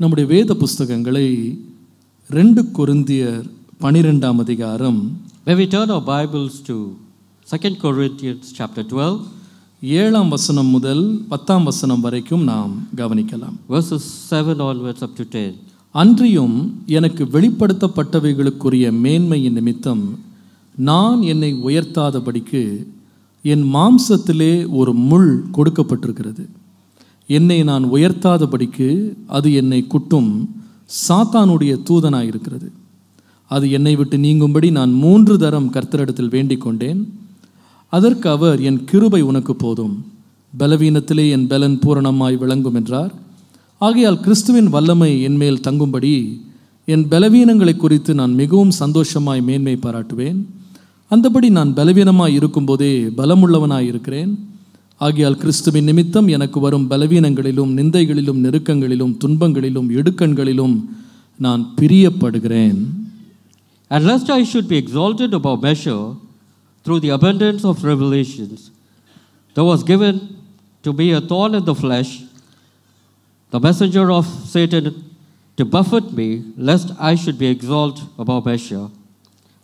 நம்முடைய வேத புஸ்தகங்களை ரெண்டு கொரிந்தியர் பனிரெண்டாம் அதிகாரம். When we turn our Bibles to 2 Corinthians chapter 12, ஏழாம் வசனம் முதல் பத்தாம் வசனம் வரைக்கும் நாம் கவனிக்கலாம். verses 7 onwards up to 10. அன்றியும் எனக்கு வெளிப்படுத்தப்பட்டவைகளுக்குரிய மேன்மையின் நிமித்தம் நான் என்னை உயர்த்தாதபடிக்கு என் மாம்சத்திலே ஒரு முள் கொடுக்கப்பட்டிருக்கிறது. என்னை நான் உயர்த்தாதபடிக்கு அது என்னை குட்டும் சாத்தானுடைய தூதனாயிருக்கிறது. அது என்னை விட்டு நீங்கும்படி நான் மூன்று தரம் கர்த்தரிடத்தில் வேண்டிக் கொண்டேன் அதற்கு அவர் என் கிருபை உனக்கு போதும். பலவீனத்திலே என் பலன் பூரணமாய் விளங்கும் என்றார். ஆகையால் கிறிஸ்துவின் வல்லமை என்மேல் தங்கும்படி என் பலவீனங்களை குறித்து நான் மிகவும் சந்தோஷமாய் மேன்மை பாராட்டுவேன். அந்தபடி நான் பலவீனமாய் இருக்கும்போதே பலமுள்ளவனாய் இருக்கிறேன் ஆகையால் கிறிஸ்துவின் நிமித்தம் எனக்கு வரும் பலவீனங்களிலும் நிந்தைகளிலும் நெருக்கங்களிலும் துன்பங்களிலும் இடுக்கண்களிலும் நான் பிரியப்படுகிறேன் And lest I should be exalted above measure through the abundance of revelations, there was given to me a thorn in the flesh, the messenger of Satan to buffet me, lest I should be exalted above measure.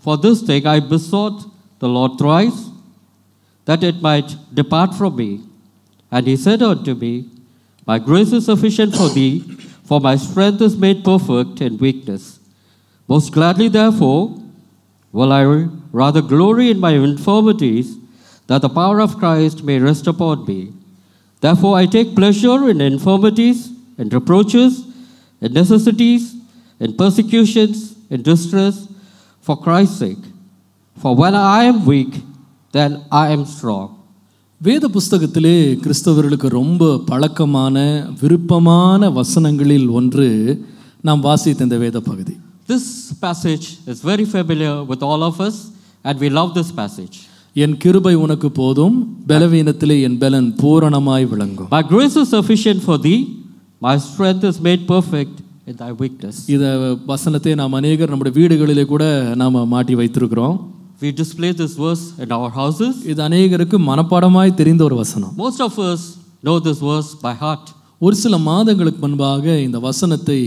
For this thing I besought the Lord thrice, that it might depart from me. And he said unto me, My grace is sufficient for thee, for my strength is made perfect in weakness. Most gladly, therefore, will I rather glory in my infirmities, that the power of Christ may rest upon me. Therefore, I take pleasure in infirmities, in reproaches, in necessities, in persecutions, in distress, for Christ's sake. For when I am weak, then I am strong. வேத புஸ்தகத்திலே கிறிஸ்தவர்களுக்கு ரொம்ப பழக்கமான விருப்பமான வசனங்களில் ஒன்று நாம் வாசித்த இந்த வேத பகுதி This passage is very familiar with all of us, and we love this passage. என் கிருபை உனக்கு போதும் பலவீனத்திலே என் பலன் பூரணமாய் விளங்கும் My grace is sufficient for thee, my strength is made perfect in thy weakness. இத வசனத்தை நாம் அநேகர் நம்முடைய வீடுகளிலே கூட நாம் மாட்டி வைத்திருக்கிறோம் We display this verse in our houses. இது அநேகருக்கு மனப்பாடமாய் தெரிந்த ஒரு வசனம் Most of us know this verse by heart. ஒரு சில மாதங்களுக்கு முன்பாக இந்த வசனத்தை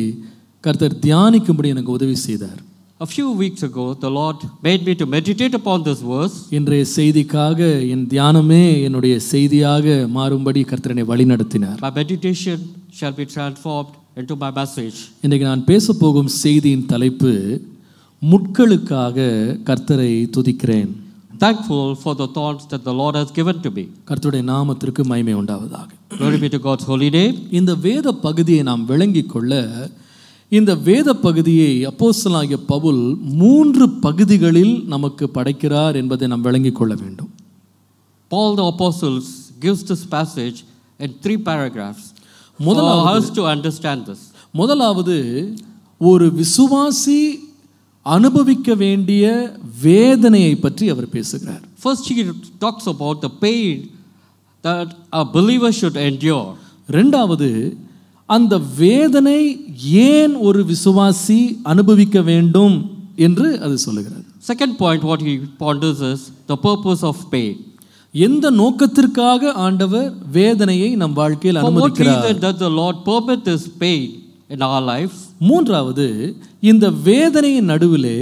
கர்த்தர் தியானிக்கும்படி எனக்கு உதவி செய்தார் A few weeks ago, the Lord made me to meditate upon this verse. இன்றைய செய்திக்காக என் தியானமே என்னுடைய செய்தியாக மாறும்படி கர்த்தர் என்னை வழிநடத்தினார் My meditation shall be transformed into my message. இன்றைக்கு நான் பேச போகும் செய்தியின் தலைப்பு முட்களுக்காக கர்த்தரை துதிக்கிறேன் Thankful for the thorns that the Lord has given to me. கர்த்தருடைய நாமத்திற்கு மகிமை உண்டாவதாக Glory be to God's holy name. இந்த வேத பகுதியை நாம் விளங்கிக் கொள்ள இந்த வேத பகுதியை அப்போஸ்தலனாகிய பவுல் மூன்று பகுதிகளில் நமக்கு படைக்கிறார் என்பதை நாம் விளங்கிக் கொள்ள வேண்டும் Paul the Apostle gives this passage in three paragraphs. For முதலாவது- to understand this. முதலாவது ஒரு விசுவாசி அனுபவிக்க வேண்டிய வேதனையை பற்றி அவர் பேசுகிறார் First, he talks about the pain that a believer should endure. ரெண்டாவது அந்த வேதனை ஏன் ஒரு விசுவாசி அனுபவிக்க வேண்டும் என்று அது சொல்லுகிறது Second point, what he ponders is the purpose of pain. எந்த நோக்கத்திற்காக ஆண்டவர் வேதனையை நம் வாழ்க்கையில் அனுமதிக்கிறார் reason does the Lord permit this in our lives? மூன்றாவது இந்த வேதனையின் நடுவிலே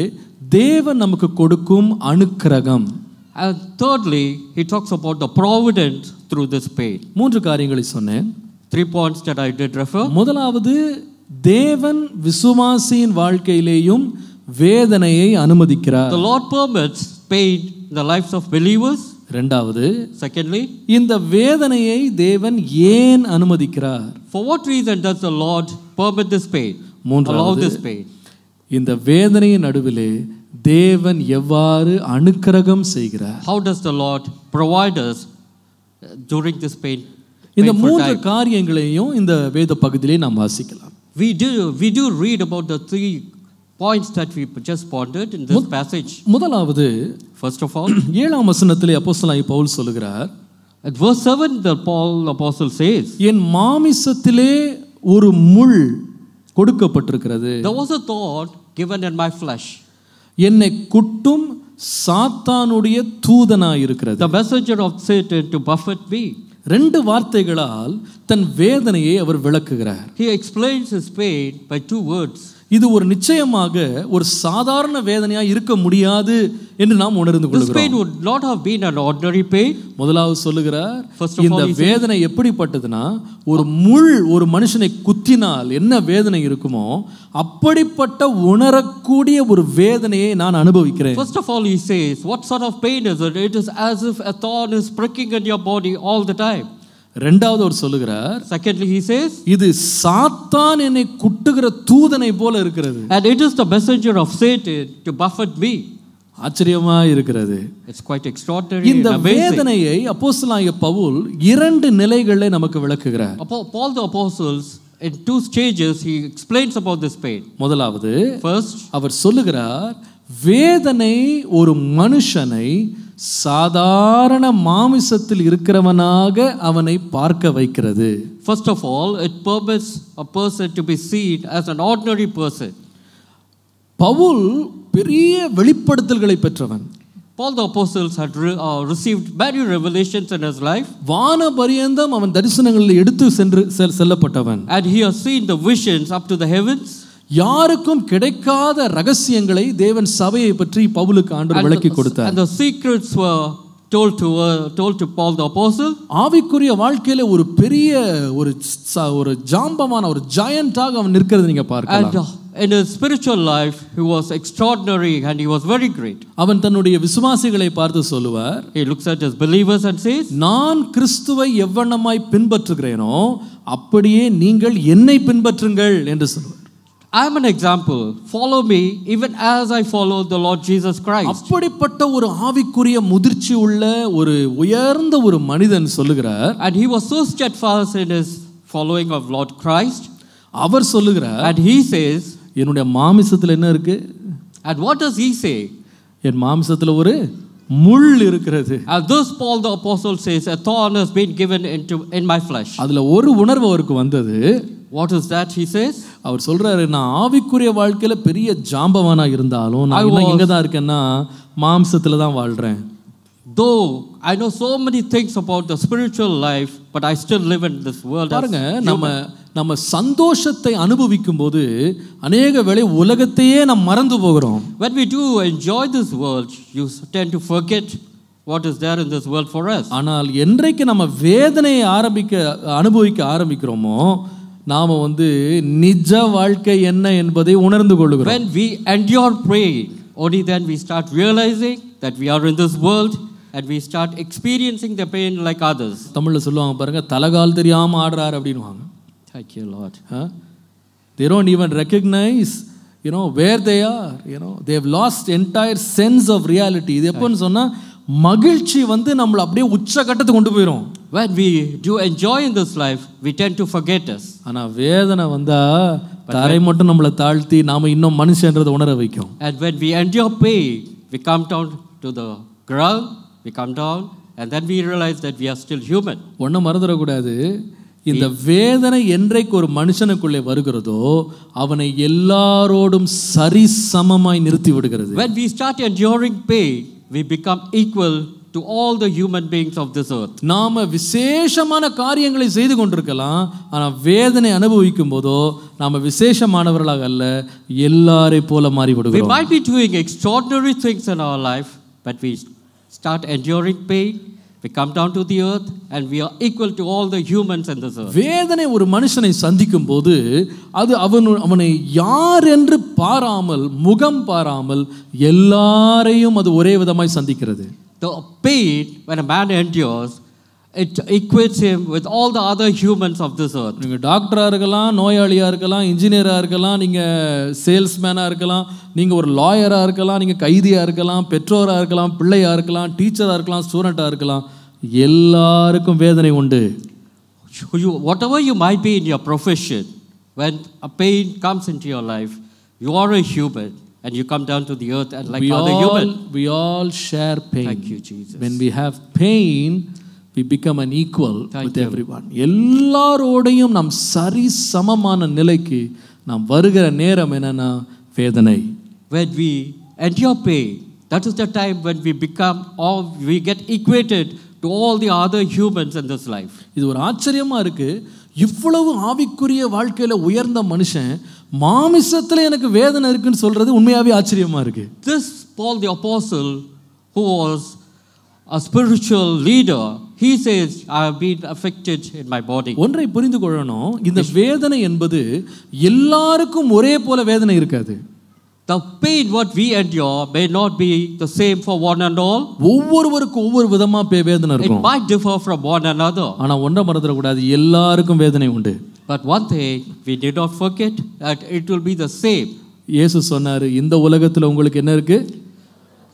தேவன் நமக்கு கொடுக்கும் அனுக்கிரகம் And thirdly, he talks about the providence through this pain. மூன்று காரியங்களை சொன்னேன் Three points that I did refer. முதலாவது தேவன் விசுவாசியின் வாழ்க்கையிலேயும் வேதனையை அனுமதிக்கிறார் The Lord permits pain in the lives of believers. இரண்டாவது Secondly, இந்த வேதனையை தேவன் ஏன் அனுமதிக்கிறார் for what reason does the Lord permit this pain? Allow மூன்றாவது this pain. இந்த வேதனையின் நடுவிலே தேவன் எவ்வாறு அனுக்கிரகம் செய்கிறார் How does the Lord provide us uh, during this pain? இந்த painful மூன்று time? காரியங்களையும் இந்த வேத பகுதியிலே நாம் வாசிக்கலாம் We do, we do read about the three points that we just pondered in this passage. முதலாவது First of all, ஏழாம் வசனத்திலே அப்போஸ்தலனாகிய பவுல் சொல்லுகிறார் at verse 7, the Paul apostle says, என் மாமிசத்திலே ஒரு முள் கொடுக்கப்பட்டிருக்கிறது There was a thorn given in my flesh, என்னை குட்டும் சாத்தானுடைய தூதனாய் இருக்கிறது the messenger of Satan to buffet me. ரெண்டு வார்த்தைகளால் தன் வேதனையை அவர் விளக்குகிறார் He explains his pain by two words. இது ஒரு நிச்சயமாக ஒரு சாதாரண வேதனையா இருக்க முடியாது என்று நாம் உணர்ந்து கொள்கிறோம் pain would not have been an ordinary pain. முதலாவது சொல்லுகிறார் இந்த வேதனை எப்படிப்பட்டதுன்னா ஒரு முள் ஒரு மனுஷனை குத்தினால் என்ன வேதனை இருக்குமோ அப்படிப்பட்ட உணரக்கூடிய ஒரு வேதனையை நான் அனுபவிக்கிறேன் First of all, he says, What sort of pain is it? It is as if a thorn is pricking in your body all the time. ரெண்டாவது அவர் சொல்லுகிறார் Secondly, he says, இது சாத்தான் என்னை குட்டுகிற தூதனை போல இருக்கிறது And it is the messenger of Satan to buffet me. ஆச்சரியமா இருக்கிறது It's quite extraordinary இந்த. வேதனையை அப்போஸ்தலனாகிய பவுல் இரண்டு நிலைகளில் நமக்கு விளக்குகிறார் Apo- Paul the Apostles, in two stages, he explains about this pain. முதலாவது First, அவர் சொல்லுகிறார் வேதனை ஒரு மனுஷனை சாதாரண மாமிசத்தில் இருக்கிறவனாக அவனை பார்க்க வைக்கிறது first of all, it permits a person to be seen as an ordinary person. Pavul பெரிய வெளிப்படுத்தல்களை பெற்றவன் Paul the Apostles had re- uh, received many revelations in his life, வான பரியந்தம் அவன் தரிசனங்களில் எடுத்து சென்று செல்- செல்லப்பட்டவன் and he has seen the visions up to the heavens. யாருக்கும் கிடைக்காத ரகசியங்களை தேவன் சபையை பற்றி பவுலுக்கு ஆண்டு And விளக்கி கொடுத்தார் secrets were told to, uh, told to Paul the Apostle. ஆவிக்குரிய வாழ்க்கையில ஒரு பெரிய ஒரு ஒரு ஜாம்பமான ஒரு ஜாயண்டாக அவன் நிற்கிறது நீங்க பார்க்கலாம் uh, in his spiritual life, he was extraordinary and he was very great. அவன் தன்னுடைய விசுவாசிகளை பார்த்து சொல்லுவார் He looks at his believers and says, நான் கிறிஸ்துவை எவ்வண்ணமாய் பின்பற்றுகிறேனோ அப்படியே நீங்கள் என்னை பின்பற்றுங்கள் என்று சொல்லுவார் I am an example. Follow me even as I follow the Lord Jesus Christ. அப்படிப்பட்ட ஒரு ஆவிக்குரிய முதிர்ச்சி உள்ள ஒரு உயர்ந்த ஒரு மனிதன் சொல்லுகிறார் And he was so steadfast in his following of Lord Christ. அவர் சொல்லுகிறார் And he says, என்னுடைய மாமிசத்துல என்ன இருக்கு and what does he say? என் மாமிசத்துல ஒரு முள் இருக்கிறது And this Paul the Apostle says, a thorn has been given into in my flesh. அதுல ஒரு உணர்வு அவருக்கு வந்தது What is that? He says, அவர் சொல்றாரு நான் ஆவிக்குரிய வாழ்க்கையில பெரிய ஜாம்பவானா இருந்தாலும் நான் இன்னும் எங்க தான் இருக்கேன்னா மாம்சத்துல தான் வாழ்றேன் though I know so many things about the spiritual life, but I still live in this world. as பாருங்க human." நம்ம நம்ம சந்தோஷத்தை அனுபவிக்கும் போது அநேக வேளை உலகத்தையே நாம் மறந்து போகிறோம் When we do enjoy this world, you tend to forget what is there in this world for us. ஆனால் என்றைக்கு நம்ம வேதனையை ஆரம்பிக்க அனுபவிக்க ஆரம்பிக்கிறோமோ நாம வந்து நிஜ வாழ்க்கை என்ன என்பதை உணர்ந்து கொள்ளுகிறோம் When we endure pain, only then we start realizing that we are in this world and we start experiencing the pain like others. தமிழ்ல சொல்லுவாங்க பாருங்க தலகால் தெரியாம ஆடுறாரு அப்படின்வாங்க Thank you, Lord. Huh? They don't even recognize, you know, where they are. You know, they have lost entire sense of reality. இது எப்போன்னு சொன்னா மகிழ்ச்சி வந்து நம்மளை அப்படியே உச்சகட்டத்துக்கு கொண்டு போயிடும் When we do enjoy in this life, we tend to forget us. ஆனா வேதனை வந்தா தரை மட்டும் நம்மளை தாழ்த்தி நாம இன்னும் மனுஷன்றதை உணர வைக்கும் And when we endure pain, we come down to the ground, we come down, and then we realize that we are still human. ஒன்றும் மறந்துடக்கூடாது இந்த வேதனை என்றைக்கு ஒரு மனுஷனுக்குள்ளே வருகிறதோ அவனை எல்லாரோடும் சரிசமமாய் நிறுத்தி விடுகிறது When we start enduring pain, we become equal to all the human beings of this earth. நாம விசேஷமான காரியங்களை செய்து கொண்டிருக்கலாம் ஆனா வேதனை அனுபவிக்கும் போதோ நாம விசேஷமானவர்களாக அல்ல எல்லாரை போல மாறி We விடுகிறோம் might be doing extraordinary things in our life, but we start enduring pain, we come down to the earth, and we are equal to all the humans in this earth. வேதனை ஒரு மனுஷனை சந்திக்கும் போது அது அவனு அவனை யார் என்று பாராமல் முகம் பாராமல் எல்லாரையும் அது ஒரே விதமாய் சந்திக்கிறது The pain, when a man endures, it equates him with all the other humans of this earth. நீங்கள் டாக்டராக இருக்கலாம் நோயாளியாக இருக்கலாம் இன்ஜினியராக இருக்கலாம் நீங்கள் சேல்ஸ்மேனாக இருக்கலாம் நீங்கள் ஒரு லாயராக இருக்கலாம் நீங்கள் கைதியாக இருக்கலாம் பெற்றோராக இருக்கலாம் பிள்ளையாக இருக்கலாம் டீச்சராக இருக்கலாம் ஸ்டூடெண்ட்டாக இருக்கலாம் எல்லாருக்கும் வேதனை உண்டு You, whatever you might be in your profession, when a pain comes into your life, you are a human and you come down to the earth and like we other all, human. we all share pain. Thank you, Jesus. When we have pain, we become an equal Thank with you. everyone. எல்லாரோடையும் நாம் சரி சமமான நிலைக்கு நாம் வருகிற நேரம் என்னன்னா வேதனை When we endure pain, that is the time when we become or we get equated to all the other humans in this life. இது ஒரு ஆச்சரியமா இருக்கு இவ்வளவு ஆவிக்குரிய வாழ்க்கையில உயர்ந்த மனுஷன் மாமிசத்துல எனக்கு வேதனை இருக்குன்னு சொல்றது உண்மையாவே ஆச்சரியமா இருக்கு This Paul the Apostle, who was a spiritual leader, he says, I have been affected in my body. ஒன்றை புரிந்து கொள்ளணும் இந்த வேதனை என்பது எல்லாருக்கும் ஒரே போல வேதனை இருக்காது The pain what we endure may not be the same for one and all. ஒவ்வொருவருக்கும் ஒவ்வொரு விதமா பே- வேதனை It இருக்கும் might differ from one another. ஆனா ஒன்றை மறந்துடக்கூடாது எல்லாருக்கும் வேதனை உண்டு But one thing we did not forget that it will be the same. இயேசு சொன்னாரு இந்த உலகத்துல உங்களுக்கு என்ன இருக்கு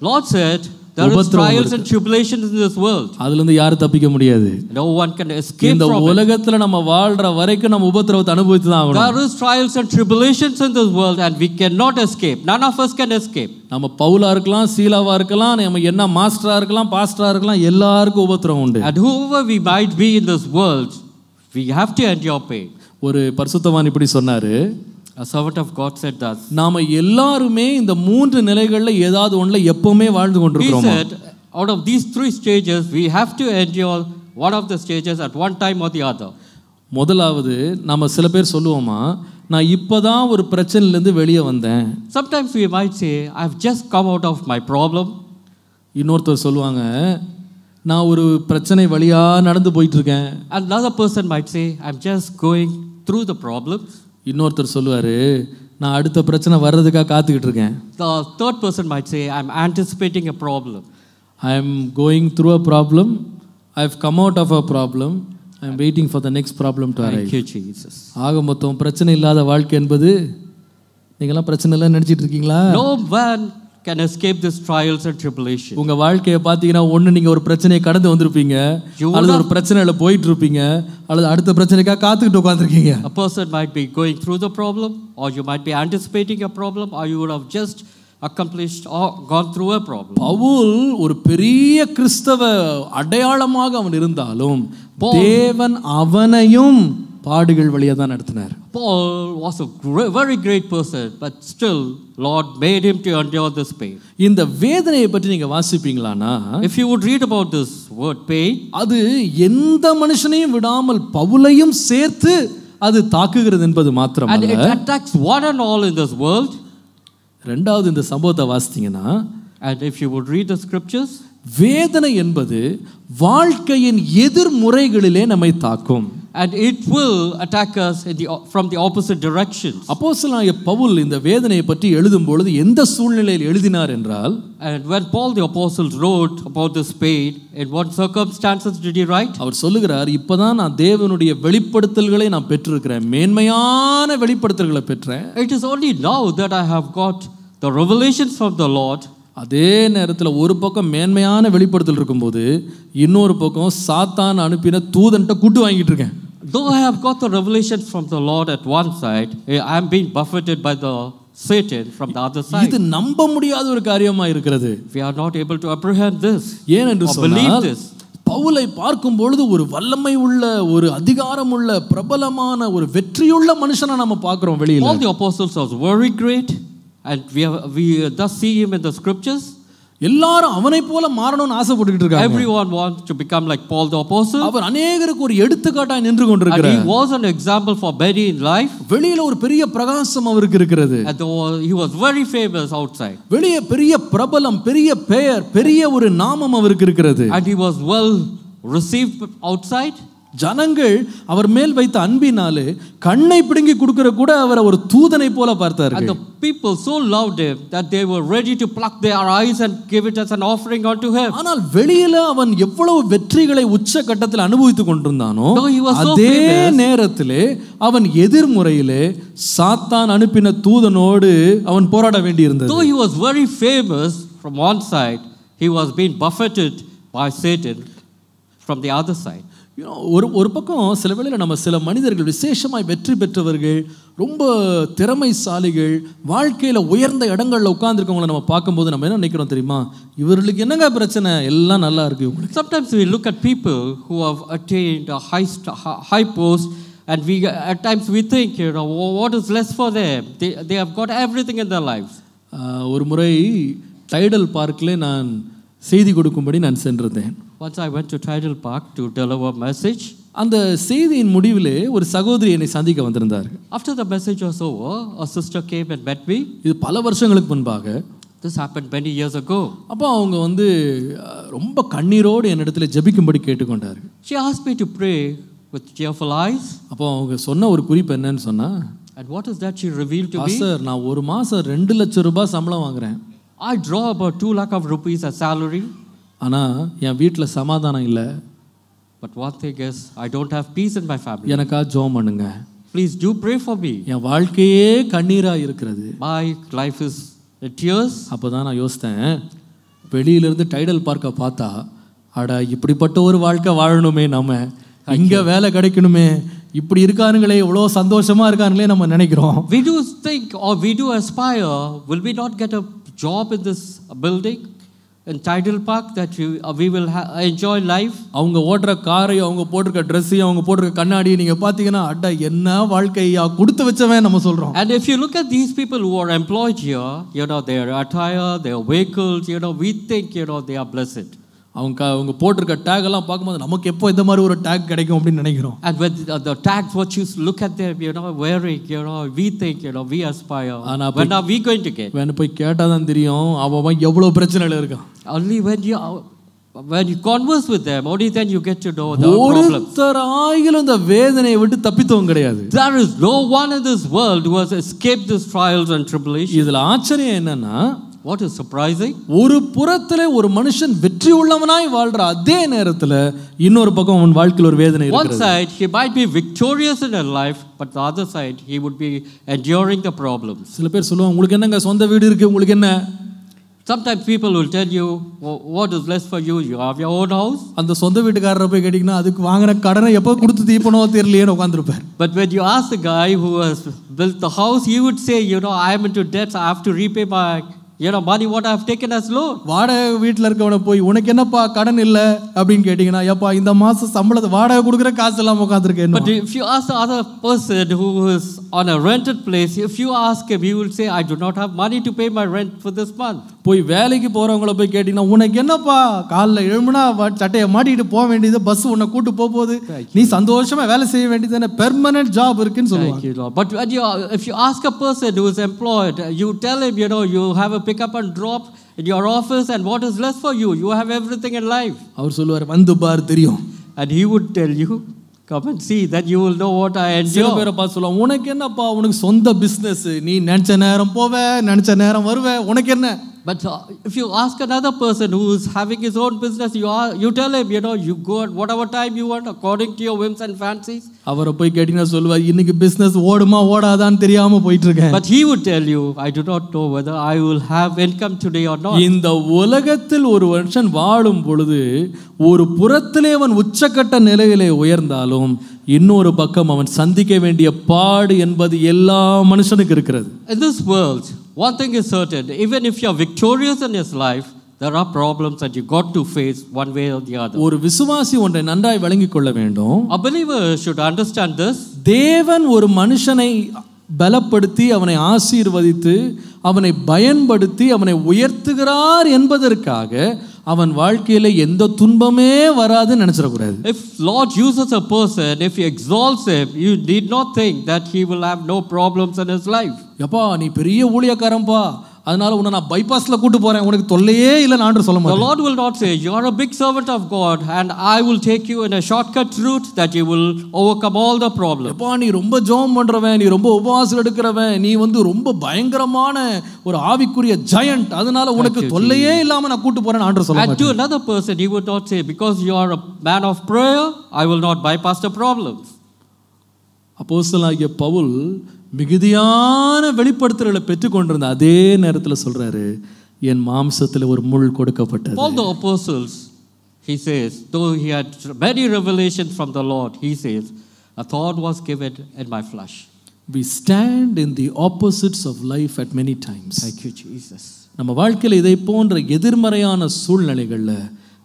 Lord said, There is உபத்திரவம் trials and tribulations in this world. அதுல இருந்து யாரும் தப்பிக்க முடியாது No one can escape இந்த from it. உலகத்துல நம்ம வாழ்ற வரைக்கும் நம்ம உபத்திரவத்தை அனுபவித்து தான் ஆகணும் There is trials and tribulations in this world and we cannot escape. None of us can escape. நம்ம பவுலா இருக்கலாம் சீலாவா இருக்கலாம் நம்ம என்ன மாஸ்டரா இருக்கலாம் பாஸ்டரா இருக்கலாம் எல்லாருக்கும் உபத்திரம் உண்டு And whoever we might be in this world, we have to endure pain. ஒரு பரிசுத்தவான் இப்படி சொன்னாரு A servant of God said that. நாம எல்லாருமே இந்த மூன்று நிலைகள்ல ஏதாவது ஒண்ணுல எப்பவுமே வாழ்ந்து He கொண்டிருக்கிறோம் said, out of these three stages, we have to endure one of the stages at one time or the other. முதலாவது நம்ம சில பேர் சொல்லுவோமா நான் இப்பதான் ஒரு பிரச்சனையிலேருந்து வெளியே வந்தேன் Sometimes we might say, I've just come out of my problem. இன்னொருத்தர் சொல்லுவாங்க நான் ஒரு பிரச்சனை வழியா நடந்து போயிட்டு இருக்கேன் Another person might say, I'm just going through the problems. இன்னொருத்தர் சொல்லுவாரு நான் அடுத்த பிரச்சனை வர்றதுக்காக காத்துக்கிட்டு இருக்கேன். The third person might say, I'm anticipating a problem. I am going through a problem I have come out of a problem I am waiting for the next problem to arrive Thank you, Jesus. ஆக மொத்தம் பிரச்சனை இல்லாத வாழ்க்கை என்பது நீங்களாம் பிரச்சனை இல்லைன்னு நினச்சிட்டு இருக்கீங்களா? No man can escape these trials and tribulations. உங்க வாழ்க்கையை பார்த்தீங்கன்னா ஒன்று நீங்க ஒரு பிரச்சனையை கடந்து வந்திருப்பீங்க அல்லது ஒரு பிரச்சனையில போயிட்டு இருப்பீங்க அல்லது அடுத்த பிரச்சனைக்காக காத்துக்கிட்டு உட்காந்துருக்கீங்க A person might be going through the problem, or you might be anticipating a problem, or you would have just accomplished or gone through a problem. Pavul ஒரு பெரிய கிறிஸ்தவ அடையாளமாக அவன் இருந்தாலும் தேவன் அவனையும் பாடுகள் வழியா தான் நடத்தினார் Paul was a gre- very great person, but still, Lord made him to endure this pain. இந்த வேதனையை பற்றி நீங்க வாசிப்பீங்களானா If you would read about this word pain, அது எந்த மனுஷனையும் விடாமல் பவுலையும் சேர்த்து அது தாக்குகிறது என்பது and மாத்திரமல்ல it attacks one and all in this world, ரெண்டாவது இந்த சம்பவத்தை வாசித்தீங்கன்னா and if you would read the scriptures, வேதனை என்பது வாழ்க்கையின் எதிர்முறைகளிலே நம்மை தாக்கும் and it will attack us in the, from the opposite directions. அப்போஸ்தலனாகிய பவுல் இந்த வேதனையை பற்றி எழுதும் பொழுது எந்த சூழ்நிலையில் எழுதினார் என்றால் And when Paul the Apostle wrote about this pain, in what circumstances did he write? அவர் சொல்லுகிறார் இப்பதான் நான் தேவனுடைய வெளிப்படுத்தல்களை நான் பெற்றிருக்கிறேன் மேன்மையான வெளிப்படுத்தல்களை பெற்றேன் It is only now that I have got the revelations from the Lord, அதே நேரத்தில் ஒரு பக்கம் மேன்மையான வெளிப்படுத்தல் இருக்கும்போது இன்னொரு பக்கம் சாத்தான் அனுப்பின தூதன்ட்ட கூட்டு வாங்கிட்டு இருக்கேன். Though I have got the revelations from the Lord at one side, I am being buffeted by the Satan from the other side. இது நம்ப முடியாத ஒரு காரியமா இருக்கிறது. We are not able to apprehend this. ஏன் என்று சொன்னால் this. பவுலை பார்க்கும் பொழுது ஒரு வல்லமை உள்ள ஒரு அதிகாரம் உள்ள பிரபலமான ஒரு வெற்றியுள்ள மனுஷனை நம்ம பார்க்கிறோம் வெளியில. Paul the Apostles was very great, and we, have, we thus see him in the scriptures. எல்லாரும் அவனை போல மாறணும்னு ஆசைப்பட்டுக்கிட்டு இருக்காங்க Everyone wants to become like Paul the Apostle. அவர் அநேகருக்கு ஒரு எடுத்துக்காட்டாய் நின்று And கொண்டிருக்கிறார் he was an example for many in life. வெளியில ஒரு பெரிய பிரகாசம் அவருக்கு இருக்கிறது And the- he was very famous outside. வெளியே பெரிய பிரபலம் பெரிய பெயர் பெரிய ஒரு நாமம் அவருக்கு இருக்கிறது And he was well received outside. ஜனங்கள் அவர் மேல் வைத்த அன்பினாலே கண்ணை பிடுங்கி கொடுக்கிற கூட அவரை ஒரு தூதனை போல And பார்த்தார்கள் the people so loved him that they were ready to pluck their eyes and give it as an offering unto him. ஆனால் வெளியில அவன் எவ்வளவு வெற்றிகளை உச்ச கட்டத்தில் அனுபவித்துக் கொண்டிருந்தானோ அதே. நேரத்திலே அவன் எதிர்முறையிலே சாத்தான் அனுப்பின தூதனோடு அவன் போராட வேண்டியிருந்தது Though he was very famous from one side, he was being buffeted by Satan from the other side. You know, ஒரு ஒரு பக்கம் சில வேளையில் நம்ம சில மனிதர்கள் விசேஷமாய் வெற்றி பெற்றவர்கள் ரொம்ப திறமைசாலிகள் வாழ்க்கையில் உயர்ந்த இடங்களில் உட்கார்ந்துருக்கவங்களை நம்ம பார்க்கும்போது நம்ம என்ன நினைக்கிறோம் தெரியுமா இவர்களுக்கு என்னங்க பிரச்சனை எல்லாம் நல்லா இருக்கு இவங்களுக்கு Sometimes we look at people who have attained a high, st- hi- high post, and we at times we think, you know, "Wha- what is less for them? They, they have got everything in their lives. ஒரு முறை tidal பார்க்கில் நான் செய்தி கொடுக்கும்படி நான் சென்றிருந்தேன் Once I went to Tidal Park to deliver a message. அந்த செய்தியின் முடிவிலே ஒரு சகோதரி என்னை சந்திக்க வந்திருந்தார் After the message was over, a sister came and met me. இது பல வருஷங்களுக்கு முன்பாக This happened many years ago. அப்போ அவங்க வந்து அஹ், ரொம்ப கண்ணீரோடு என்னிடத்துல ஜெபிக்கும்படி கேட்டுக்கொண்டார் She asked me to pray with tearful eyes. அப்போ அவங்க சொன்ன ஒரு குறிப்பு என்னன்னு சொன்னா And what is that she revealed to me? Sir நான் ஒரு மாசம் ரெண்டு லட்சம் ரூபாய் சம்பளம் வாங்குறேன் I draw about 2 lakh of rupees as salary. ஆனா என் வீட்டில் சமாதானம் இல்லை. But one thing is, I don't have peace in my family. எனக்கா ஜோம் பண்ணுங்க. Please do pray for me. என் வாழ்க்கையே கண்ணீரா இருக்கிறது. My life is in tears. அப்பதான் நான் யோசித்தேன். வெளியிலிருந்து டைடல் பார்க்க பார்த்தா அட இப்படிப்பட்ட ஒரு வாழ்க்கை வாழணுமே நம்ம. இங்க வேலை கிடைக்கணுமே. இப்படி இருக்கானுங்களே இவ்வளோ சந்தோஷமா இருக்கானுங்களே நம்ம நினைக்கிறோம். We do think or we do aspire, will we not get a job in this building? in Tidal Park that you, uh, we will ha- enjoy life? அவங்க ஓட்டுற காரையும் அவங்க போட்டிருக்க ட்ரெஸ்ஸையும் அவங்க போட்டிருக்க கண்ணாடியும் நீங்க பார்த்தீங்கன்னா அட என்ன வாழ்க்கையா கொடுத்து வச்சவன் நம்ம சொல்றோம் And if you look at these people who are employed here, you know, their attire, their vehicles, you know, we think, you know, they are blessed. அவங்க அவங்க போட்டிருக்க டேக் எல்லாம் பார்க்கும்போது நமக்கு எப்போ இந்த மாதிரி ஒரு டேக் கிடைக்கும் அப்படின்னு நினைக்கிறோம் when the, the tags, what you look at them, you know, wearing, you know, we think, you know, we aspire. ஆனா When are we going to get? வேணும் போய் கேட்டால் தான் தெரியும் அவன் அவன் எவ்வளோ பிரச்சனையில் இருக்கான் Only when you when you converse with them, only then you get to know the problems. ஒருத்தர் ஆகிலும் இந்த வேதனையை விட்டு தப்பித்தவங்க கிடையாது There is no one in this world who has escaped these trials and tribulations. இதுல ஆச்சரியம் என்னன்னா What is surprising? ஒரு புறத்துல ஒரு மனுஷன் வெற்றி உள்ளவனாய் வாழ்ற அதே நேரத்துல இன்னொரு பக்கம் அவன் வாழ்க்கையில் ஒரு வேதனை One இருக்கிறது side, he might be victorious in his life, but the other side, he would be enduring the problems. சில பேர் சொல்லுவாங்க உங்களுக்கு என்னங்க சொந்த வீடு இருக்கு உங்களுக்கு என்ன Sometimes people will tell you, "Wha- What is less for you? You have your own house. அந்த சொந்த வீட்டுக்காரரை போய் கேட்டிங்கன்னா அதுக்கு வாங்கின கடனை எப்போ கொடுத்து தீப்பனோ தெரியலையேன்னு உட்காந்துருப்பார் But when you ask the guy who has built the house, he would say, You know, I am into debts. I have to repay my you know, money what I have taken as loan. வாடகை வீட்டில் இருக்கவனை போய் உனக்கு என்னப்பா கடன் இல்லை அப்படின்னு கேட்டிங்கன்னா ஏப்பா இந்த மாசம் சம்பளத்தை வாடகை கொடுக்குற காசு இல்லாமல் உட்காந்துருக்கேன் But if you ask the other person who is on a rented place, if you ask him, he will say, I do not have money to pay my rent for this month. போய் வேலைக்கு போறவங்கள போய் கேட்டீங்கன்னா உனக்கு என்னப்பா காலைல எழும்புனா வ- சட்டையை மாட்டிக்கிட்டு போக வேண்டியது பஸ் உன்னை கூட்டு போக போகுது நீ சந்தோஷமா வேலை செய்ய வேண்டியது பெர்மனன்ட் ஜாப் இருக்குன்னு சொல்லுவாங்க Thank you, Lord. But when you, if you ask a person who is employed, you tell him, you know, you have a pickup and drop in your office, and what is less for you? You have everything in life. அவர் சொல்லுவார் வந்து பார் தெரியும் And he would tell you, come and see, that you will know what I சில endure. பேரை பார்த்து சொல்லுவாங்க உனக்கு என்னப்பா உனக்கு சொந்த பிசினஸ் நீ நினைச்ச நேரம் போவ நினைச்ச நேரம் வருவ உனக்கு என்ன But uh, if you ask another person who is having his own business, you, are, you tell him, you know, you go at whatever time you want according to your whims and fancies. அவரை போய் கேட்டீங்கன்னா சொல்லுவார் இன்னைக்கு business ஓடுமா ஓடாதான்னு தெரியாம போயிட்டு இருக்கேன் But he would tell you, I do not know whether I will have income today or not. இந்த உலகத்தில் ஒரு மனுஷன் வாழும் பொழுது ஒரு புறத்திலே அவன் உச்சக்கட்ட நிலையிலே உயர்ந்தாலும் இன்னொரு பக்கம் அவன் சந்திக்க வேண்டிய பாடு என்பது எல்லா மனுஷனுக்கு இருக்கிறது In this world, one thing is certain even if you're victorious in his life, there are problems that you got to face one way or the other. ஒரு விசுவாசி ஒன்றை நன்றாய் விளங்கிக் கொள்ள வேண்டும் A believer should understand this. தேவன் ஒரு மனுஷனை பலப்படுத்தி அவனை ஆசீர்வதித்து அவனை பயன்படுத்தி அவனை உயர்த்துகிறார் என்பதற்காக அவன் வாழ்க்கையில எந்த துன்பமே வராதுன்னு நினைச்சிடக்கூடாது If Lord uses a person, if he exalts him, you need not think that he will have no problems in his life. எப்பா நீ பெரிய ஊழியக்காரன்பா அதனால உன்னை நான் பைபாஸ்ல கூட்டு போறேன் உனக்கு தொல்லையே இல்லை நான் சொல்ல The மாட்டேன் Lord will not say, You are a big servant of God, and I will take you in a shortcut route that you will overcome all the problems. எப்பா நீ ரொம்ப ஜெபம் பண்றவன் நீ ரொம்ப உபவாசம் எடுக்கிறவன் நீ வந்து ரொம்ப பயங்கரமான ஒரு ஆவிக்குரிய ஜெயண்ட் அதனால உனக்கு தொல்லையே இல்லாம நான் கூட்டு போறேன் ஆண்டு சொல்ல And to another person, he would not say, Because you are a man of prayer, I will not bypass the problems. அப்போஸ்தலனாகிய பவுல் மிகுதியான வெளிப்படுத்தல்களை பெற்றுக்கொண்டிருந்த அதே நேரத்தில் சொல்றாரு என் மாம்சத்தில் ஒரு முள் கொடுக்கப்பட்டது All the apostles, he says, though he had many revelations from the Lord, he says, a thorn was given in my flesh. we stand in the opposites of life at many times Thank you, Jesus. நம்ம வாழ்க்கையில் இதை போன்ற எதிர்மறையான சூழ்நிலைகளில்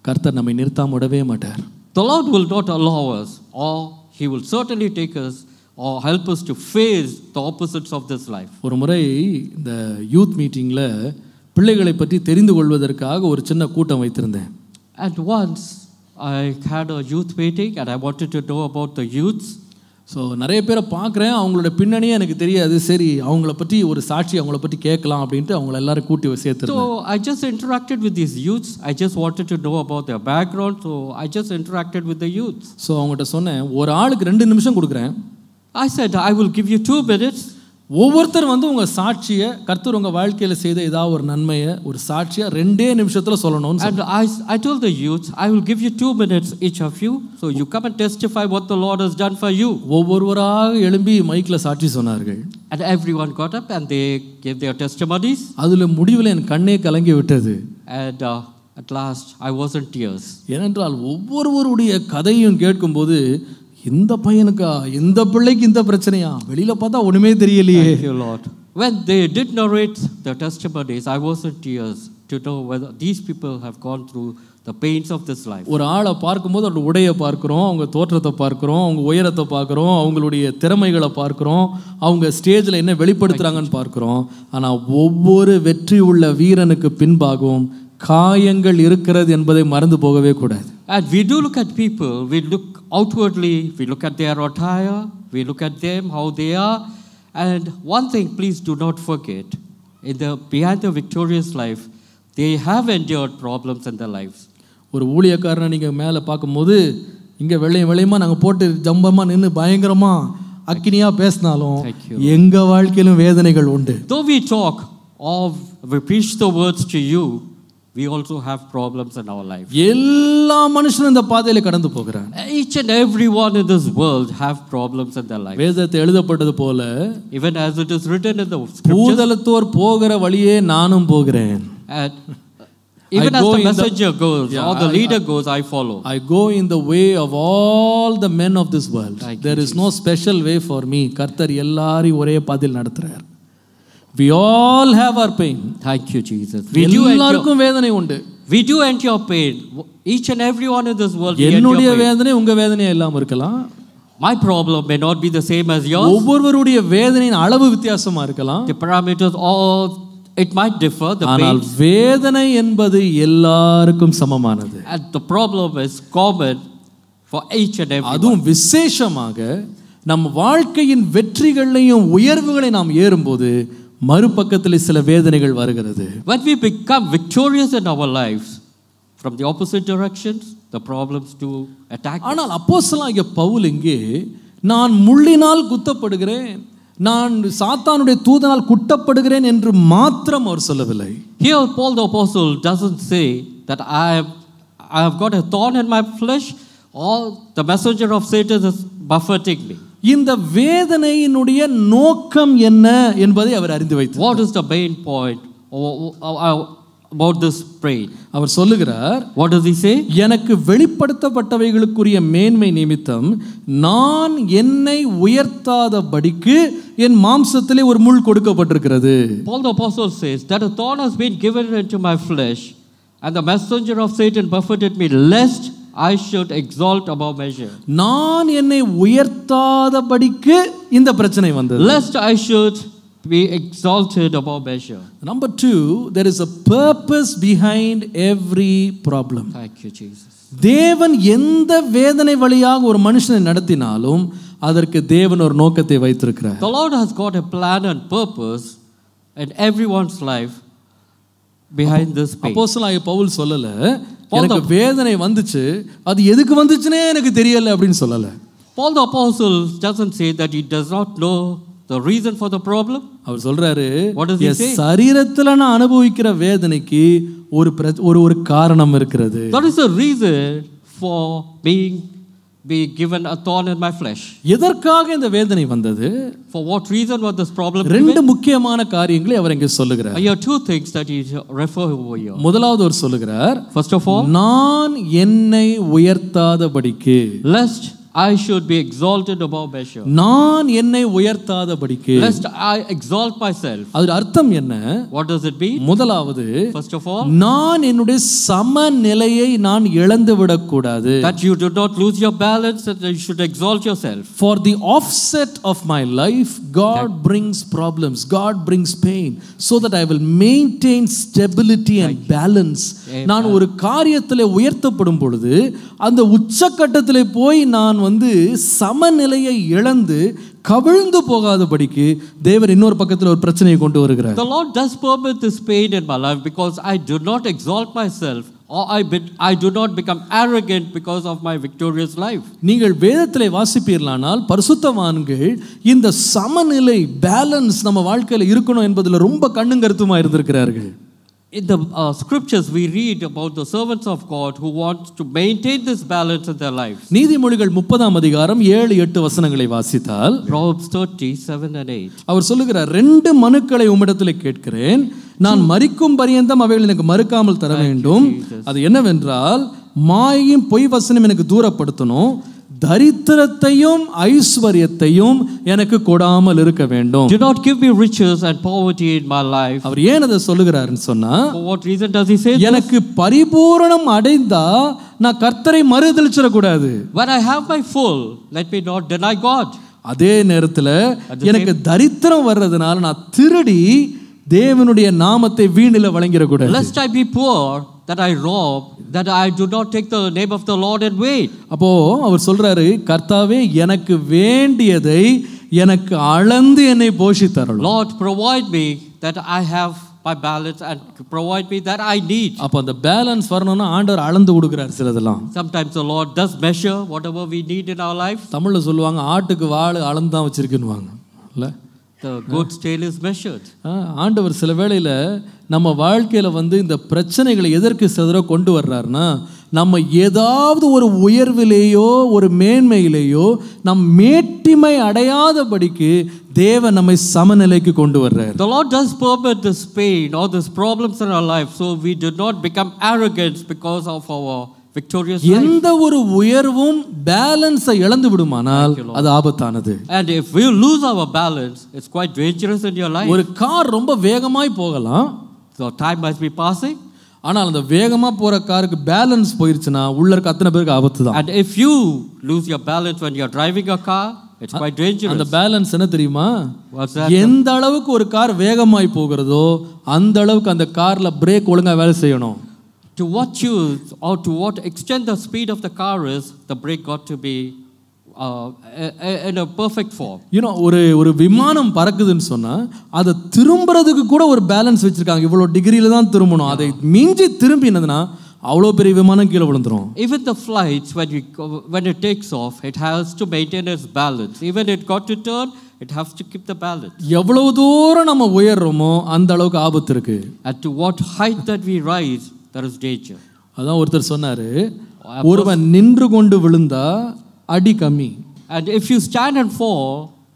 கர்த்தர் நம்மை நிறுத்தாம விடவே மாட்டார் The Lord will not allow us, or he will certainly take us or help us to face the opposites of this life. ஒரு முறை இந்த யூத் மீட்டிங்கில் பிள்ளைகளை பற்றி தெரிந்து கொள்வதற்காக ஒரு சின்ன கூட்டம் வைத்திருந்தேன் And once I had a youth meeting and I wanted to know about the youths. So நிறைய பேரை பார்க்குறேன் அவங்களோட பின்னணியே எனக்கு தெரியாது சரி அவங்கள பற்றி ஒரு சாட்சி அவங்கள பற்றி கேட்கலாம் அப்படின்ட்டு அவங்கள எல்லாரும் கூட்டி சேர்த்துருந்தேன் So I just interacted with these youths. I just wanted to know about their background. So I just interacted with the youths. So அவங்ககிட்ட சொன்னேன் ஒரு ஆளுக்கு ரெண்டு நிமிஷம் கொடுக்குறேன் I said, I will give you two minutes. ஒவ்வொருத்தர் வந்து உங்கள் சாட்சியை கர்த்தர் உங்கள் வாழ்க்கையில் செய்த ஏதாவது ஒரு நன்மையை ஒரு சாட்சியாக ரெண்டே நிமிஷத்தில் சொல்லணும்னு சொன்னேன். And I, I told the youths, I will give you two minutes, each of you. So you come and testify what the Lord has done for you. ஒவ்வொருவராக எழும்பி மைக்கில் சாட்சி சொன்னார்கள் And everyone got up and they gave their testimonies. அதில் முடிவில் என் கண்ணே கலங்கி விட்டது uh, at last, I was in tears. ஏனென்றால் ஒவ்வொருவருடைய கதையும் கேட்கும்போது இந்த பையனுக்கா இந்த பிள்ளைக்கு இந்த பிரச்சனையா வெளியில பார்த்தா ஒண்ணுமே தெரியலையே Thank you, Lord. When they did narrate the testimonies, I was in tears to know whether these people have gone through the pains of this life. ஒரு ஆளை பார்க்கும்போது அவரோட உடையை பார்க்குறோம் அவங்க தோற்றத்தை பார்க்குறோம் அவங்க உயரத்தை பார்க்குறோம் அவங்களுடைய திறமைகளை பார்க்குறோம் அவங்க ஸ்டேஜில் என்ன வெளிப்படுத்துகிறாங்கன்னு பார்க்குறோம் ஆனால் ஒவ்வொரு வெற்றி உள்ள வீரனுக்கு பின்பாகவும் காயங்கள் இருக்கிறது என்பதை மறந்து போகவே கூடாது And we do look at people, we look outwardly, we look at their attire, we look at them, how they are. And one thing, please do not forget in the behind the victorious life, they have endured problems in their lives. ஒரு ஊழியக்காரனை நீங்கள் மேலே பார்க்கும்போது இங்கே வெள்ளையும் வெள்ளையுமா நாங்கள் போட்டு ஜம்பமாக நின்று பயங்கரமாக அக்கினியாக பேசினாலும் Thank you. எங்கள் வாழ்க்கையிலும் வேதனைகள் உண்டு Though we talk of, we preach the words to you, we also have problems in our life. எல்லா மனுஷனும் இந்த பாதையில கடந்து போகிறான் Each and everyone in this world have problems in their life. வேதத்தை எழுதப்பட்டது போல Even as it is written in the scriptures, பூதலத்தோர் போகிற வழியே நானும் போகிறேன் and even I as go the in the- messenger goes Yeah, or the I- leader goes, I follow. I go in the way of all the men of this world Thank there is no special way for me கர்த்தர் எல்லாரையும் ஒரே பாதையில் நடத்துறார் we all have our pain Thank you, Jesus. We do, endure, எல்லாருக்கும் வேதனை உண்டு we do endure pain. Each and everyone in this world, we என்னுடைய endure pain. வேதனை உங்க வேதனையா இல்லாம இருக்கலாம் My problem may not be the same as yours. ஒவ்வொருவருடைய வேதனையின் அளவு வித்தியாசமா இருக்கலாம் The parameters, all it might differ. The ஆனால் pain, வேதனை என்பது எல்லாருக்கும் சமமானது and the problem is common for each and every. அதுவும் விசேஷமாக நம் வாழ்க்கையின் வெற்றிகளையும் உயர்வுகளை நாம் ஏறும்போது மறுபக்கத்தில் சில வேதனைகள் வருகிறது When we become victorious in our lives, from the opposite directions, the problems do attack. us. ஆனால் அப்போஸ்தலனாகிய பவுல் இங்கே நான் முள்ளினால் குத்தப்படுகிறேன் நான் சாத்தானுடைய தூதனால் குட்டப்படுகிறேன் என்று மாத்திரம் அவர் சொல்லவில்லை Here, Paul the Apostle doesn't say that I, am, I have got a thorn in my flesh or the messenger of Satan is buffeting me. இந்த வேதனையினுடைய நோக்கம் என்ன என்பதை அவர் அறிந்து வைத்தார் the main point o- o- o- about this pain? அவர் சொல்லுகிறார் does he say? எனக்கு வெளிப்படுத்தப்பட்டவைகளுக்குரிய மேன்மை நிமித்தம் நான் என்னை உயர்த்தாதபடிக்கு என் மாம்சத்திலே ஒரு முள் கொடுக்கப்பட்டிருக்கிறது Paul the Apostle says that a thorn has been given into my flesh, and the messenger of Satan buffeted me, lest I should exalt above measure. நான் என்னை உயர்த்தாதபடிக்கு இந்த பிரச்சனை வந்தது Lest I should be exalted above measure. Number two there is a purpose behind every problem Thank you, Jesus. தேவன் எந்த வேதனை வழியாக ஒரு மனுஷனை நடத்தினாலும் அதற்கு தேவன் ஒரு நோக்கத்தை வைத்திருக்கிறார் The Lord has got a plan and purpose in everyone's life behind this pain. அப்போஸ்தலனாகிய பவுல் சொல்லல எனக்கு வேதனை வந்துச்சு அது எதுக்கு வந்துச்சுனே எனக்கு தெரியல அப்படின்னு சொல்லல Paul the Apostle doesn't say that he does not know the reason for the problem. அவர் சொல்றாரு என்? சரீரத்துல நான் அனுபவிக்கிற வேதனைக்கு ஒரு ஒரு ஒரு காரணம் இருக்கிறது That is the reason for being being given a thorn in my flesh. எதற்காக இந்த வேதனை வந்தது For what reason was this problem? ரெண்டு முக்கியமான காரியங்களை அவர் இங்கே சொல்லுகிறார் Here are two things that he refer over here. முதலாவது அவர் சொல்லுகிறார் First of all, நான் என்னை உயர்த்தாதபடிக்கு lest I should be exalted above measure, நான் என்னை உயர்த்தாதபடிக்கு lest I exalt myself. அது அர்த்தம் என்ன What does it mean? முதலாவது First of all, நான் என்னுடைய சமநிலையை நான் இழந்து விடக்கூடாது that you do not lose your balance and that you should exalt yourself. For the offset of my life, God brings problems, God brings pain, so that I will maintain stability and balance. நான் ஒரு காரியத்தில் உயர்த்தப்படும் பொழுது அந்த உச்சக்கட்டத்தில் போய் நான் வந்து சமநிலையை இழந்து கவிழ்ந்து போகாதபடிக்கு தேவர் இன்னொரு பக்கத்தில் ஒரு பிரச்சனையை கொண்டு வருகிறார் The Lord does permit this pain in my life because I do not exalt myself or I, be, I do not become arrogant because of my victorious life. நீங்கள் வேதத்திலே வாசிப்பீர்களானால் பரிசுத்தவான்கள் இந்த சமநிலை பேலன்ஸ் நம்ம வாழ்க்கையில் இருக்கணும் என்பதில் ரொம்ப கண்ணும் கருத்துமா இருந்திருக்கிறார்கள் In the uh, scriptures, we read about the servants of God who want to maintain this balance in their lives. நீதிமொழிகள் முப்பதாம் அதிகாரம் ஏழு எட்டு வசனங்களை வாசித்தால் Proverbs 30, 7 and 8. அவர் சொல்லுகிறார் ரெண்டு மனுக்களை உம்மிடத்தில் கேட்கிறேன் நான் மறிக்கும் பரியந்தம் அவைகள் எனக்கு மறுக்காமல் தர வேண்டும் அது என்னவென்றால் மாயையும் பொய் வசனம் எனக்கு தூரப்படுத்தணும் தரித்திரத்தையும் ஐஸ்வர்யத்தையும் எனக்கு கொடாமல் இருக்க வேண்டும் Do not give me riches and poverty in my life. அவர் ஏன் அதை சொல்லுகிறாருன்னு சொன்னா For what reason does he say? எனக்கு பரிபூரணம் அடைந்தா நான் கர்த்தரை மறுதளிச்சிடக்கூடாது When I have my full, let me not deny God. அதே நேரத்தில் எனக்கு தரித்திரம் வர்றதுனால நான் திருடி தேவனுடைய நாமத்தை வீணில வழங்கிடக்கூடாது Lest I be poor, that I rob, that I do not take the name of the Lord in vain. அப்போ அவர் சொல்றாரு கர்த்தாவே எனக்கு வேண்டியதை எனக்கு அளந்து என்னை போஷித்தரணும் Lord, provide me that I have my balance and provide me that I need. அப்போ அந்த பேலன்ஸ் வரணும்னா ஆண்டவர் அளந்து கொடுக்குறாரு சிலதெல்லாம் Sometimes the Lord does measure whatever we need in our life. தமிழ்ல சொல்லுவாங்க ஆட்டுக்கு வாள் அளந்து தான் வச்சிருக்குன்னுவாங்க இல்லை The goat's tail is measured. ஆ, ஆண்டவர் சில வேளையில் நம்ம வாழ்க்கையில் வந்து இந்த பிரச்சனைகளை எதற்கு தடவை கொண்டு வர்றாருன்னா நம்ம ஏதாவது ஒரு உயர்விலேயோ ஒரு மேன்மையிலேயோ நம் மேட்டிமை அடையாதபடிக்கு தேவன் நம்மை சமநிலைக்கு கொண்டு வர்றார் The Lord does permit this pain or these problems in our life so we do not become arrogant because of our victorious life. எந்த ஒரு உயர்வும் பேலன்ஸை இழந்து விடுமானால் அது ஆபத்தானது And if we lose our balance, it's quite dangerous in your life. ஒரு car ரொம்ப வேகமாய் போகலாம் So time must be passing. ஆனால் அந்த வேகமாக போகிற காருக்கு பேலன்ஸ் போயிருச்சுன்னா உள்ள இருக்க அத்தனை பேருக்கு ஆபத்து தான் And if you lose your balance when you're driving a car, it's quite dangerous. அந்த பேலன்ஸ் என்ன தெரியுமா? எந்த அளவுக்கு ஒரு கார் வேகமாய் போகிறதோ அந்த அளவுக்கு அந்த கார்ல பிரேக் ஒழுங்கா வேலை செய்யணும் To what use or to what extent the speed of the car is, the brake got to be uh, a- a- in a perfect form. You know ஒரு ஒரு விமானம் பறக்குதுன்னு சொன்னா அதை திரும்புறதுக்கு கூட ஒரு பேலன்ஸ் வச்சிருக்காங்க இவ்வளோ டிகிரியில தான் திரும்பணும் அதை மிஞ்சி திரும்பினதுன்னா அவ்வளோ பெரிய விமானம் கீழே விழுந்துரும் Even the flights, when, we, go- when it takes off, it has to maintain its balance. Even it got to turn, it has to keep the balance. எவ்வளவு தூரம் நம்ம உயர்றோமோ அந்த அளவுக்கு ஆபத்து இருக்கு And to what height that we rise, there is danger. அதான் ஒருத்தர் சொன்னாரு ஒருவன் நின்று கொண்டு விழுந்தா அடி கம்மி And if you stand and fall,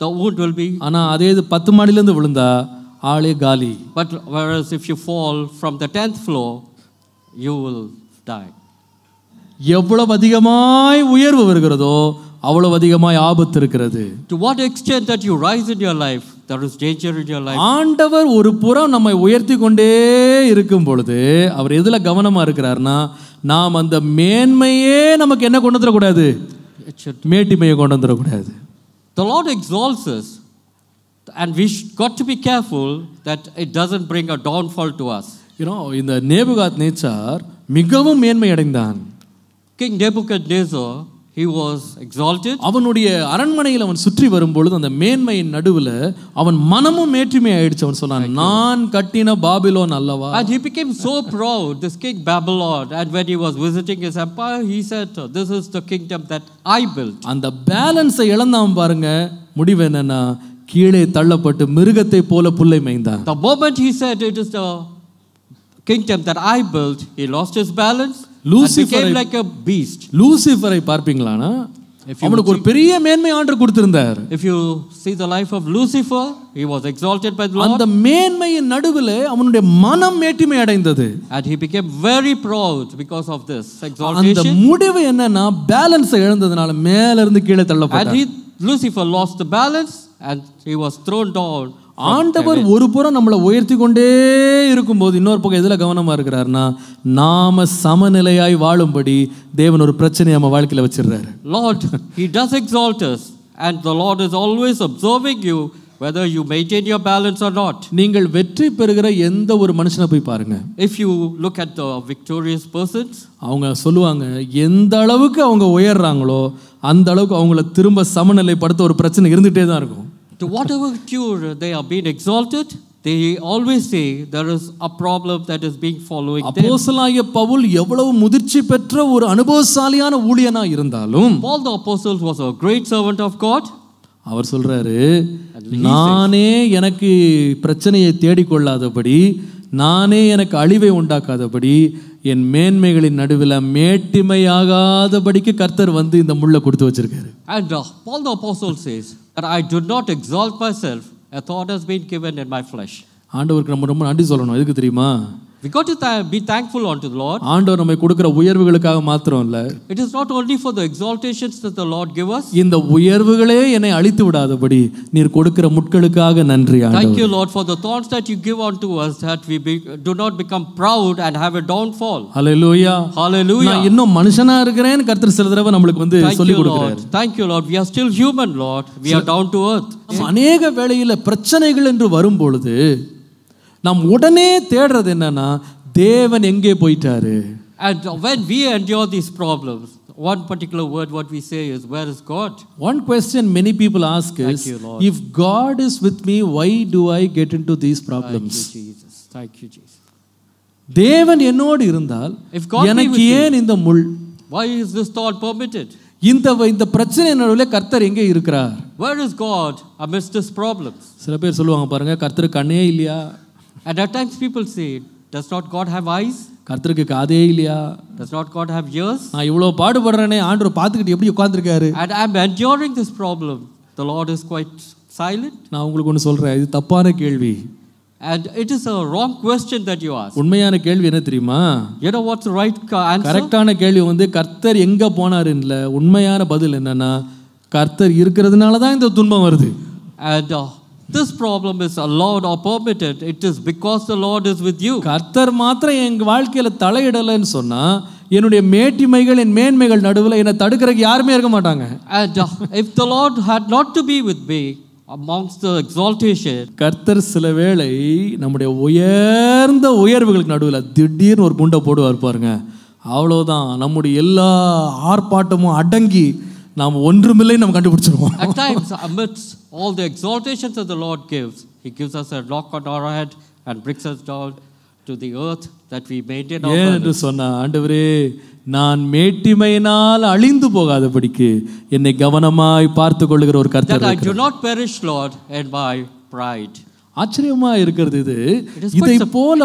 the wound will be. ஆனா அதே இது பத்து மாடியிலேருந்து விழுந்தா ஆளே காலி But whereas if you fall from the 10th floor, you will die. எவ்வளவு அதிகமாய் உயர்வு வருகிறதோ அவ்வளவு அதிகமாய் ஆபத்து இருக்கிறது To what extent that you rise in your life, there is danger in your life. ஆண்டவர் ஒரு புறம் நம்மை உயர்த்தி கொண்டே இருக்கும் பொழுது அவர் எதுல கவனமா இருக்கிறார்னா நாம் அந்த மேன்மையே நமக்கு என்ன கொண்டு வந்துடக்கூடாது. மேட்டிமையை கொண்டு வந்துடக்கூடாது The Lord exalts us, and we got to be careful that it doesn't bring a downfall to us. You know இந்த நேபுகாத் நேச்சார் மிகவும் மேன்மை அடைந்தான் King Nebuchadnezzar, he was exalted, அவனுடைய அரண்மனையில் அவன் சுற்றி வரும்பொழுது அந்த மேன்மையின் நடுவில் அவன் மனமும் மேற்றுமை ஆயிடுச்சு அவன் சொன்னான் நான் கட்டின பாபிலோன் அல்லவா and he became so proud, this king Babylon. And when he was visiting his empire, he said, This is the kingdom that I built. அந்த பேலன்ஸை இழந்தான் பாருங்க முடிவு என்னன்னா கீழே தள்ளப்பட்டு மிருகத்தை போல புல்லை மேய்ந்தான் The moment he said, It is the kingdom that I built, he lost his balance and Lucifer- became like a beast. லூசிஃபரை பார்ப்பீங்களானா If you, அவனுக்கு ஒரு பெரிய மேன்மை ஆண்டு கொடுத்திருந்தார் if you see the life of Lucifer, he was exalted by the Lord அந்த மேன்மையின் நடுவில் அவனுடைய மனம் மேட்டிமை அடைந்தது and he became very proud because of this அந்த exaltation. முடிவு என்னன்னா பேலன்ஸை இழந்ததுனால மேல இருந்து கீழே And தள்ளப்பட்டார் he, Lucifer lost the balance and he was thrown down. ஆண்டவர் ஒரு புறம் நம்மளை உயர்த்தி கொண்டே இருக்கும்போது இன்னொரு பக்கம் எதுல கவனமா இருக்கிறாருன்னா நாம சமநிலையாய் வாழும்படி தேவன் ஒரு பிரச்சனையை நம்ம வாழ்க்கையில வச்சிடுறாரு. Lord, He does exalt us, and the Lord is always observing you whether you maintain your balance or not. நீங்கள் வெற்றி பெறுகிற எந்த ஒரு மனுஷனை போய் பாருங்க. If you look at the victorious persons, அவங்க சொல்லுவாங்க எந்த அளவுக்கு அவங்க உயர்றாங்களோ அந்த அளவுக்கு அவங்கள திரும்ப சமநிலைப்படுத்த ஒரு பிரச்சனை இருந்துகிட்டே தான் இருக்கும். To whatever cure they are being exalted, they always say there is a problem that is being following them. அப்போஸ்தலனாகிய பவுல் எவ்வளவு முதிர்ச்சி பெற்ற ஒரு அனுபவசாலியான ஊழியனா இருந்தாலும் Paul the Apostle was a great servant of God, அவர் சொல்றாரு நானே எனக்கு பிரச்சனையை தேடிக்கொள்ளாதபடி நானே எனக்கு அழிவை உண்டாக்காதபடி என் மேன்மைகளின் நடுவில் மேட்டிமையாகாதபடிக்கு கர்த்தர் வந்து இந்த முள்ளை கொடுத்து வச்சிருக்காரு and uh, Paul the Apostle says that I do not exalt myself, a thought has been given in my flesh. ஆண்டவருக்கு நம்ம ரொம்ப நன்றி சொல்லணும் எதுக்கு தெரியுமா We got to th- be thankful unto the Lord. ஆண்டவர் நம்மை கொடுக்கிற உயர்வுகளுக்காக மாத்திரம் இல்ல It is not only for the exaltations that the Lord give us. இந்த உயர்வுகளே என்னை அழித்து விடாதபடி நீர் கொடுக்கிற முட்களுக்காக நன்றி Thank ஆண்டவர் you, Lord, for the thorns that you give unto us, that we be, do not become proud and have a downfall. Hallelujah Hallelujah. நான் இன்னும் மனுஷனா இருக்கிறேன்னு கர்த்தர் சில தடவை நம்மளுக்கு வந்து Thank சொல்லி you, கொடுக்கிறாரு Lord. Thank you, Lord. We are still human, Lord. We are down to earth. அநேக வேளையில பிரச்சனைகள் என்று வரும் பொழுது நாம் உடனே தேடுறது என்னன்னா தேவன் எங்கே போயிட்டாரு And when we endure these problems, one particular word what we say is, Where is God? one question many people ask Thank is you, Lord. if god is with me why do i get into these Thank problems you, Jesus. Thank you, Jesus. தேவன் என்னோடு இருந்தால் If God be எனக்கு with me- ஏன் இந்த முள் Why is this thought permitted? இந்த இந்த பிரச்சனை நடுவில் கர்த்தர் எங்கே இருக்கிறார் Where is God amidst these problems? சில பேர் சொல்லுவாங்க பாருங்க கர்த்தருக்கு கண்ணே இல்லையா And at times people say, Does not God have eyes? கர்த்தருக்கு காதே இல்லையா Does not God have ears? நான் இவ்வளோ பாடுபடுறேனே ஆண்டவர் பார்த்துக்கிட்டு எப்படி உட்காந்துருக்காரு And I'm enduring this problem. The Lord is quite silent. நான் உங்களுக்கு ஒன்று சொல்றேன் இது தப்பான கேள்வி And it is a wrong question that you ask. உண்மையான கேள்வி என்ன தெரியுமா You know what's the right ca- answer? கரெக்டான கேள்வி வந்து கர்த்தர் எங்க போனார் இல்ல உண்மையான பதில் என்னன்னா கர்த்தர் இருக்கிறதுனால தான் இந்த துன்பம் வருது And uh, this problem is allowed or permitted. It is because the Lord is with you. கர்த்தர் மாத்திரம் எங்க வாழ்க்கையில தலையிடலைன்னு சொன்னா என்னுடைய மேட்டிமைகள் என் மேன்மைகள் நடுவில் என்னை தடுக்கிறதுக்கு யாருமே இருக்க மாட்டாங்க And uh, if the Lord had not to be with me amongst the exaltation, கர்த்தர் சில வேளை நம்முடைய உயர்ந்த உயர்வுகளுக்கு நடுவில் திடீர்னு ஒரு குண்டை போடுவார் பாருங்க அவ்வளோதான் நம்முடைய எல்லா ஆர்ப்பாட்டமும் அடங்கி நாம் ஒன்றுமில்லை நம்ம கண்டுபிடிச்சிருவோம் at times, amidst all the exaltations that the Lord gives, He gives us a knock on our head and brings us down to the earth that we maintain our ஏன். என்று சொன்னா ஆண்டவரே நான் மேட்டிமையினால் அழிந்து போகாதபடிக்கு என்னை கவனமாய் பார்த்து கொள்ளுகிற ஒரு கர்த்தர் That I do not perish, Lord, in my pride. ஆச்சரியமா இருக்கிறது இது இதை போல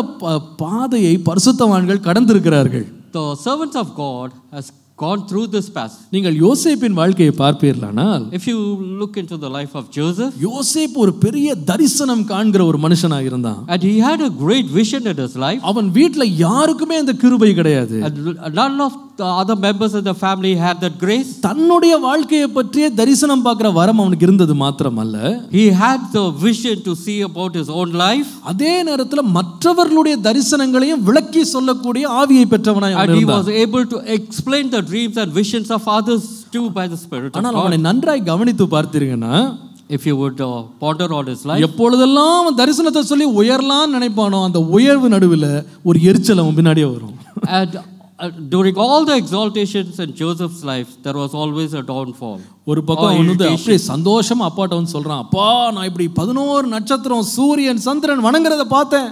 பாதையை பரிசுத்தவான்கள் கடந்திருக்கிறார்கள் The servants of God has gone through this passage. நீங்கள் யோசேப்பின் வாழ்க்கையை பார்ப்பீர்களானால் If you look into the life of Joseph, யோசேப் ஒரு பெரிய தரிசனம் காண்கிற ஒரு மனுஷனா இருந்தான் and he had a great vision in his life, அவன் வீட்ல யாருக்குமே அந்த கிருபை கிடையாது and none of the other members of the family had that grace. தன்னுடைய வாழ்க்கையை பற்றிய தரிசனம் பார்க்கிற வரம் அவனுக்கு இருந்தது மாத்திரமல்ல. He had the vision to see about his own life, அதே நேரத்துல மற்றவர்களுடைய தரிசனங்களையும் விளக்கி சொல்லக்கூடிய ஆவியை பெற்றவனாய் அவன் and he இருந்தான் was able to explain the dreams and visions of others too by the Spirit of ஆனால். அவனை நன்றாய் கவனித்து பார்த்தீங்கன்னா If you would uh, ponder on his life, எப்பொழுதெல்லாம் அவன் தரிசனத்தை சொல்லி உயரலாம்னு நினைப்பானோ அந்த உயர்வு நடுவில் ஒரு எரிச்சல் அவன் பின்னாடியே வரும். And during all the exaltations in Joseph's life, there was always a downfall. ஒரு பக்கம் Oh, அவன் வந்து irritation. அப்படியே சந்தோஷமா அப்பாட்ட வந்து சொல்றான் அப்பா நான் இப்படி பதினோரு நட்சத்திரம் சூரியன் சந்திரன் வணங்குறத பார்த்தேன்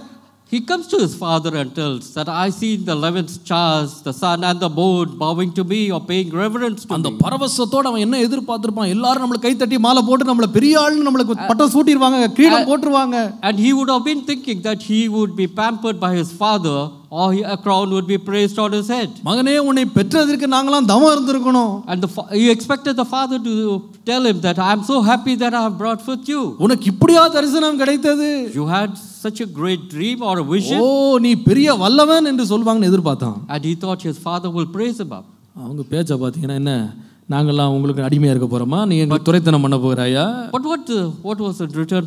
He comes to his father and tells that I see the eleven stars, the sun and the moon bowing to me or paying reverence to அந்த me. பரவசத்தோட அவன் என்ன எதிர்பார்த்திருப்பான் எல்லாரும் நம்மளை கை தட்டி மாலை போட்டு நம்மள பெரிய ஆள்னு நம்மளுக்கு பட்டம் சூட்டிடுவாங்க கிரீடம் போட்டுருவாங்க And he would have been thinking that he would be pampered by his father or he- a crown would be placed on his head. மகனே உன்னை பெற்றதற்கு நாங்களாம் தவம் இருந்திருக்கணும் And the, fa- he expected the father to tell him that I'm so happy that I have brought forth you. உனக்கு இப்படியா தரிசனம் கிடைத்தது You had such a great dream or a O vision. நீ பெரிய வல்லவன் என்று சொல்வாங்கன்னு எதிர்பார்த்தான் And he thought his father will praise him up. அவங்க பேச்சை பார்த்தீங்கன்னா என்ன நாங்கெல்லாம் உங்களுக்கு அடிமையா இருக்க போறோமா நீ எங்களுக்கு துரைத்தனம் பண்ண போகிறாயா uh, what was in return?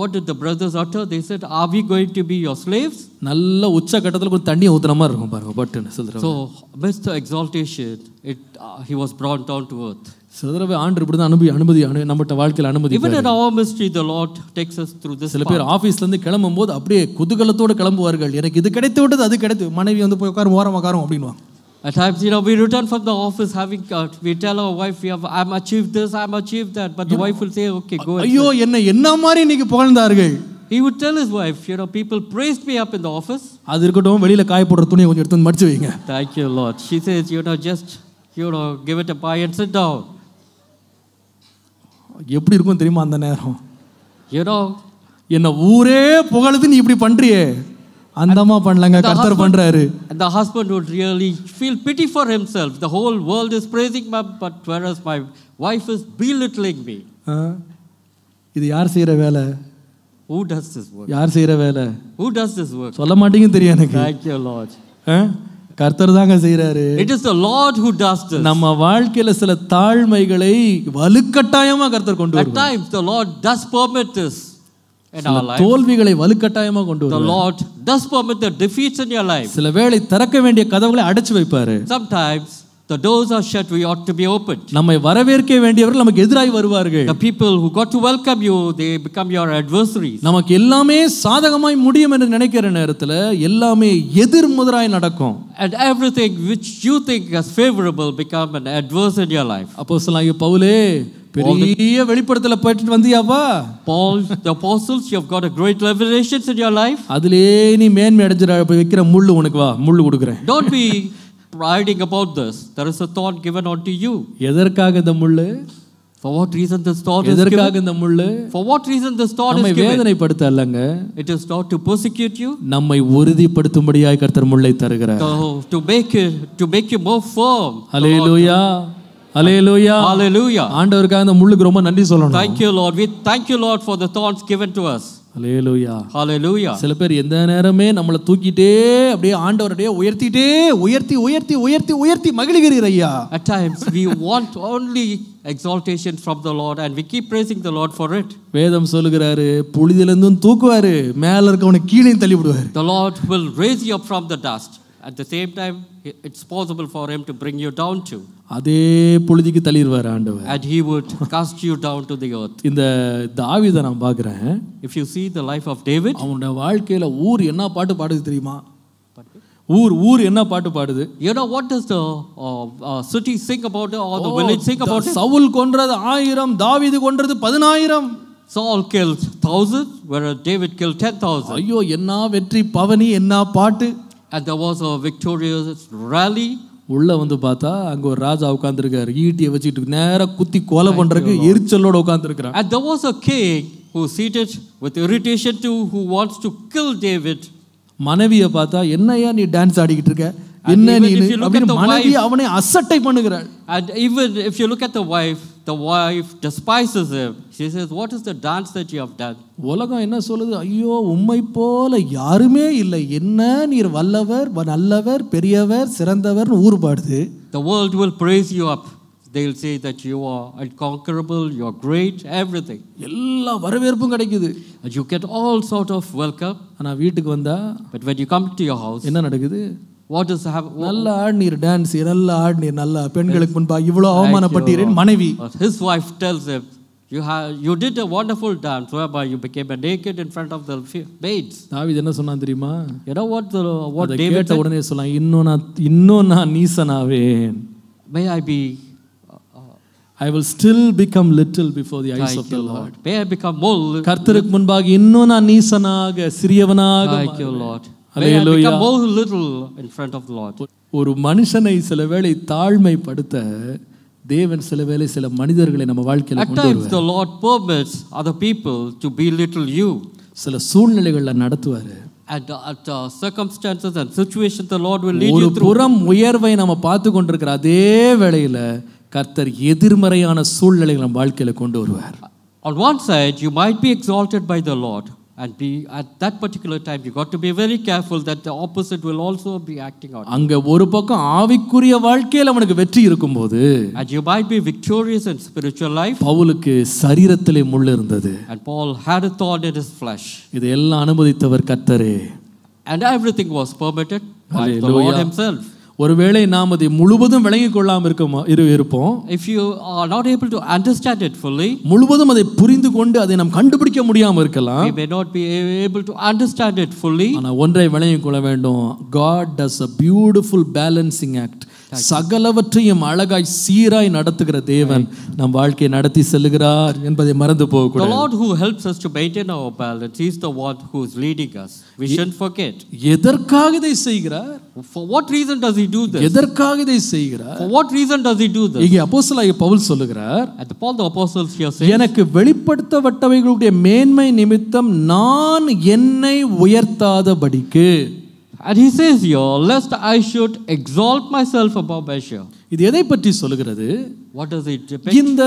What did the brothers utter? They said, Are we going to be your slaves? நல்ல உச்ச கட்டத்தில் கொஞ்சம் தண்ணியை ஊத்துன மாதிரி இருக்கும் பாருங்க பட்டுன்னு சில தடவை So, amidst the exaltation, it, uh, he was brought down to earth. சில தடவை ஆண்டு இப்படி தான் அனுமதி அனுமதி அனு நம்மகிட்ட வாழ்க்கையில் அனுமதி Even in our ministry, the Lord takes us through this சில. பேர் ஆபீஸ்ல இருந்து கிளம்பும் போது அப்படியே குதூகலத்தோட கிளம்புவார்கள் எனக்கு இது கிடைத்து விட்டது அது கிடைத்து மனைவி வந்து போய் உட்காரும் ஓரம் உட்காரும் அப்படின்வாங்க At times, you know, we return from the office having, uh, we tell our wife, we have, I'm achieved this, I'm achieved that. But the wife will say, okay, go. ஐயோ என்ன என்ன மாதிரி இன்னைக்கு புகழ்ந்தார்கள் He would tell his wife, you know, people praised me up in the office. அது இருக்கட்டும் வெளியில காய போடுற துணியை கொஞ்சம் எடுத்து வந்து மடிச்சு வைங்க Thank you, Lord. She says, you know, just, you know, give it a pie and sit down. எப்படி இருக்கும் தெரியுமா அந்த நேரம் You know, என்ன ஊரே புகழுது நீ இப்படி பண்றியே அந்தமா பண்ணலங்க கர்த்தர் பண்றாரு the husband would really feel pity for himself. The whole world is praising me, but whereas my wife is belittling me. ஆ? இது யார் செய்யற வேலை Who does this work? யார் செய்யற வேலை Who does this work? சொல்ல மாட்டீங்க தெரியும் எனக்கு Thank you, Lord. ஆ? கர்த்தர் தாங்க செய்யறாரு It is the Lord who does this. நம்ம வாழ்க்கையில சில தாழ்மைகளை வலுக்கட்டாயமா கர்த்தர் கொண்டு At வருவார் times, the Lord does permit this in our life. தோல்விகளை வலுக்கட்டாயமா கொண்டு The வருவார் Lord does permit the defeats in your life. சில வேளை திறக்க வேண்டிய கதவுகளை அடைச்சு வைப்பாரு Sometimes the doors are shut, we ought to be opened. நம்மை வரவேற்க வேண்டியவர்கள் நமக்கு எதிராய் வருவார்கள் The people who got to welcome you, they become your adversaries. நமக்கு எல்லாமே சாதகமாய் முடியும் என்று நினைக்கிற நேரத்துல எல்லாமே எதிர்முதராய் நடக்கும் And everything which you think as favorable become an adverse in your life. அப்போ சொல்லாங்க பவுலே பெரிய வெளிப்படுத்தல போயிட்டு வந்தியாப்பா Paul, the apostles, you have got a great revelations in your life. அதிலே நீ மேன்மை அடைஞ்சிட போய் வைக்கிற முள்ளு உனக்கு வா முள்ளு கொடுக்குறேன் Don't be riding about this. There is a thorn given unto you. எதற்காக இந்த முள்ளு For what reason this thorn is given? எதற்காக இந்த முள்ளு For what reason this thorn நம்மை is given? வேதனைப்படுத்த அல்லங்க It is not to persecute you, நம்மை உறுதிப்படுத்தும்படியாய் கர்த்தர் முள்ளை தருகிறார் to, make it, to make you more firm. Hallelujah hallelujah Hallelujah. ஆண்டவருக்காக அந்த முள்ளுக்கு ரொம்ப நன்றி சொல்லணும் Thank you, Lord. We thank you, Lord, for the thorns given to us. சில பேர் எந்த நேரமே நம்மளை தூக்கிட்டே அப்படியே ஆண்டவருடைய உயர்த்திட்டே உயர்த்தி உயர்த்தி உயர்த்தி உயர்த்தி மகிழ்கிறீர் ஐயா At times we want only exaltation from the Lord and we keep praising the Lord for it. வேதம் சொல்லுகிறாரு புழுதிலிருந்தும் தூக்குவாரு மேல இருக்கவனை கீழே தள்ளி விடுவாரு The Lord will raise you up from the dust. At the same time, it's possible for Him to bring you down to, அதே புழுதிக்கு தள்ளிடுவார் ஆண்டவர் and He would cast you down to the earth. இந்த தாவீதை நான் பார்க்குறேன் If you see the life of David, அவனோட வாழ்க்கையில ஊர் என்ன பாட்டு பாடுது தெரியுமா ஊர் ஊர் என்ன பாட்டு பாடுது the uh, uh, city sing about it or the village sing about it? Saul கொன்றது ஆயிரம் தாவீது கொன்றது பதினாயிரம் Saul killed thousand, whereas David killed ten thousand. ஐயோ என்ன வெற்றி பவனி என்ன பாட்டு And there was a victorious rally. உள்ள வந்து பார்த்தா அங்க ஒரு ராஜா உட்காந்துருக்காரு ஈட்டியை வச்சுட்டு நேரா குத்தி கொலை பண்றதுக்கு எரிச்சலோட உட்காந்துருக்கிறான் And there was a king who seated with irritation too, who wants to kill David. மனைவியை பார்த்தா என்னையா நீ டான்ஸ் ஆடிக்கிட்டு இருக்க And என்ன even நீ if you look அப்படின்னு at the மனைவி wife- அவனை அசட்டை பண்ணுகிறாள் And even if you look at the wife, the wife despises him. She says, What is the dance that you have done? உலகம் என்ன சொல்லுது ஐயோ உம்மை போல யாருமே இல்லை என்ன நீர் வல்லவர் நல்லவர் பெரியவர் சிறந்தவர்னு ஊர் பாடுது The world will praise you up. They'll say that you are unconquerable, you are great, everything. எல்லா வரவேற்பும் கிடைக்குது And you get all sort of welcome. ஆனா வீட்டுக்கு வந்தா But when you come to your house, என்ன நடக்குது what does happen? நல்ல ஆடினீர் dance நல்ல ஆடினீர் நல்லா பெண்களுக்கு முன்பா இவ்வளோ அவமானப்பட்டீரேன் மனைவி But his wife tells him, you, have, you did a wonderful dance whereby you became a naked in front of the fi- maids. தாவீது என்ன சொன்னான் தெரியுமா You know what, the, what அதை David கேட்ட said? உடனே சொல்லலாம் இன்னும் நான் இன்னும் நான் நீசனாவேன் May I be, uh, uh, I will still become little before the eyes Thank of the you, Lord Lord. May I become more. li- கர்த்தருக்கு முன்பாக இன்னும் நான் நீசனாக சிறியவனாக Thank you, Lord. ஒரு மனுஷனை சில வேளை தாழ்மைப்படுத்த தேவன் சில வேளை சில மனிதர்களை நம்ம வாழ்க்கையில கொண்டு times, வருவார் the Lord permits other people to belittle you. சில சூழ்நிலைகள்ல நடத்துவாரு And uh, at uh, circumstances and situations, the Lord will lead ஒரு you through. புறம் உயர்வை நம்ம பார்த்து கொண்டிருக்கிற அதே வேளையில கர்த்தர் எதிர்மறையான சூழ்நிலைகளை நம்ம வாழ்க்கையில கொண்டு வருவார் On one side, you might be exalted by the Lord, and be at that particular time, you got to be very careful that the opposite will also be acting out. அங்க ஒரு பக்கம் ஆவிக்குரிய வாழ்க்கையில அவனுக்கு வெற்றி இருக்கும்போது And you might be victorious in spiritual life, பவுலுக்கு சரீரத்திலே முள் இருந்தது and Paul had a thorn in his flesh. இதையெல்லாம் அனுமதித்தவர் கர்த்தரே And everything was permitted by the Hallelujah. Lord Himself. ஒருவேளை நாம் அதை முழுவதும் விளங்கிக் கொள்ளாம இருக்கோமா இரு இருப்போம். If you are not able to understand it fully, முழுவதும் அதை புரிந்து கொண்டு அதை நாம் கண்டுபிடிக்க முடியாம இருக்கலாம். we may not be able to understand it fully. ஆனா ஒன்றை விளங்கிக் கொள்ள வேண்டும். God does a beautiful balancing act சகலவற்றையும் அழகாய் சீராய் நடத்துகிற தேவன் நம் வாழ்க்கையை நடத்தி செல்லுகிறார் என்பதை மறந்து The போகக்கூடாது Lord who helps us to maintain our balance, He's the one who is leading us. We shouldn't forget. எதற்காக இதை செய்கிறார் For what reason does He do this? எதற்காக இதை செய்கிறார் For what reason does He do this? இங்கே அப்போஸ்தலனாகிய பவுல் சொல்லுகிறார் And Paul the Apostles here says, எனக்கு வெளிப்படுத்தப்பட்டவைகளுடைய மேன்மை நிமித்தம் நான் என்னை உயர்த்தாதபடிக்கு and he says here, lest I should exalt myself above measure. இது எதை பற்றி சொல்லுகிறது What does it depict? இந்த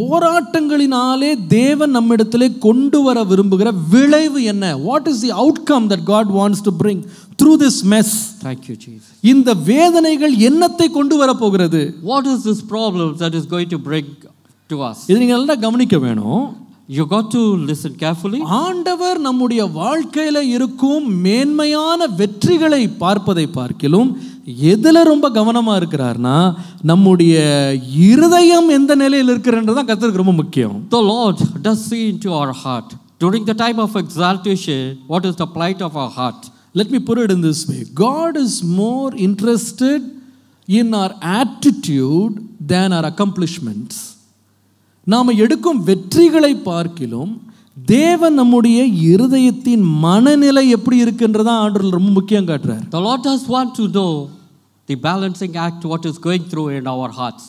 போராட்டங்களினாலே தேவன் நம்மிடத்திலே கொண்டு வர விரும்புகிற விளைவு என்ன what is the outcome that God wants to bring through this mess Thank you, Jesus. இந்த வேதனைகள் என்னத்தை கொண்டு வர போகிறது What is this problem that is going to bring to us? இது நீங்க நல்லா கவனிக்க வேணும் You got to listen carefully. ஆண்டவர் நம்முடைய வாழ்க்கையில இருக்கும் மேன்மையான வெற்றிகளை பார்ப்பதை பார்க்கிலும் எதுல ரொம்ப கவனமா இருக்கிறார்னா நம்முடைய இருதயம் எந்த நிலையில் இருக்கிறன்றது தான் கர்த்தருக்கு ரொம்ப முக்கியம் The Lord does see into our heart. During the time of exaltation, what is the plight of our heart? Let me put it in this way God is more interested in our attitude than our accomplishments. நாம் எடுக்கும் வெற்றிகளை பார்க்கிலும் தேவன் நம்முடைய இருதயத்தின் மனநிலை எப்படி இருக்குன்றதா ஆண்டவர் ரொம்ப முக்கியம் காட்டுறார் The Lord does want to know the balancing act, what is going through in our hearts.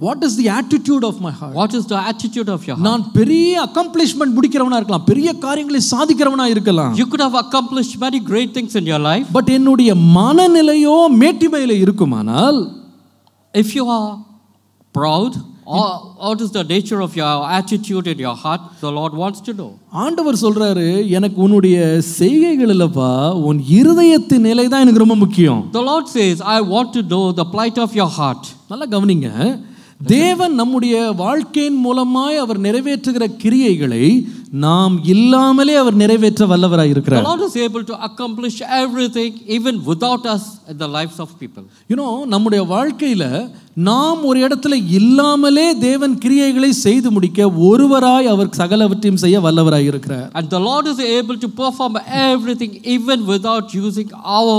What is the attitude of my heart What is the attitude of your heart? நான் பெரிய அக்கம்ப்ளிஷ்மெண்ட் முடிக்கிறவனா இருக்கலாம் பெரிய காரியங்களை சாதிக்கிறவனா இருக்கலாம் You could have accomplished many great things in your life. But என்னுடைய மனநிலையோ மேட்டிமையில இருக்குமானால் If you are proud, or what is the nature of your attitude in your heart, the Lord wants to know. ஆண்டவர் சொல்றாரு எனக்கு உன்னுடைய செய்கைகள் இல்லப்பா உன் இருதயத்தின் நிலை தான் எனக்கு ரொம்ப முக்கியம் The Lord says, I want to know the plight of your heart. நல்லா கவனிங்க தேவன் நம்முடைய வாழ்க்கையின் மூலமாய் அவர் நிறைவேற்றுகிற கிரியைகளை நாம் இல்லாமலே அவர் நிறைவேற்ற வல்லவராய் The இருக்கிறார் Lord is able to accomplish everything even without us in the lives of people. You know நம்முடைய வாழ்க்கையில நாம் ஒரு இடத்துல இல்லாமலே தேவன் கிரியைகளை செய்து முடிக்க ஒருவராய் அவர் சகலவற்றையும் செய்ய வல்லவராய் இருக்கிறார் And the Lord is able to perform everything even without using our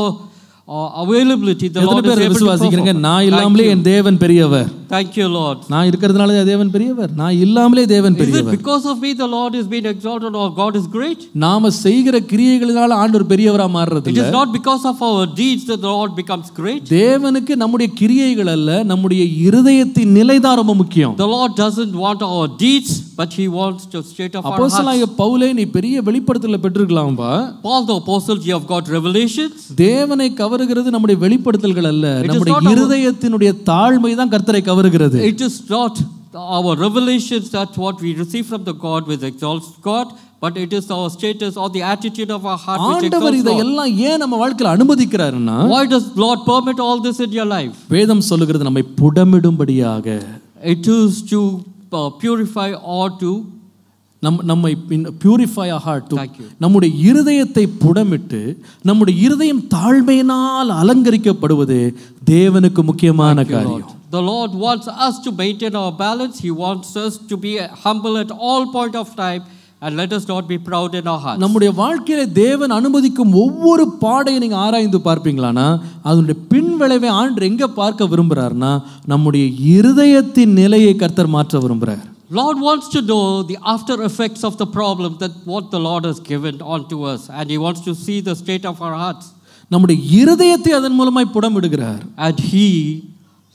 uh, availability. The எத்தனை Lord is பேர் able to விசுவாசிக்கிறீங்க perform. நான் Thank இல்லாமலே you. என் தேவன் பெரியவர் Thank you, Lord. நான் இருக்கிறதுனால தேவன் பெரியவர் நான் இல்லாமலே தேவன் Is it பெரியவர் because of me the Lord is being exalted or God is great? நாம செய்கிற கிரியைகளினால ஆண்டவர் பெரியவரா மாறுறது It இல்ல is not because of our deeds that the Lord becomes great. தேவனுக்கு நம்முடைய கிரியைகள் அல்ல நம்முடைய இருதயத்தின் நிலை தான் ரொம்ப முக்கியம் The Lord doesn't want our deeds, but He wants the state of our hearts. அப்போஸ்தலனாகிய பவுலே நீ பெரிய வெளிப்படுத்தல பெற்றிருக்கலாம்பா Paul the Apostle, you have got revelations. தேவனை கவருகிறது நம்முடைய வெளிப்படுத்தல்கள் அல்ல is நம்முடைய not our- இருதயத்தினுடைய தாழ்மை தான் கர்த்தரை கவருகிறது It is not our revelations that what we receive from the God which exalts God, but it is our status or the attitude of our heart which ஆண்டவர் exalts God. இதையெல்லாம் ஏன் நம்ம வாழ்க்கையில அனுமதிக்கிறாருன்னா Why does Lord permit all this in your life? வேதம் சொல்லுகிறது நம்மை புடமிடும்படியாக It is to uh, purify or to நம் நம்மை பியூரிஃபை ஹார்ட். நம்முடைய இருதயத்தை புடமிட்டு நம்முடைய இருதயம் தாழ்மையினால் அலங்கரிக்கப்படுவது தேவனுக்கு முக்கியமான காரியம் The Lord wants us to maintain our balance. He wants us to be humble at all point of time and let us not be proud in our hearts. நம்முடைய வாழ்க்கையில தேவன் அனுமதிக்கும் ஒவ்வொரு பாடையை நீங்க ஆராய்ந்து பார்ப்பீங்களானா அதனுடைய பின் விளைவை ஆண்டு எங்க பார்க்க விரும்புறாருன்னா நம்முடைய இருதயத்தின் நிலையை கர்த்தர் மாற்ற விரும்புறார் Lord wants to know the after effects of the problem that what the Lord has given onto us, and He wants to see the state of our hearts. நம்முடைய இருதயத்தை அதன் மூலமாய் புடமிடுகிறார் And He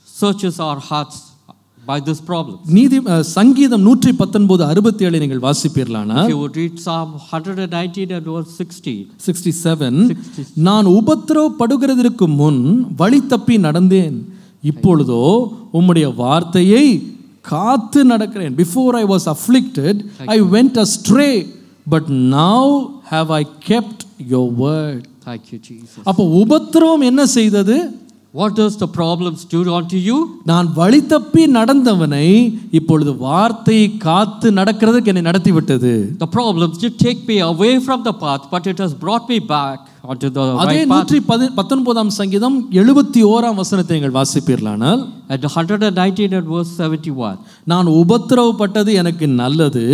searches our hearts by this problem. நீதி அஹ், சங்கீதம் நூற்றி பத்தொன்பது அறுபத்தி ஏழை நீங்கள் வாசிப்பீர்களானா If you would read Psalm 119 and verse 16, sixty seven நான் உபத்திரவப்படுகிறதற்கு முன் வழி தப்பி நடந்தேன் இப்பொழுதோ உம்முடைய வார்த்தையை காத்து நடக்கிறேன். Before I was afflicted I went astray but now have I kept your word. அப்போ உபத்திரவம் என்ன செய்தது? What does the problems do unto you? நான் வழி தப்பி நடந்தவனை இப்பொழுது வார்த்தையை காத்து நடக்கிறதுக்கு என்னை நடத்தி விட்டது The problems did take me away from the path, but it has brought me back onto the அதே right path. பதி பத்தொன்பதாம் சங்கீதம் எழுபத்தி ஓராம் வசனத்தை நீங்கள் வாசிப்பீர்களானால் At 119 and verse 71. நான் உபத்திரவப்பட்டது எனக்கு நல்லது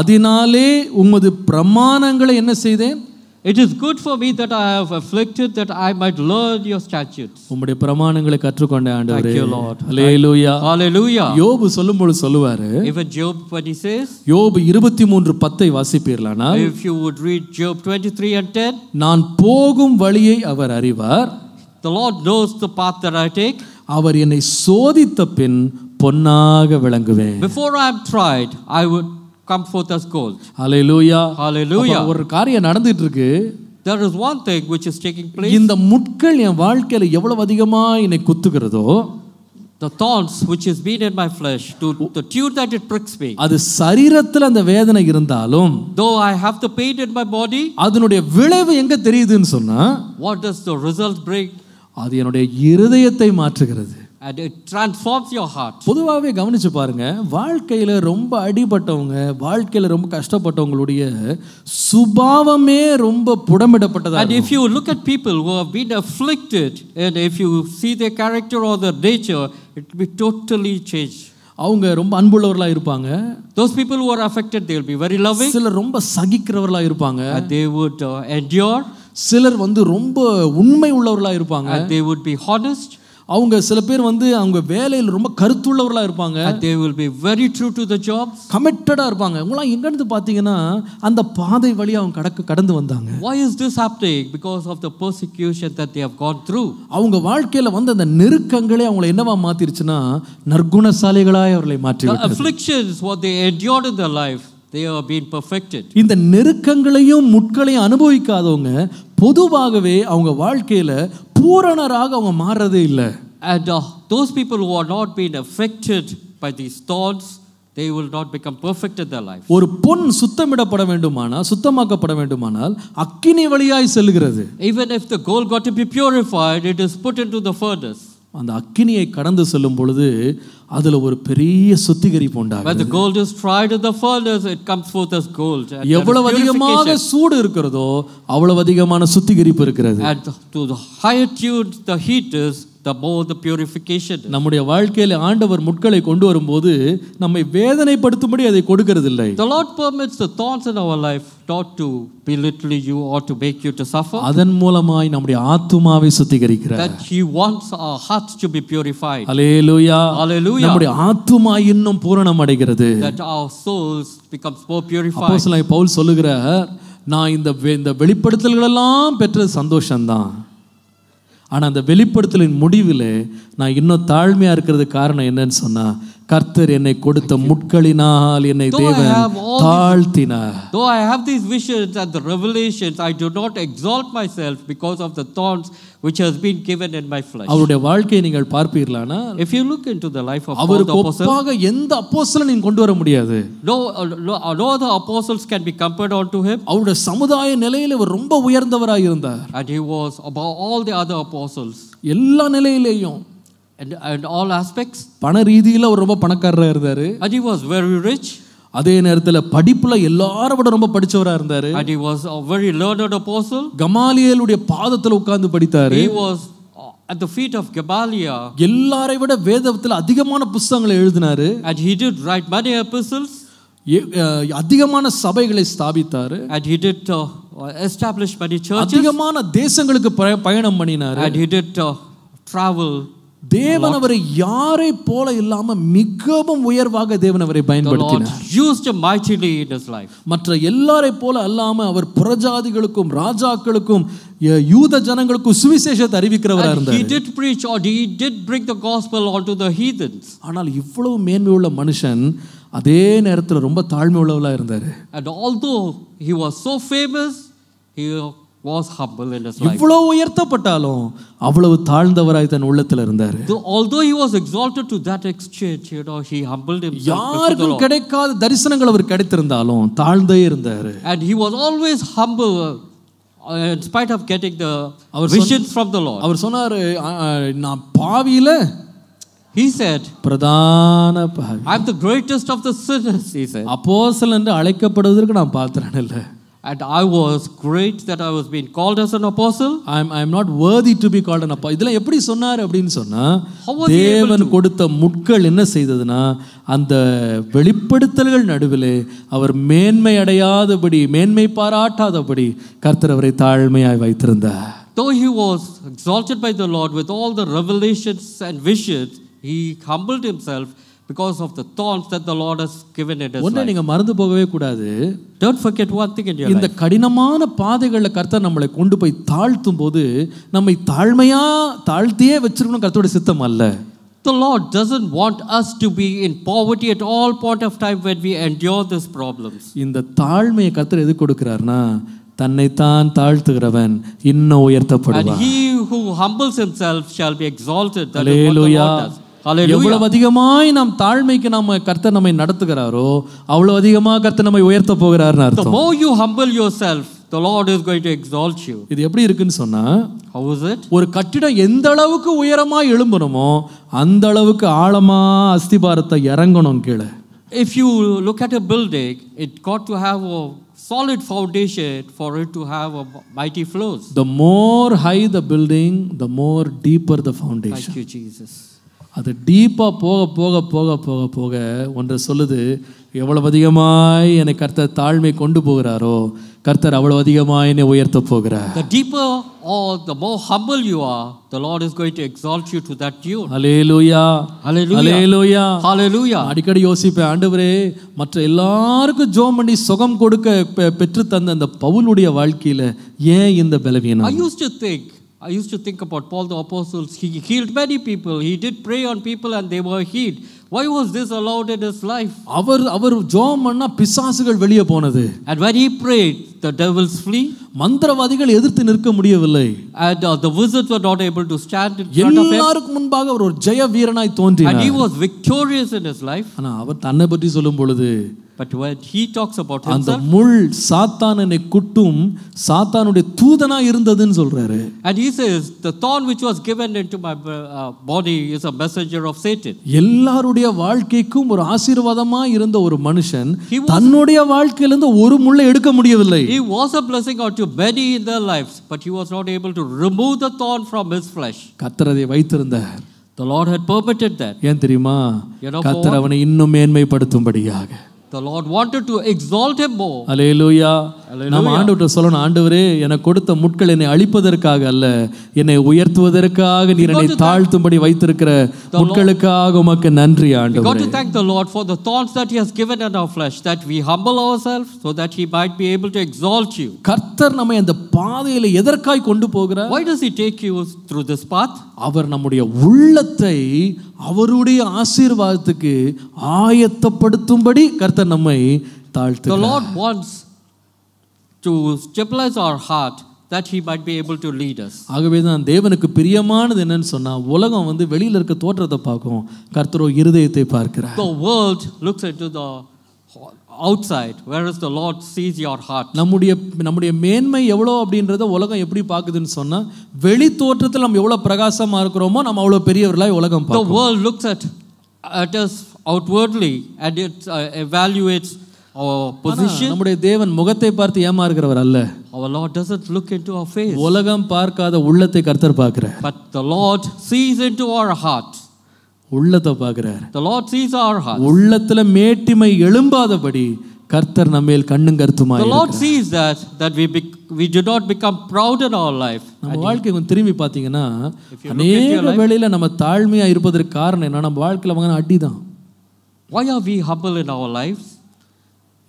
அதனாலே உமது பிரமாணங்களை என்ன செய்தேன் It is good for me that I have afflicted, that I might learn your statutes. உம்முடைய பிரமாணங்களை கற்றுக்கொண்ட ஆண்டவரே Thank you, Lord. Hallelujah Hallelujah. யோபு சொல்லும்போது சொல்லுவாரு Even Job, when he says, யோபு இருபத்தி மூன்று பத்தை வாசிப்பீர்களானா if you would read Job 23 and 10, நான் போகும் வழியை அவர் அறிவார் the Lord knows the path that I take. அவர் என்னை சோதித்த பின் பொன்னாக விளங்குவேன் Before I am tried, I would come forth as gold. Hallelujah Hallelujah. அப்ப ஒரு காரியம் நடந்துட்டு இருக்கு There is one thing which is taking place. இந்த முட்கள் என் வாழ்க்கையில எவ்வளவு அதிகமா என்னை குத்துகிறதோ The thorns which has been in my flesh, to the tune that it pricks me. அது சரீரத்துல அந்த வேதனை இருந்தாலும் Though I have the pain in my body, அதனுடைய விளைவு எங்க தெரியுதுன்னு சொன்னா what does the result bring? அது என்னுடைய இருதயத்தை மாற்றுகிறது And it transforms your heart. பொதுவாகவே கவனிச்சு பாருங்க வாழ்க்கையில ரொம்ப அடிபட்டவங்க வாழ்க்கையில ரொம்ப கஷ்டப்பட்டவங்களுடைய சுபாவமே ரொம்ப புடமிடப்பட்டதா And if you look at people who have been afflicted, and if you see their character or their nature, it will be totally changed. அவங்க ரொம்ப அன்புள்ளவர்களா இருப்பாங்க Those people who are affected, they will be very loving சிலர் ரொம்ப சகிக்கிறவர்களா இருப்பாங்க and they would uh, endure சிலர் வந்து ரொம்ப உண்மை உள்ளவர்களா இருப்பாங்க and they would be honest அவங்க சில பேர் வந்து அவங்க வேலையில் ரொம்ப கருத்துள்ளவர்களா இருப்பாங்க they will be very true to the jobs. கமிட்டடாக இருப்பாங்க இவங்களாம் எங்கேருந்து பார்த்தீங்கன்னா அந்த பாதை வழியாக அவங்க கடக்க கடந்து வந்தாங்க Why is this happening? Because of the persecution that they have gone through. அவங்க வாழ்க்கையில் வந்து அந்த நெருக்கங்களே அவங்களை என்னவா மாத்திருச்சுன்னா நற்குணசாலிகளாய் அவர்களை மாற்றி The விட்டது. afflictions, what they endured in their life, they are being perfected. இந்த நெருக்கங்களையும் முட்களையும் அனுபவிக்காதவங்க பொதுவாகவே அவங்க வாழ்க்கையில பூரணராக அவங்க மாறுறதே இல்லை And uh, those people who are not being affected by these thorns, they will not become perfect in their life. ஒரு பொன் சுத்தமிடப்பட வேண்டுமானால் சுத்தமாக்கப்பட வேண்டுமானால் அக்கினி வழியாய் செல்கிறது Even if the gold got to be purified, it is put into the furnace. அந்த அக்கினியை கடந்து செல்லும் பொழுது அதுல ஒரு பெரிய சுத்திகரிப்பு உண்டாகும் the gold is tried in the furnace, it comes forth as gold. எவ்வளவு அதிகமாக. சூடு இருக்கிறதோ அவ்வளவு அதிகமான சுத்திகரிப்பு இருக்கிறது and to the higher tuned the heat is, the more the purification is. நம்முடைய வாழ்க்கையில ஆண்டவர் முட்களை கொண்டு வரும்போது நம்மை வேதனைப்படுத்தும்படி அதை கொடுக்கிறது இல்லை The Lord permits the thorns in our life not to belittle you or to make you to suffer. அதன் மூலமாய் நம்முடைய ஆத்துமாவை சுத்திகரிக்கிறார் That He wants our hearts to be purified. அலேலுயா Hallelujah. நம்முடைய ஆத்துமா இன்னும் பூரணம் அடைகிறது That our souls becomes more purified. அப்போஸ்தலனாகிய பவுல் சொல்லுகிறார் நான் இந்த இந்த வெளிப்படுத்தல்கள் எல்லாம் பெற்றது சந்தோஷம்தான் ஆனால் அந்த வெளிப்படுத்தலின் முடிவில் நான் இன்னும் தாழ்மையாக இருக்கிறது காரணம் என்னன்னு சொன்னால் கர்த்தர் என்னை கொடுத்த முட்களினால் என்னை Though I தேவன் have all these- தாழ்த்தினார் Though I have these visions and the revelations, I do not exalt myself because of the thorns which has been given in my flesh. அவருடைய வாழ்க்கையை நீங்கள் பார்ப்பீர்களானா If you look into the life of Paul அவருக்கு the apostle, ஒப்பாக எந்த அப்போஸ்தலன் நீங்க கொண்டு வர முடியாது no, uh, no, uh, no other apostles can be compared unto him, அவருடைய சமுதாய நிலையில இவர் ரொம்ப உயர்ந்தவராக இருந்தார் and he was above all the other apostles எல்லா நிலையிலேயும் and, and all aspects, பண ரீதியில அவர் ரொம்ப பணக்காரராக இருந்தாரு and he was very rich, அதே நேரத்துல படிப்புல எல்லாரும் விட ரொம்ப படிச்சவரா இருந்தாரு and he was a very learned apostle. கமாலியலுடைய பாதத்துல உட்கார்ந்து படித்தாரு He was uh, at the feet of Gamaliel, எல்லாரை விட வேதத்துல அதிகமான புஸ்தகங்களை எழுதினாரு and he did write many epistles. அதிகமான சபைகளை ஸ்தாபித்தாரு and he did uh, establish many churches, அதிகமான தேசங்களுக்கு பய- பயணம் பண்ணினாரு and he did uh, travel. தேவன் அவரை யாரை போல இல்லாம மிகவும் உயர்வாக தேவன் அவரை பயன்படுத்தினார் used mightily in his life. மற்ற எல்லாரை போல அல்லாம அவர் புறஜாதிகளுக்கும் ராஜாக்களுக்கும் யூத ஜனங்களுக்கும் சுவிசேஷத்தை அறிவிக்கிறவரா இருந்தார் he did preach or he did bring the gospel onto the heathens. ஆனால் இவ்வளவு மேன்மை உள்ள மனுஷன் அதே நேரத்துல ரொம்ப தாழ்மை உள்ளவளா இருந்தாரு And although he was so famous, he was humble in his life. இவ்வளவு உயர்த்தப்பட்டாலும் அவ்வளவு தாழ்ந்தவராய் தன் உள்ளத்துல இருந்தாரு Though, although he was exalted to that exchange, you know, he humbled himself before the யாருக்கும். கிடைக்காத தரிசனங்கள் அவர் கிடைத்திருந்தாலும் தாழ்ந்தே இருந்தாரு And he was always humble uh, in spite of getting the our visions from the Lord. அவர் சொன்னாரு "ஆ, ஆ, நான் பாவியில He said, பிரதான பாவி I'm the greatest of the sinners, he said. அப்போஸ்தலன் என்று அழைக்கப்படுவதற்கு நான் பாத்திரன் இல்லை And I was great that I was being called as an apostle. I'm I'm not worthy to be called அப்பா இதெல்லாம் எப்படி சொன்னார் அப்படின்னு சொன்னா How was he able தேவன் கொடுத்த முட்கள் என்ன செய்ததுன்னா அந்த வெளிப்படுத்தல்கள் நடுவிலே அவர் மேன்மை அடையாதபடி மேன்மை பாராட்டாதபடி கர்த்தர் அவரை தாழ்மையாய் வைத்திருந்தார் Though he was exalted by the Lord with all the revelations and visions, he humbled himself because of the thorns that the Lord has given in his ஒன்றை. நீங்க மறந்து போகவே கூடாது Don't forget one thing in your இந்த. கடினமான பாதைகளில் கர்த்தர் நம்மளை கொண்டு போய் தாழ்த்தும் போது நம்மை தாழ்மையா தாழ்த்தியே வச்சிருக்கணும் கர்த்தருடைய சித்தம் அல்ல The Lord doesn't want us to be in poverty at all point of time when we endure these problems. இந்த தாழ்மையை கர்த்தர் எது கொடுக்கிறார்னா தன்னைத்தான் தாழ்த்துகிறவன் இன்னும் And உயர்த்தப்படுவான் he who humbles himself shall be exalted. That is what the Lord does. Hallelujah. எவ்வளவு அதிகமாய் நாம் தாழ்மைக்கு நாம கர்த்தர் நம்மை நடத்துகிறாரோ அவ்வளவு அதிகமா கர்த்தர் நம்மை உயர்த்த போகிறார்னு The அர்த்தம் more you humble yourself, the Lord is going to exalt you. இது எப்படி இருக்குன்னு சொன்னா How is it? ஒரு கட்டிடம் எந்த அளவுக்கு உயரமா எழும்பணுமோ அந்த அளவுக்கு ஆழமா அஸ்திபாரத்தை இறங்கணும் கீழே If you look at a building, it got to have a solid foundation for it to have a mighty floors. the more high the building the more deeper the foundation Thank you, Jesus. அது டீப்பாக போக போக போக போக போக ஒன்றை சொல்லுது எவ்வளவு அதிகமாய் என்னை கர்த்தர் தாழ்மை கொண்டு போகிறாரோ கர்த்தர் அவ்வளவு அதிகமாய் என்னை உயர்த்த போகிறார் The deeper or the more humble you are, the Lord is going to exalt you to that tune. அலேலூயா Hallelujah. அலேலூயா Hallelujah. அடிக்கடி யோசிப்பேன் ஆண்டவரே மற்ற எல்லாருக்கும் ஜோம் பண்ணி சுகம் கொடுக்க பெ- பெற்று தந்த அந்த பவுலுடைய வாழ்க்கையில ஏன் இந்த I பலவீனம் used to think, I used to think about Paul the Apostle. He healed many people. He did pray on people and they were healed. Why was this allowed in his life? அவர் அவர் ஜோம் பண்ணா பிசாசுகள் வெளியே போனது And when he prayed, the devils flee மந்திரவாதிகள் எதிர்த்து நிற்க முடியவில்லை and uh, the wizards were not able to stand in front of him. எல்லாருக்கும் முன்பாக அவர் ஒரு ஜெய வீரனாய் And தோன்றினார் he was victorious in his life. ஆனா அவர் தன்னை பற்றி சொல்லும் பொழுது But when he talks about அந்த முள் சாத்தானனை குட்டும் சாத்தானுடைய தூதனா இருந்ததுன்னு சொல்றாரு and he says, The thorn which was given into my uh, body is a messenger of Satan. எல்லாருடைய வாழ்க்கைக்கும் ஒரு ஆசீர்வாதமா இருந்த ஒரு மனுஷன் தன்னுடைய வாழ்க்கையிலிருந்து ஒரு முள்ளை எடுக்க முடியவில்லை He was a blessing unto many in their lives, but he was not able to remove the thorn from his flesh. கர்த்தர் அதை வைத்திருந்தார் The Lord had permitted that. ஏன் தெரியுமா கர்த்தர் அவனை இன்னும் மேன்மைப்படுத்தும்படியாக The Lord wanted to exalt him more. அலேலூயா Hallelujah. நம்ம ஆண்டவர்கிட்ட சொல்லணும் ஆண்டவரே எனக்கு கொடுத்த முட்கள் என்னை அழிப்பதற்காக அல்ல என்னை உயர்த்துவதற்காக நீர் என்னை தாழ்த்தும்படி வைத்திருக்கிற முட்களுக்காக உமக்கு நன்றி We got ஆண்டவரே to thank the Lord for the thorns that He has given in our flesh, that we humble ourselves so that He might be able to exalt you. கர்த்தர் நம்மை அந்த பாதையில எதற்காய் கொண்டு போகிறார் Why does He take you through this path? அவர் நம்முடைய உள்ளத்தை அவருடைய ஆசீர்வாதத்துக்கு ஆயத்தப்படுத்தும்படி கர்த்தர் நம்மை The தாழ்த்து Lord wants to stabilize our heart that He might be able to lead us. ஆகவே தான் தேவனுக்கு பிரியமானது என்னன்னு சொன்னா உலகம் வந்து வெளியில இருக்க தோற்றத்தை பார்க்கும் கர்த்தரோ இருதயத்தை பார்க்கிறார் The world looks into the outside, whereas the Lord sees your heart. நம்முடைய நம்முடைய மேன்மை எவ்வளோ அப்படின்றத உலகம் எப்படி பார்க்குதுன்னு சொன்னா வெளி தோற்றத்தில் நம்ம எவ்வளோ பிரகாசமா இருக்கிறோமோ நம்ம அவ்வளோ பெரியவர்களாய் உலகம் The பார்க்கும் world looks us outwardly and it uh, evaluates our position. நம்முடைய தேவன் முகத்தை பார்த்து ஏமாறுகிறவர் அல்ல Our Lord doesn't look into our face, உலகம் பார்க்காத உள்ளத்தை கர்த்தர் பார்க்கிறார் but the Lord sees into our heart. உள்ளத்தை பார்க்கிறார் The Lord sees our heart. உள்ளத்துல மேட்டிமை எழும்பாதபடி கர்த்தர் நம்மேல் கண்ணும் கருத்துமாய் The Lord sees that that we bec- we do not become proud in our life. நம்ம வாழ்க்கை கொஞ்சம் திரும்பி பார்த்தீங்கன்னா அநேக வேளையில நம்ம தாழ்மையா இருப்பதற்கு காரணம் என்ன நம்ம வாழ்க்கையில வாங்கின அடி தான் Why are we humble in our lives?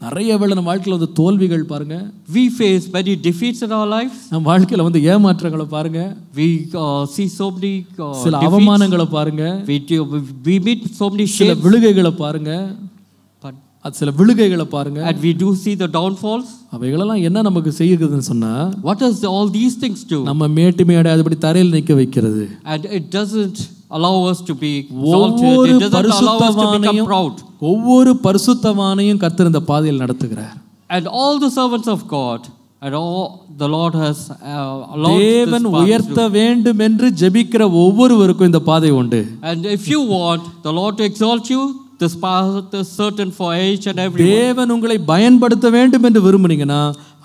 நிறைய வேளை நம்ம வாழ்க்கையில வந்து தோல்விகள் பாருங்க We face many defeats in our lives. நம்ம வாழ்க்கையில வந்து ஏமாற்றங்களை பாருங்க We uh, see so many uh, சில. அவமானங்களை பாருங்க We, we meet so many சில விழுகைகளை பாருங்க அது சில விழுகைகளை பாருங்க and we do see the downfalls. அவைகளெல்லாம் என்ன நமக்கு செய்யுதுன்னு சொன்னா What does all these things do? நம்ம மேட்டுமை அடையாதபடி தரையில் நிற்க வைக்கிறது And it doesn't allow us to be exalted. ஒவ்வொரு It doesn't allow us to become பரிசுத்தவானையும் proud. ஒவ்வொரு பரிசுத்தவானையும் கர்த்தர் இந்த பாதையில் நடத்துகிறார் And all the servants of God and all the Lord has uh, allowed this தேவன் path to உயர்த்த வேண்டும் என்று ஜெபிக்கிற ஒவ்வொருவருக்கும் இந்த பாதை உண்டு And if you want the Lord to exalt you, this path is certain for each and every one. தேவன் உங்களை பயன்படுத்த வேண்டும் என்று விரும்புனீங்கன்னா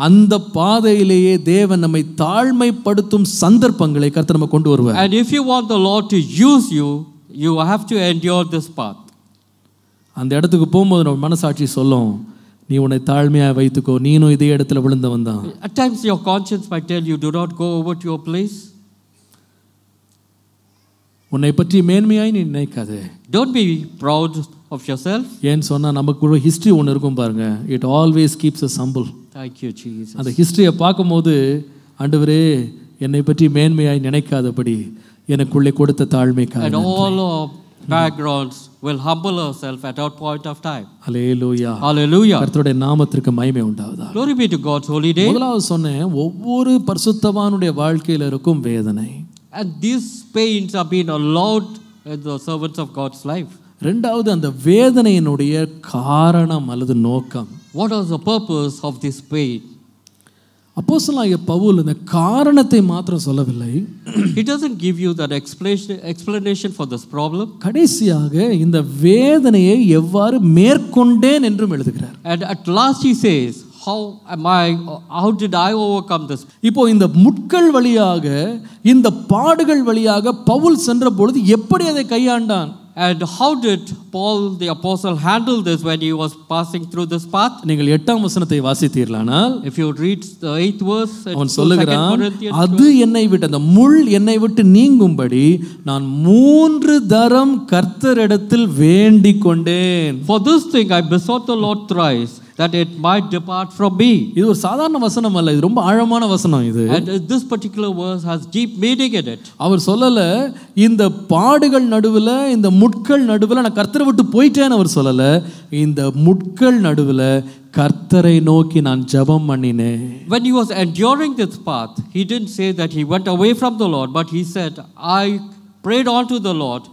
அந்த பாதையிலேயே தேவன் நம்மை தாழ்மைப்படுத்தும் சந்தர்ப்பங்களை கர்த்தர் நம்ம கொண்டு வருவார் And if you want the Lord to use you, you have to endure this path. அந்த இடத்துக்கு போகும்போது நம்ம மனசாட்சி சொல்லும் நீ உன்னை தாழ்மையா வைத்துக்கோ நீனும் இதே இடத்துல விழுந்தவன் தான் At times, your conscience might tell you, do not go over to your place. உன்னை பற்றி மேன்மையாய் நீ நினைக்காதே Don't be proud of yourself. ஏன்னு சொன்னா நமக்கு ஒரு ஹிஸ்டரி ஒன்று இருக்கும் பாருங்க it always keeps a humble you, Jesus. அந்த ஹிஸ்டரியை பார்க்கும்போது ஆண்டவரே என்னை பற்றி மேன்மையாய் நினைக்காதபடி எனக்குள்ளே கொடுத்த தாழ்மைக்காக our backgrounds will humble ourselves at our point of time. அலேலூயா Hallelujah. கர்த்தருடைய நாமத்திற்கு மகிமை உண்டாவதா Glory be to God's holy name. முதலாவது சொன்னேன் ஒவ்வொரு பரிசுத்தவானுடைய வாழ்க்கையில இருக்கும் வேதனை And these pains are being allowed in the servants of God's life. ரெண்டாவது அந்த வேதனையினுடைய காரணம் அல்லது நோக்கம் What was the purpose of this pain? அப்போஸ்தலனாகிய பவுல் இந்த காரணத்தை மாத்திரம் சொல்லவில்லை He doesn't give you that explanation, explanation for this problem. கடைசியாக இந்த வேதனையை எவ்வாறு மேற்கொண்டேன் என்றும் எழுதுகிறார் And at last he says, How am I, how did I overcome this? இப்போ இந்த முட்கள் வழியாக இந்த பாடுகள் வழியாக பவுல் சென்ற பொழுது எப்படி அதை கையாண்டான் And how did Paul the apostle handle this when he was passing through this path? நீங்கள் எட்டாம் வசனத்தை வாசித்தீர்களானால் If you read the eighth verse, in அவன் 2 சொல்லுகிறான் அது என்னை விட்டு அந்த முள் என்னை விட்டு நீங்கும்படி நான் மூன்று தரம் கர்த்தரிடத்தில் வேண்டிக் கொண்டேன் for this thing I besought the Lord thrice that it might depart from me. இது ஒரு சாதாரண வசனம் அல்ல இது ரொம்ப ஆழமான வசனம் இது And this particular verse has deep meaning in it. அவர் சொல்லல இந்த பாடுகள் நடுவுல இந்த முட்கள் நடுவுல நான் கர்த்தரை விட்டு போயிட்டேன்னு அவர் சொல்லல இந்த முட்கள் நடுவுல கர்த்தரை நோக்கி நான் ஜெபம் பண்ணினேன் When he was enduring this path, he didn't say that he went away from the Lord, but he said, I prayed on to the Lord.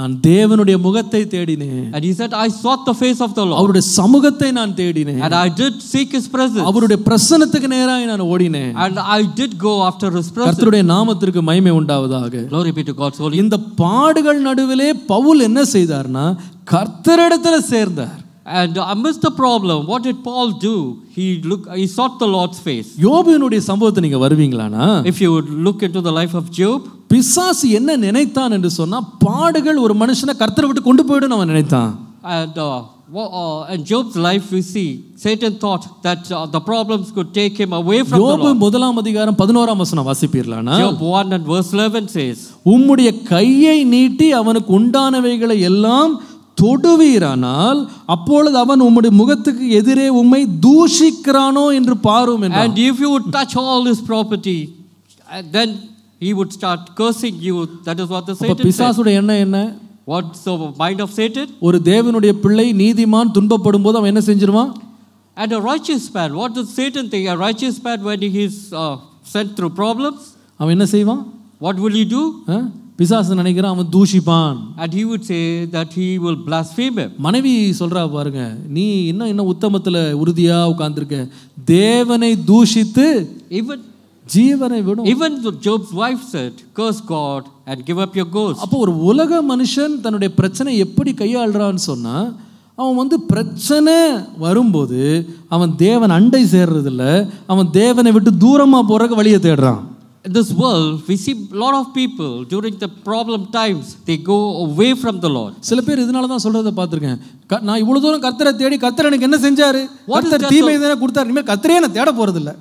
நான் தேவனுடைய முகத்தை தேடினேன் And he said, I sought the face of the Lord. அவருடைய சமூகத்தை நான் தேடினேன் And I did seek his presence. அவருடைய பிரசனத்துக்கு நேராக நான் ஓடினேன் And I did go after his presence. கர்த்தருடைய நாமத்திற்கு மகிமை உண்டாவதாக Glory be to God's holy. இந்த பாடுகள் நடுவிலே பவுல் என்ன செய்தார்னா கர்த்தரிடத்துல சேர்ந்தார் And amidst the problem, what did Paul do? He look, he sought the Lord's face. யோபுவினுடைய சம்பவத்தை நீங்க வருவீங்களானா If you would look into the life of Job, பிசாசு என்ன நினைத்தான் என்று சொன்னா பாடுகள் ஒரு மனுஷனை கர்த்தரை விட்டு கொண்டு போயிடும் அவன் நினைத்தான் and uh, wha- uh, in Job's life, we see Satan thought that uh, the problems could take him away from the யோபு Lord. முதலாம் அதிகாரம் பதினோராம் வசனம் வாசிப்பீர்களானா Job 1 and verse 11 says, உம்முடைய கையை நீட்டி அவனுக்கு உண்டானவைகளை எல்லாம் தொடுவீரானால் அப்பொழுது அவன் உம்முடைய முகத்துக்கு எதிரே உம்மை தூஷிக்கிறானோ என்று பாரும் And if you would touch all his property, then he would start cursing you. That is what the Satan. பிசாசுடைய எண்ணம் என்ன What's the mind of Satan? ஒரு தேவனுடைய பிள்ளை நீதிமான் துன்பப்படும் போது அவன் என்ன செஞ்சிருவான் And a righteous man, what does Satan think? A righteous man, when he is uh, sent through problems, அவன் என்ன செய்வான் what will he do? ஆ? பிசாசு நினைக்கிறான் அவன் தூஷிப்பான் And he would say that he will blaspheme him. மனைவி சொல்றா பாருங்க நீ இன்னும் இன்னும் உத்தமத்துல உறுதியா உட்கார்ந்திருக்க தேவனை தூஷித்து Even, ஜீவனை விடும் even Job's wife said, Curse God and give up your ghost. அப்போ ஒரு உலக மனுஷன் தன்னுடைய பிரச்சனை எப்படி கையாளுறான்னு சொன்னா அவன் வந்து பிரச்சனை வரும்போது அவன் தேவன் அண்டை சேர்றதில்ல அவன் தேவனை விட்டு தூரமா போறதுக்கு வழியை தேடுறான் In this world, we see a lot of people during the problem times, they go away from the Lord. சில பேர் இதனால தான் சொல்றதை பார்த்துருக்கேன் நான் இவ்வளவு தூரம் கர்த்தரை தேடி கர்த்தர் எனக்கு என்ன செஞ்சாரு கர்த்தர் that தீமை தானே கொடுத்தாரு இனிமேல் கர்த்தரே நான் தேட போறது இல்ல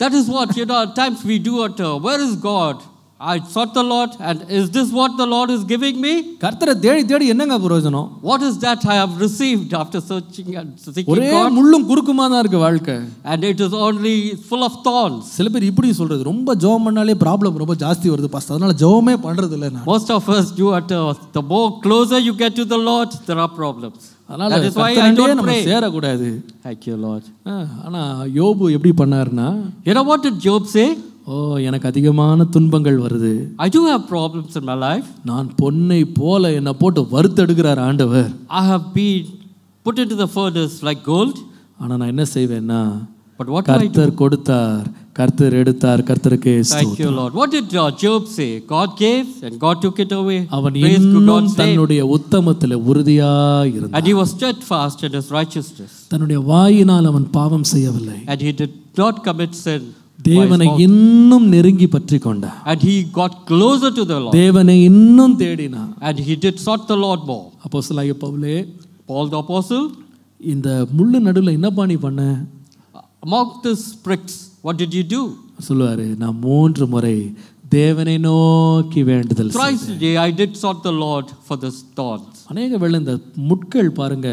That is what, you know, at times we do at, uh, where is God? I sought the Lord, and is this what the Lord is giving me? கர்த்தரை தேடி தேடி என்னங்க பிரயோஜனம் What is that I have received after searching and seeking ஒரே God? முள்ளும் குறுக்குமா தான் இருக்கு வாழ்க்கை And it is only full of thorns. சில பேர் இப்படி சொல்றது ரொம்ப ஜெபம் பண்ணாலே ப்ராப்ளம் ரொம்ப ஜாஸ்தி வருது பாஸ்ட் அதனால ஜெபமே பண்றது இல்லை நான் Most of us do at, uh, the more closer you get to the Lord, there are problems. அதனால That is why I கர்த்தரண்டே don't நம்ம pray. சேரக்கூடாது Thank you, Lord. ஆ, ஆனா யோபு எப்படி பண்ணாருன்னா You know what did Job say? ஓ எனக்கு அதிகமான துன்பங்கள் வருது I do have problems in my life. நான் பொன்னை போல என்னை போட்டு வறுத்தெடுக்கிறார் ஆண்டவர் I have been put into the furnace like gold. ஆனா நான் என்ன செய்வேன்னா But what do I do? கர்த்தர் கொடுத்தார் கர்த்தர் எடுத்தார் கர்த்தருக்கே Thank you, Lord. What did uh, Job say? God gave and God took it away. அவன் இன்னும். தன்னுடைய உத்தமத்தில் உறுதியா இருந்தான் And he was steadfast in his righteousness. தன்னுடைய வாயினால் அவன் பாவம் செய்யவில்லை And he did not commit sin. தேவனை. இன்னும் நெருங்கி பற்றி கொண்டான் And he got closer to the Lord. தேவனை இன்னும் தேடினான் And he did sought the Lord more. அப்போஸ்தலனாகிய பவுலே Paul the apostle, இந்த முள்ளு நடுவில் என்னப்பா நீ பண்ண among these pricks, what did you do? சொல்லுவாரு நான் மூன்று முறை தேவனை நோக்கி வேண்டுதல் செய்தேன்." Thrice a day I did sought the Lord for this thorns. அநேக வேளை இந்த முட்கள் பாருங்க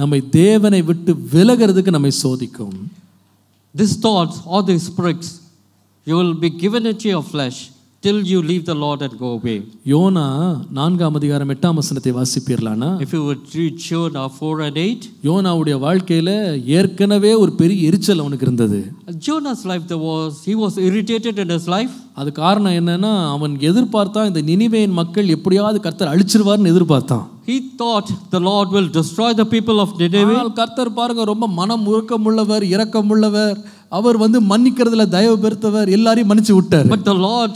நம்மை தேவனை விட்டு விலகிறதுக்கு நம்மை சோதிக்கும் These thoughts or these pricks, you will be given into your flesh till you leave the Lord and go away. யோனா நான்காம் அதிகாரம் எட்டாம் வசனத்தை வாசிப்பீர்களானா If you would read Jonah 4 and 8, யோனாவுடைய வாழ்க்கையில ஏற்கனவே ஒரு பெரிய எரிச்சல் அவனுக்கு இருந்தது Jonah's life there was, he was irritated in his life. அது காரணம் என்னன்னா அவன் எதிர்பார்த்தான் இந்த நினிவேயின் மக்கள் எப்படியாவது கர்த்தர் அழிச்சிருவார்னு எதிர்பார்த்தான் He thought the Lord will destroy the people of Nineveh. ஆனால் கர்த்தர் பாருங்க ரொம்ப மனம் உருக்கமுள்ளவர் இரக்கமுள்ளவர் அவர் வந்து மன்னிக்கிறதுல தயவு பெருத்தவர் எல்லாரையும் மன்னிச்சு விட்டார் But the Lord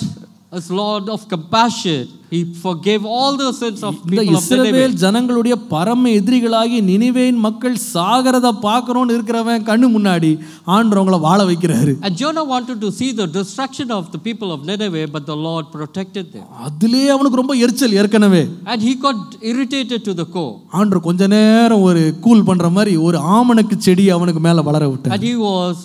is Lord of compassion. He forgave all the sins of இந்த people of Nineveh. இஸ்ரவேல் ஜனங்களுடைய பரம எதிரிகளாகி நினிவேயின் மக்கள் சாகிறத பார்க்கணும்னு இருக்கிறவன் கண்ணு முன்னாடி ஆண்டவங்கள வாழ வைக்கிறாரு And Jonah wanted to see the destruction of the people of Nineveh, but the Lord protected them. அதிலே அவனுக்கு ரொம்ப எரிச்சல் ஏற்கனவே And he got irritated to the core. ஆண்டவர் கொஞ்ச நேரம் ஒரு கூல் பண்ற மாதிரி ஒரு ஆமணக்கு செடி அவனுக்கு மேல வளர விட்டார் And he was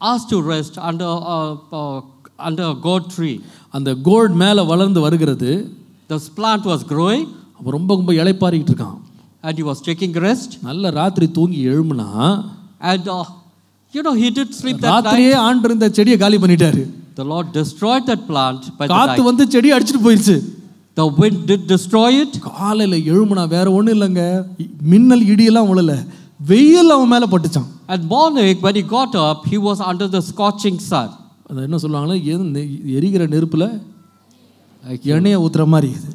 asked to rest under a, uh, under a gourd tree. அந்த கோல்ட் மேல வளர்ந்து வருகிறது This plant was growing அவன் ரொம்ப ரொம்ப இளைப்பாரிக்கிட்டு இருக்கான் and he was taking rest. நல்ல ராத்திரி தூங்கி எழும்புனா And uh, you know, he did sleep that night. ராத்திரியே ஆண்டு இருந்த செடியை காலி பண்ணிட்டாரு The Lord destroyed that plant by the காத்து night. வந்து செடி அடிச்சிட்டு போயிடுச்சு The wind did destroy it. காலையில எழும்புனா வேற ஒண்ணும் இல்லைங்க இ- மின்னல் இடியெல்லாம் உழல வெயில் அவன் மேல பட்டுச்சான் And morning, when he got up, he was under the scorching sun. அது என்ன நெ- எரிகிற நெருப்புல எண்ணெயை ஊத்துற மாதிரி இது.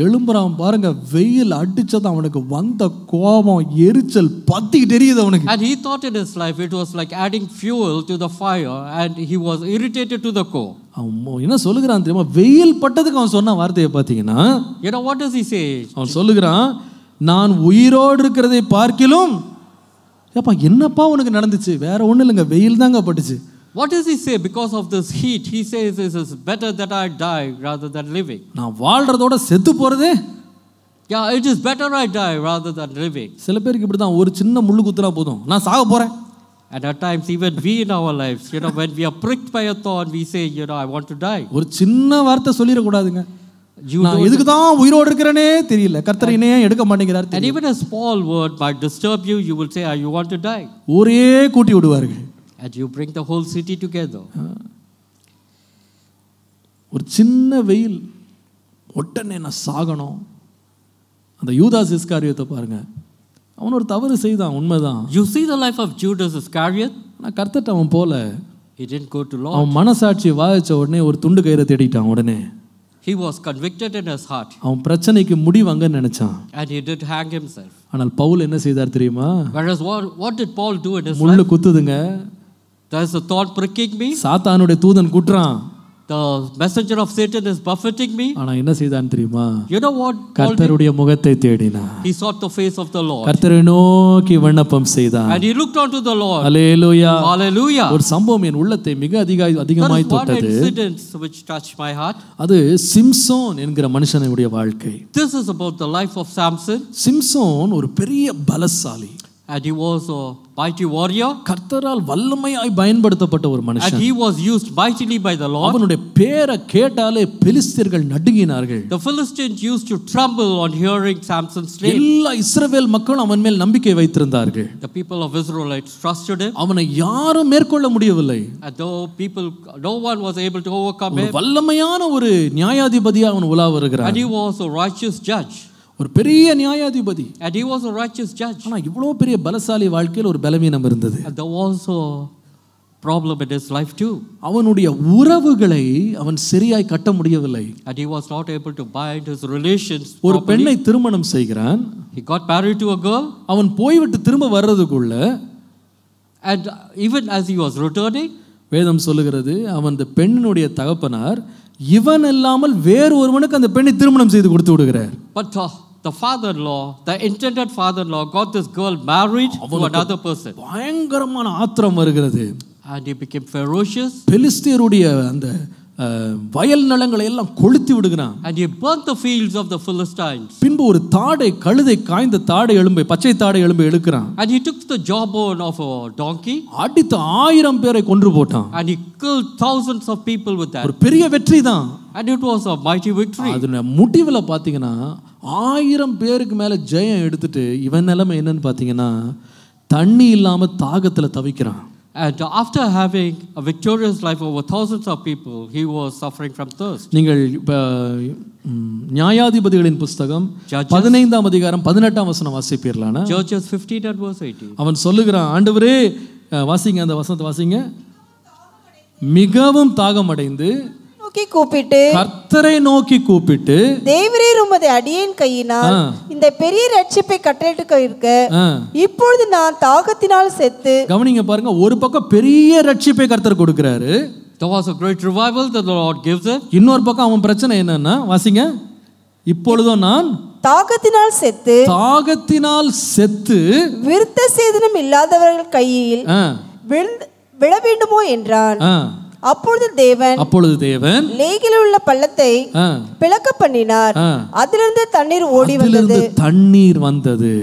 எழும்புறான் பாருங்க வெயில் அடிச்சது அவனுக்கு வந்த கோபம் எரிச்சல் பத்திக்கிட்டு எரியுது அவனுக்கு And he thought in his life it was like adding fuel to the fire, and he was irritated to the core. அவன் மோ- என்ன சொல்லுகிறான் தெரியுமா வெயில் பட்டதுக்கு அவன் சொன்ன வார்த்தையை பார்த்தீங்கன்னா You know, what does he say? அவன் சொல்லுகிறான் நான் உயிரோடு இருக்கிறதை பார்க்கிலும் ஏப்பா என்னப்பா உனக்கு நடந்துச்சு வேற ஒண்ணும் இல்லைங்க வெயில் தாங்க பட்டுச்சு What does he say? Because of this heat, he says it is better that I die rather than living. நான் வாழ்றதோட செத்து போறதே Yeah, it is better I die rather than living. சில பேருக்கு இப்படி தான் ஒரு சின்ன முள்ளு குத்துனா போதும் நான் சாக போறேன் And at times, even we in our lives, you know, when we are pricked by a thorn, we say, you know, I want to die. ஒரு சின்ன வார்த்தை சொல்லிடக்கூடாதுங்க You நான் எதுக்கு தான் உயிரோடு இருக்கிறேனே தெரியல கர்த்தர் என்னையே எடுக்க மாட்டேங்கிறார் And even a small word might disturb you, you will say, "Ah, You want to die. ஊரே கூட்டி விடுவார்கள் And you bring the whole city together. ஒரு சின்ன வெயில் உடனே நான் சாகணும் அந்த யூதாஸ் இஸ்காரியத்தை பாருங்க அவன் ஒரு தவறு செய்தான் உண்மைதான் You see the life of Judas Iscariot? ஆனால் கர்த்தட்ட அவன் போல He didn't go to law. அவன் மனசாட்சியை வாதிச்ச உடனே ஒரு துண்டு கயிறை தேடிட்டான் உடனே He was convicted in his heart. அவன் பிரச்சனைக்கு முடிவாங்கன்னு நினைச்சான் And he did hang himself. ஆனால் பவுல் என்ன செய்தார் தெரியுமா Whereas what, what did Paul do in his life? முள்ளு குத்துதுங்க There's a thought pricking me. சாத்தானுடைய தூதன் குட்டுறான் the messenger of Satan is buffeting me. ஆனா என்ன செய்தான் தெரியுமா You know what? Paul did? கர்த்தருடைய முகத்தை தேடினான் He sought the face of the Lord. கர்த்தரை நோக்கி விண்ணப்பம் செய்தான் And he looked unto the Lord. அலேலூயா Hallelujah. ஒரு சம்பவம் என் உள்ளத்தை மிக அதிக There அதிகமாய் is one தொட்டது incident which touched my heart. அது சிம்சோன் என்கிற மனுஷனுடைய வாழ்க்கை This is about the life of Samson. Samson ஒரு பெரிய பலசாலி And he was a mighty warrior. கர்த்தரால் வல்லமையாய் பயன்படுத்தப்பட்ட ஒரு And மனுஷன் he was used mightily by the Lord. அவனுடைய பேரை கேட்டாலே பெலிஸ்தர்கள் நடுங்கினார்கள் The Philistines used to tremble on hearing Samson's name. எல்லா இஸ்ரவேல் மக்களும் அவன் மேல் நம்பிக்கை வைத்திருந்தார்கள் The people of Israelites trusted him. அவனை யாரும் மேற்கொள்ள முடியவில்லை And though people, no one was able to overcome ஒரு him. வல்லமையான ஒரு நியாயாதிபதியா அவன் உலா வருகிறான் And he was a righteous judge. ஒரு பெரிய நியாயாதிபதி And he was a righteous judge. ஆனா இவ்வளவு பெரிய பலசாலி வாழ்க்கையில் ஒரு பலவீனம் இருந்தது there was a problem in his life too. அவனுடைய உறவுகளை அவன் சரியாய் கட்ட முடியவில்லை And he was not able to bind his relations. ஒரு. பெண்ணை திருமணம் செய்கிறான் He got married to a girl. அவன் போய்விட்டு திரும்ப வர்றதுக்குள்ள And even as he was returning, வேதம் சொல்லுகிறது அவன் அந்த பெண்ணினுடைய தகப்பனார் இவன் இல்லாமல் வேறு ஒருவனுக்கு அந்த பெண்ணை திருமணம் செய்து கொடுத்து விடுகிறார் uh, the father in law, the intended father in law, got this girl married to another person. பயங்கரமான ஆத்திரம் வருகிறது And he became ferocious. பெலிஸ்தியருடைய அந்த அஹ், வயல் நிலங்களை எல்லாம் கொளுத்தி விடுகிறான் And he burnt the fields of the Philistines. பின்பு ஒரு தாடை கழுதை காய்ந்த தாடை எலும்பை பச்சை தாடை எலும்பை எடுக்கிறான் And he took the jawbone of a donkey அடித்து ஆயிரம் பேரை கொன்று போட்டான் and he killed thousands of people with that. ஒரு பெரிய வெற்றி தான் And it was a mighty victory. அதுல முடிவில் பார்த்தீங்கன்னா ஆயிரம் பேருக்கு மேல ஜெயம் எடுத்துட்டு இவன் நிலைமை என்னன்னு பார்த்தீங்கன்னா தண்ணி இல்லாம தாகத்துல தவிக்கிறான் And after having a victorious life over thousands of people, he was suffering from thirst. நீங்கள் நியாயாதிபதிகளின் புஸ்தகம் Judges. பதினைந்தாம் அதிகாரம் பதினெட்டாம் வசனம் வாசிப்பீர்களான Churches 15 and verse 18. அவன் சொல்லுகிறான் ஆண்டவரே வாசிங்க அந்த வசனத்தை வாசிங்க மிகவும் தாகமடைந்து நோக்கி கூப்பிட்டு கர்த்தரை நோக்கி கூப்பிட்டு தேவரீர் உமது அடியேன் கையினால். இந்த பெரிய ரட்சிப்பை கட்டளையிட்டு இருக்க இப்பொழுது நான் தாகத்தினால் செத்து கவனிங்க பாருங்க ஒரு பக்கம் பெரிய ரட்சிப்பை கர்த்தர் கொடுக்கிறாரு There was a great revival that the Lord gives him. இன்னொரு பக்கம் அவன் பிரச்சனை என்னன்னா வாசிங்க இப்பொழுதும் நான் தாகத்தினால் செத்து தாகத்தினால் செத்து விருத்த சேதனம் இல்லாதவர்கள் கையில் விழ வேண்டுமோ என்றான். அப்பொழுது தேவன் அப்பொழுது தேவன் லேகில் உள்ள பள்ளத்தை பிளக்க பண்ணினார். அதிலிருந்து தண்ணீர் ஓடி வந்தது அதிலிருந்து தண்ணீர் வந்தது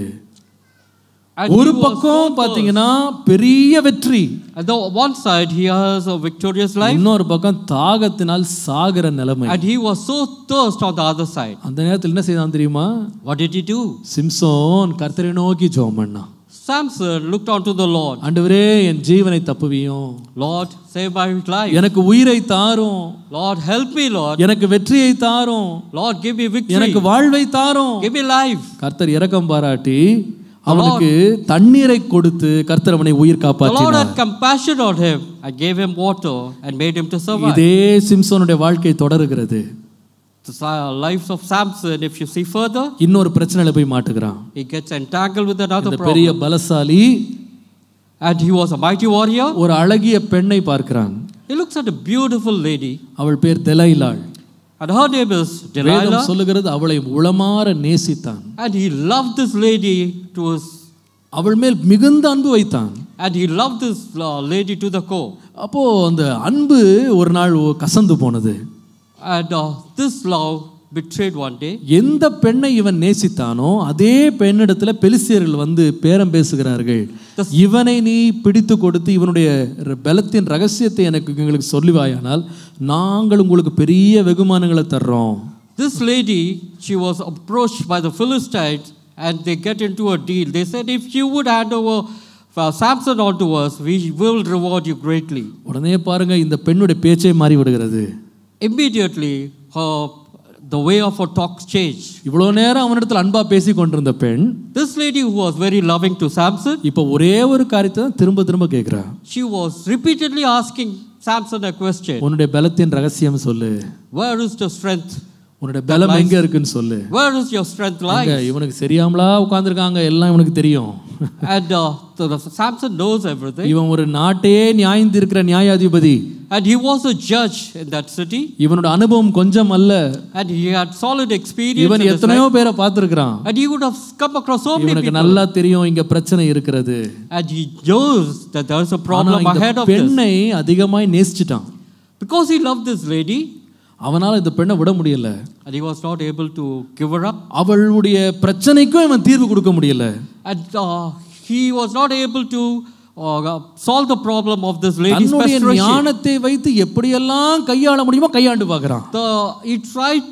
ஒரு பக்கம் பாத்தீங்கன்னா பெரிய வெற்றி. And the one side, he has a victorious life. இன்னொரு பக்கம் தாகத்தினால் சாகிற நிலைமை And he was so thirst on the other side. அந்த நேரத்தில் என்ன செய்தான் தெரியுமா What did he do? சிம்சோன் கர்த்தரை நோக்கி ஜெபம் பண்ணான் Samson looked unto the Lord. ஆண்டவரே என் ஜீவனை தப்புவியும் Lord, save my life. எனக்கு உயிரை தாரும் Lord, help me, Lord. எனக்கு வெற்றியை தாரும் Lord, give me victory. எனக்கு வாழ்வை தாரும் Give me life. கர்த்தர் இரக்கம் பாராட்டி அவனுக்கு தண்ணீரை கொடுத்து கர்த்தர் அவனை உயிர் The Lord காப்பாற்றினார் had compassion on him and gave him water and made him to survive. இதே சிம்சோனுடைய வாழ்க்கை தொடருகிறது lives of Samson, if you see further, இன்னொரு பிரச்சனையில போய் மாட்டுகிறான் he gets entangled with another இந்த problem. பெரிய பலசாலி And he was a mighty warrior. ஒரு அழகிய பெண்ணை பார்க்கிறான் He looks at a beautiful lady, அவள் பேர் தெலைலாள் and her name is Delilah. வேதம் சொல்லுகிறது அவளை உளமாற நேசித்தான் And he loved this lady to his, அவள் மேல் மிகுந்த அன்பு வைத்தான் and he loved this uh, lady to the core. அப்போ அந்த அன்பு ஒரு நாள் ஒ- கசந்து போனது And uh, this love betrayed one day. எந்த பெண்ணை இவன் நேசித்தானோ அதே பெண்ணிடத்துல பெலிசியர்கள் வந்து பேரம் பேசுகிறார்கள் இவனை நீ பிடித்து கொடுத்து இவனுடைய ர- பலத்தின் ரகசியத்தை எனக்கு எங்களுக்கு சொல்லுவாயானால் நாங்கள் உங்களுக்கு பெரிய வெகுமானங்களை தர்றோம் This lady, she was approached by the Philistines and they get into a deal. They said, if you would hand over uh, Samson onto us, we will reward you greatly. உடனே பாருங்க இந்த பெண்ணுடைய பேச்சே மாறி விடுகிறது Immediately, her, the way of her talk changed. இவ்வளோ நேரம் அவனிடத்தில் அன்பா பேசி கொண்டிருந்த பெண் This lady who was very loving to Samson, இப்போ ஒரே ஒரு காரியத்தை தான் திரும்ப திரும்ப கேட்குறா she was repeatedly asking Samson a question. உன்னுடைய பலத்தின் ரகசியம் சொல்லு Where is the strength? உன்னுடைய பலம் எங்க இருக்குன்னு சொல்லு Where is your strength எங்க, lies? இவனுக்கு சரியாமலா உட்காந்துருக்காங்க எல்லாம் இவனுக்கு தெரியும் and uh, so the, Samson knows everything. இவன் ஒரு நாட்டையே நியாயந்திருக்கிற நியாயாதிபதி And he was a judge in that city. இவனோட அனுபவம் கொஞ்சம் அல்ல And he had solid experience. இவன் எத்தனையோ. பேரை பார்த்திருக்கிறான் And he would have come across so many இவனுக்கு. நல்லா தெரியும் இங்க பிரச்சனை இருக்கிறது And he knows that there is a ஆனா problem இந்த ahead of this. பெண்ணை அதிகமாய் நேசிச்சிட்டான் Because he loved this lady, அவனால இந்த பெண்ணை விட முடியல and he was not able to give her up. அவளுடைய பிரச்சனைக்கும் இவன் தீர்வு கொடுக்க முடியல And uh, he was not able to uh, solve the problem of this lady's தன்னுடைய frustration. ஞானத்தை வைத்து எப்படியெல்லாம் கையாள முடியுமோ கையாண்டு பார்க்கறான் The, he tried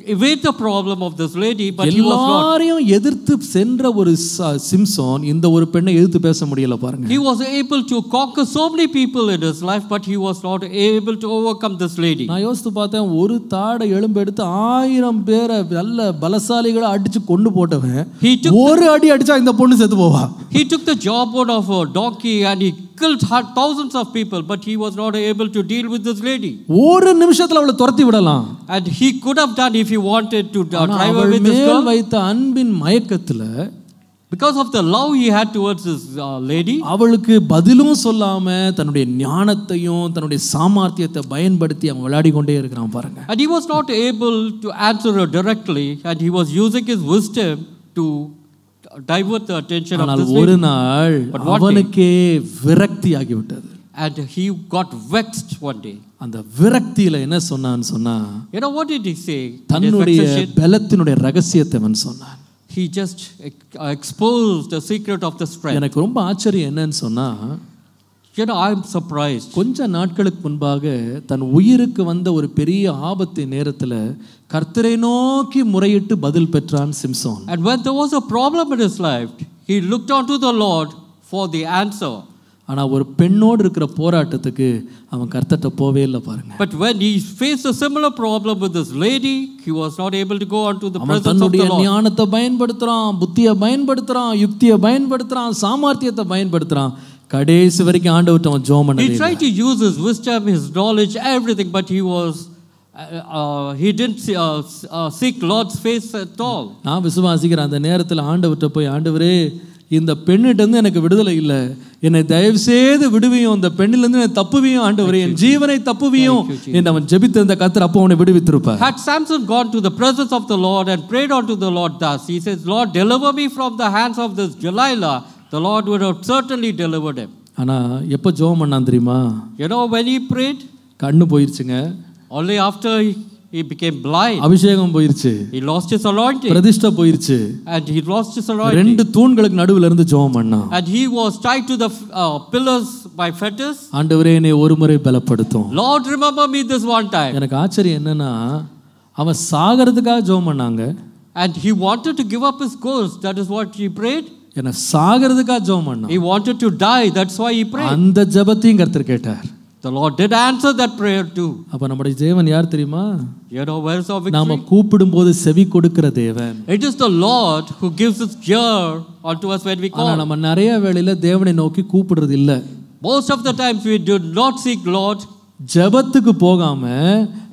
to evade the problem of this lady, but he was not. எல்லாரையும் எதிர்த்து சென்ற ஒரு ச- சிம்சோன் இந்த ஒரு பெண்ணை எதிர்த்து பேச முடியல பாருங்க He was able to conquer so many people in his life, but he was not able to overcome this lady. நான் யோசித்து பார்த்தேன் ஒரு தாடை எலும்பு எடுத்து ஆயிரம் பேரை நல்ல பலசாலிகளை அடிச்சு கொண்டு போட்டவன் He took ஒரு அடி அடிச்சா இந்த பொண்ணு செத்து போவா He took the jawbone of a donkey and he killed hu- thousands of people, but he was not able to deal with this lady. ஒரு நிமிஷத்துல அவளை துரத்தி விடலாம் And he could have done if he wanted to uh, ஆனா drive அவள் away this மேல் girl. வைத்த அன்பின் மயக்கத்துல Because of the love he had towards this uh, lady, அவளுக்கு பதிலும் சொல்லாம தன்னுடைய ஞானத்தையும் தன்னுடைய சாமர்த்தியத்தை பயன்படுத்தி அவன் விளையாடி கொண்டே இருக்கிறான் பாருங்க and he was not able to answer her directly, and he was using his wisdom to divert the attention of ஆனால் this ஒரு lady. நாள் But one day- அவனுக்கே விரக்தி ஆகிவிட்டது And he got vexed one day. அந்த விரக்தியில என்ன சொன்னான்னு சொன்னா You know what did he say? in his தன்னுடைய vexation? பலத்தினுடைய ரகசியத்தை அவன் சொன்னான் He just ex- exposed the secret of the strength. எனக்கு ரொம்ப ஆச்சரியம் என்னன்னு சொன்னா Know, I'm surprised. கொஞ்ச நாட்களுக்கு முன்பாக தன் உயிருக்கு வந்த ஒரு பெரிய ஆபத்து நேரத்துல கர்த்தரை நோக்கி முறையிட்டு பதில் பெற்றான் Samson And when there was a problem in his life, he looked unto the Lord for the answer. ஆனா ஒரு பெண்ணோடு இருக்கிற போராட்டத்துக்கு அவன் கர்த்தர்ட்ட போவே இல்லை பாருங்க But when he faced a similar problem with this lady, he was not able to go unto the அவன் presence of தன்னுடைய the Lord. ஞானத்தை பயன்படுத்துறான் புத்தியை பயன்படுத்துறான் யுக்தியை பயன்படுத்துறான் சாமர்த்தியத்தை பயன்படுத்துறான் கடைசி வரைக்கும் ஆண்டவர்ட்ட அவன் ஜோம் He பண்ணவே இல்லை. tried to use his wisdom, his knowledge, everything, but he was, uh, uh, he didn't see- uh, uh, seek Lord's face at all. நான் விசுவாசிக்கிறேன் அந்த நேரத்தில் ஆண்டவர்கிட்ட போய் ஆண்டவரே இந்த பெண்ணிட்ட இருந்து எனக்கு விடுதலை இல்லை என்னை தயவு செய்து விடுவியும் இந்த பெண்ணிலிருந்து என்னை தப்புவியும் ஆண்டவரே என் ஜீவனை தப்புவியும் என்று அவன் ஜெபித்திருந்த கத்தர் அப்போ அவனை விடுவித்திருப்பார் Had Samson gone to the presence of the Lord and prayed unto the Lord thus, he says, Lord, deliver me from the hands of this Delilah, the Lord would have certainly delivered him. ஆனா எப்போ ஜெபம் பண்ணான் தெரியுமா You know, when he prayed, கண்ணு போயிருச்சுங்க only after he, he became blind, அபிஷேகம் போயிருச்சு he lost his anointing. பிரதிஷ்டை போயிருச்சு And he lost his anointing. ரெண்டு தூண்களுக்கு நடுவுல இருந்து ஜெபம் பண்ணான் And he was tied to the uh, pillars by fetters. ஆண்டவரே என்னை ஒரு முறை பலப்படுத்தும் Lord, remember me this one time. எனக்கு ஆச்சரியம் என்னன்னா அவன் சாகிறதுக்காக ஜெபம் பண்ணாங்க And he wanted to give up his ghost. That is what he prayed. என்ன சாகிறதுக்காக ஜெபம் பண்ணான் He wanted to die. That's why he prayed. அந்த ஜெபத்தையும் கர்த்தர் கேட்டார் The Lord did answer that prayer too. அப்ப நம்முடைய தேவன் யார் தெரியுமா You know, where is our victory? நாம கூப்பிடும் போது செவி கொடுக்கிற தேவன் It is the Lord who gives his ear unto us when we ஆனா call. நம்ம நிறைய வேளையில தேவனை நோக்கி கூப்பிடுறது இல்ல Most of the times we do not seek Lord. ஜெபத்துக்கு போகாம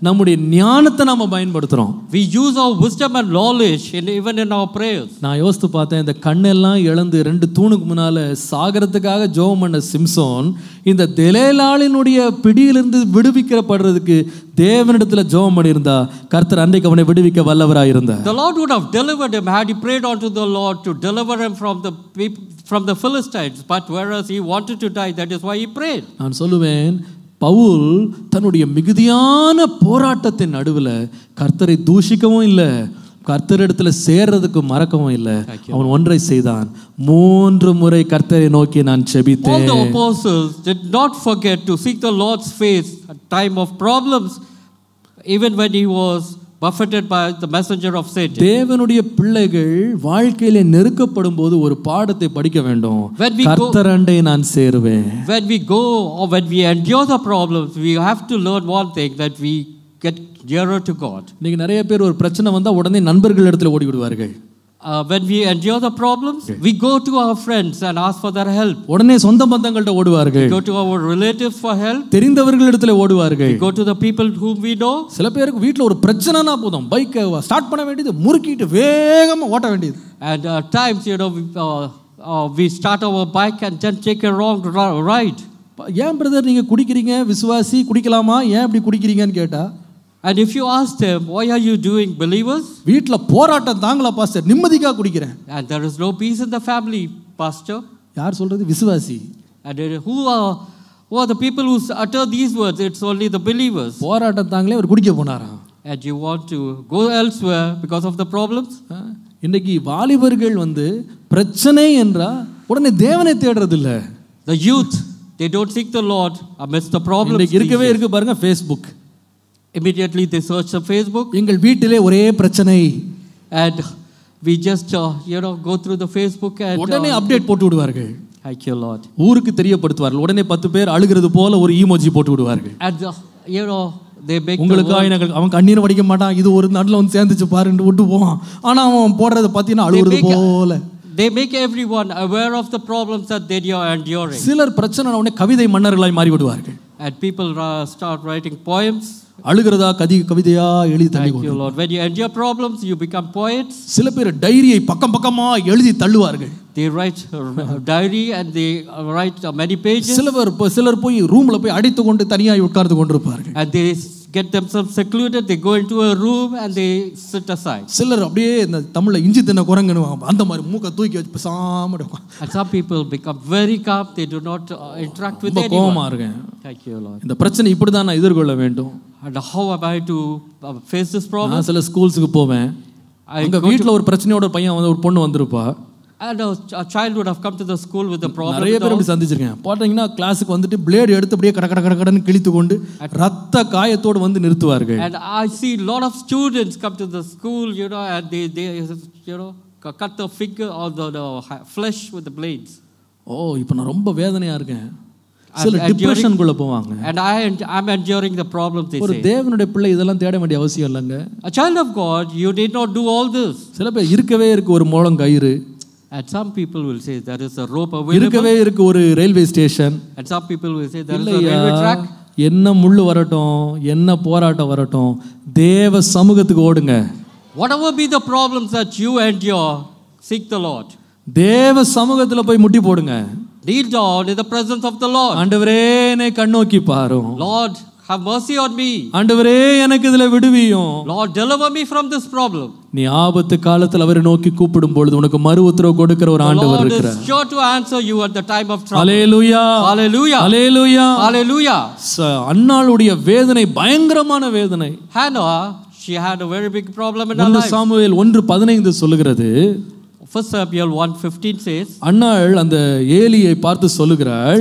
நம்முடைய ஞானத்தை நாம பயன்படுத்துறோம் We use our wisdom and knowledge in, even in our prayers. நான் யோசித்து பார்த்தேன் இந்த கண்ணெல்லாம் இழந்து ரெண்டு தூணுக்கு முன்னால சாகரத்துக்காக ஜெபம் பண்ண சிம்சோன் இந்த தெலேலாளினுடைய பிடியிலிருந்து விடுவிக்கப்படுறதுக்கு தேவனிடத்துல ஜெபம் பண்ணியிருந்தா கர்த்தர் அன்றைக்கு அவனை விடுவிக்க வல்லவராக இருந்தார் The Lord would have delivered him had he prayed unto the Lord to deliver him from the from the Philistines. But whereas he wanted to die, that is why he prayed. நான் சொல்லுவேன் பவுல் தன்னுடைய மிகுதியான போராட்டத்தின் நடுவில் கர்த்தரை தூஷிக்கவும் இல்லை கர்த்தரிடத்துல சேர்றதுக்கு மறக்கவும் இல்லை. அவன் ஒன்றை செய்தான். மூன்று முறை கர்த்தரை நோக்கி நான் செபித்தேன். The apostles did not forget to seek the Lord's face at time of problems, even when he was buffeted by the messenger of Satan. தேவனுடைய பிள்ளைகள் வாழ்க்கையில நெருக்கப்படும் போது ஒரு பாடத்தை படிக்க வேண்டும் When we go- கர்த்தரண்டை நான் சேருவேன் When we go or when we endure the problems, we have to learn one thing that we get nearer to God. இன்னைக்கு நிறைய பேர் ஒரு பிரச்சனை வந்தா உடனே நண்பர்கள் இடத்துல ஓடி விடுவார்கள் Uh, when we endure the problems, we go to our friends and ask for their help. உடனே சொந்த பந்தங்கள்ட்ட ஓடுவார்கள் We go to our relatives for help. தெரிந்தவர்கள் இடத்துல ஓடுவார்கள் We go to the people whom we know. சில பேருக்கு வீட்டில் ஒரு பிரச்சனைனா போதும் பைக்கை ஸ்டார்ட் பண்ண வேண்டியது முறுக்கிட்டு வேகமாக ஓட்ட வேண்டியது And at times, you know, we, uh, uh, we start our bike and then take a wrong ri- ride. ஏன் பிரதர் நீங்க குடிக்கிறீங்க விசுவாசி குடிக்கலாமா ஏன் இப்படி குடிக்கிறீங்கன்னு கேட்டா And if you ask them, why are you doing believers? வீட்டில் போராட்டம் தாங்களா பாஸ்டர் நிம்மதிக்காக குடிக்கிறேன் And there is no peace in the family, Pastor. யார் சொல்றது விசுவாசி And then who are, who are the people who utter these words? It's only the believers. போராட்டம் தாங்களே அவர் குடிக்க போனாராம் And you want to go elsewhere because of the problems? ஆ, இன்னைக்கு வாலிபர்கள் வந்து பிரச்சனை என்றா உடனே தேவனை தேடுறது இல்ல The youth, they don't seek the Lord amidst the problems. இன்னைக்கு these இருக்கவே days. இருக்கு பாருங்க Facebook Immediately they search the Facebook எங்கள் வீட்டிலே ஒரே பிரச்சனை and we just, uh, you know, go through the Facebook and உடனே uh, அப்டேட் போட்டு விடுவார்கள் thank you, Lord. ஊருக்கு தெரியப்படுத்துவார்கள் உடனே பத்து பேர் அழுகிறது போல ஒரு ஈமோஜி போட்டு விடுவார்கள் And, uh, you know, உங்களுக்காக எனக்கு அவன் கண்ணீர் வடிக்க மாட்டான் இது ஒரு நாட்டில் வந்து சேர்ந்துச்சு பாருன்னு விட்டு போவான் ஆனா அவன் போடுறத பார்த்தீங்கன்னா அழுகுறது போல they make everyone aware of the problems that they are enduring. சிலர் பிரச்சனை உடனே கவிதை மன்னர்களாய் மாறி விடுவார்கள் And people uh, start writing poems. அழுகிறதா கதி கவிதையா எழுதி தள்ளி you, Lord. When you endure problems, you become poets. சில பேர் டைரியை பக்கம் பக்கமா எழுதி தள்ளுவார்கள் They write diary and they uh, write uh, many pages இப்போ சிலர் போய் ரூம்ல போய் அடைத்து கொண்டு தனியாய் உட்கார்ந்து கொண்டிருப்பார்கள் and they get themselves secluded. They go into a room and they sit aside. சிலர் அப்படியே இந்த தமிழ்ல இஞ்சி தின்ன குரங்குன்னு அந்த மாதிரி மூக்க தூக்கி வச்சு பேசாம. And some people become very calm. They do not uh, interact with anyone. கோபமா இருக்கேன் Thank you, Lord. இந்த பிரச்சனை இப்படி தான் நான் எதிர்கொள்ள வேண்டும் And how am I to uh, face this problem? நான் சில ஸ்கூல்ஸுக்கு போவேன் அங்க வீட்ல ஒரு பிரச்சனையோட பையன் வந்து ஒரு பொண்ணு வந்திருப்பா Come to the school with a problem. நிறைய பேர் அப்படி சந்திச்சிருக்கேன் போட்டீங்கன்னா கிளாஸுக்கு வந்துட்டு பிளேடு எடுத்து அப்படியே கட கட கட கடன்னு கிழித்து கொண்டு ரத்த காயத்தோடு வந்து நிறுத்துவார்கள் And I see a lot of students come to the school, you know, and they, they you know, cu- cut the finger or the, the ha- flesh with the blades. ஓ இப்போ நான் ரொம்ப வேதனையா இருக்கேன் சில டிப்ரெஷனுக்குள்ள போவாங்க And I, I'm enduring the problems, they ஒரு. தேவனுடைய பிள்ளை இதெல்லாம் தேட வேண்டிய அவசியம் இல்லைங்க A child of God, you need not do all this. சில பேர் இருக்கவே இருக்கு ஒரு முழம் கயிறு And some people will say there is a rope available. இருக்கவே இருக்கு ஒரு railway station And some people will say there is a railway track. என்ன முள்ளு வரட்டும் என்ன போராட்டம் வரட்டும் தேவ சமூகத்துக்கு ஓடுங்க Whatever be the problems that you endure, seek the Lord. தேவ சமூகத்துல போய் முட்டி போடுங்க Kneel down in the presence of the Lord. ஆண்டவரே என்னை கண்ணோக்கி பாரும் Lord, have mercy on me. ஆண்டவரே எனக்கு இதுல விடுவியும் Lord, deliver me from this problem. நீ ஆபத்து காலத்துல அவரை நோக்கி கூப்பிடும் பொழுது உனக்கு மறு உத்தரவு கொடுக்கிற ஒரு ஆண்டவர் இருக்கிறார் is sure to answer you at the time of trouble. அலேலுயா Hallelujah. அலேலுயா Hallelujah. ச- அன்னாளுடைய வேதனை பயங்கரமான வேதனை Hannah, she had a very big problem in her life. Samuel ஒன்று பதினைந்து சொல்லுகிறது First Samuel 1.15 says, அன்னாள் அந்த ஏலியை பார்த்து சொல்லுகிறாள்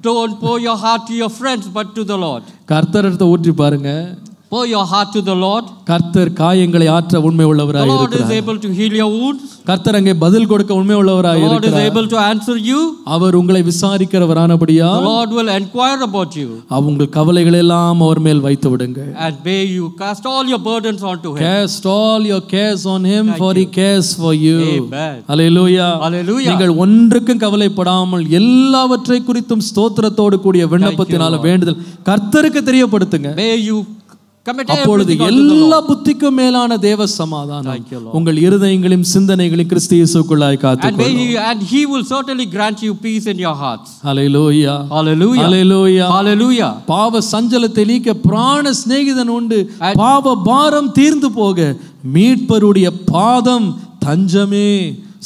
Don't pour your heart to your friends, but to the Lord. கர்த்தர்கிட்ட ஊற்றி பாருங்க Pour your heart to the Lord. கர்த்தர் காயங்களை ஆற்ற உண்மை The உள்ளவராய் Lord is இருக்கிறார் able to heal your wounds. கர்த்தர் அங்கே பதில் கொடுக்க உண்மை உள்ளவராய் Lord is இருக்கிறார் able to answer you. அவர் உங்களை விசாரிக்கிறவரானபடியா The Lord will inquire about you. உங்கள் கவலைகள் எல்லாம் அவர் மேல் வைத்து விடுங்க And may you cast all your burdens onto Him. Cast all your cares on him for he cares for you. Amen. Hallelujah. Hallelujah. நீங்கள் ஒன்றுக்கும் கவலைப்படாமல் எல்லாவற்றை குறித்தும் ஸ்தோத்திரத்தோடு கூடிய விண்ணப்பத்தினால வேண்டுதல் கர்த்தருக்கு தெரியப்படுத்துங்க May you அப்பொழுது எல்லா. புத்திக்கும் மேலான தேவ சமாதானம். உங்கள் இருதயங்களையும் சிந்தனைகளையும் கிறிஸ்து இயேசுக்குள்ளாய் காத்துக்கொள்ளும் He and He will certainly grant you peace in your hearts. Hallelujah Hallelujah. Hallelujah Hallelujah. பாவ சஞ்சலத்தை நீக்க பிராண சிநேகிதன் உண்டு பாவ பாரம் தீர்ந்து போக மீட்பருடைய பாதம் தஞ்சமே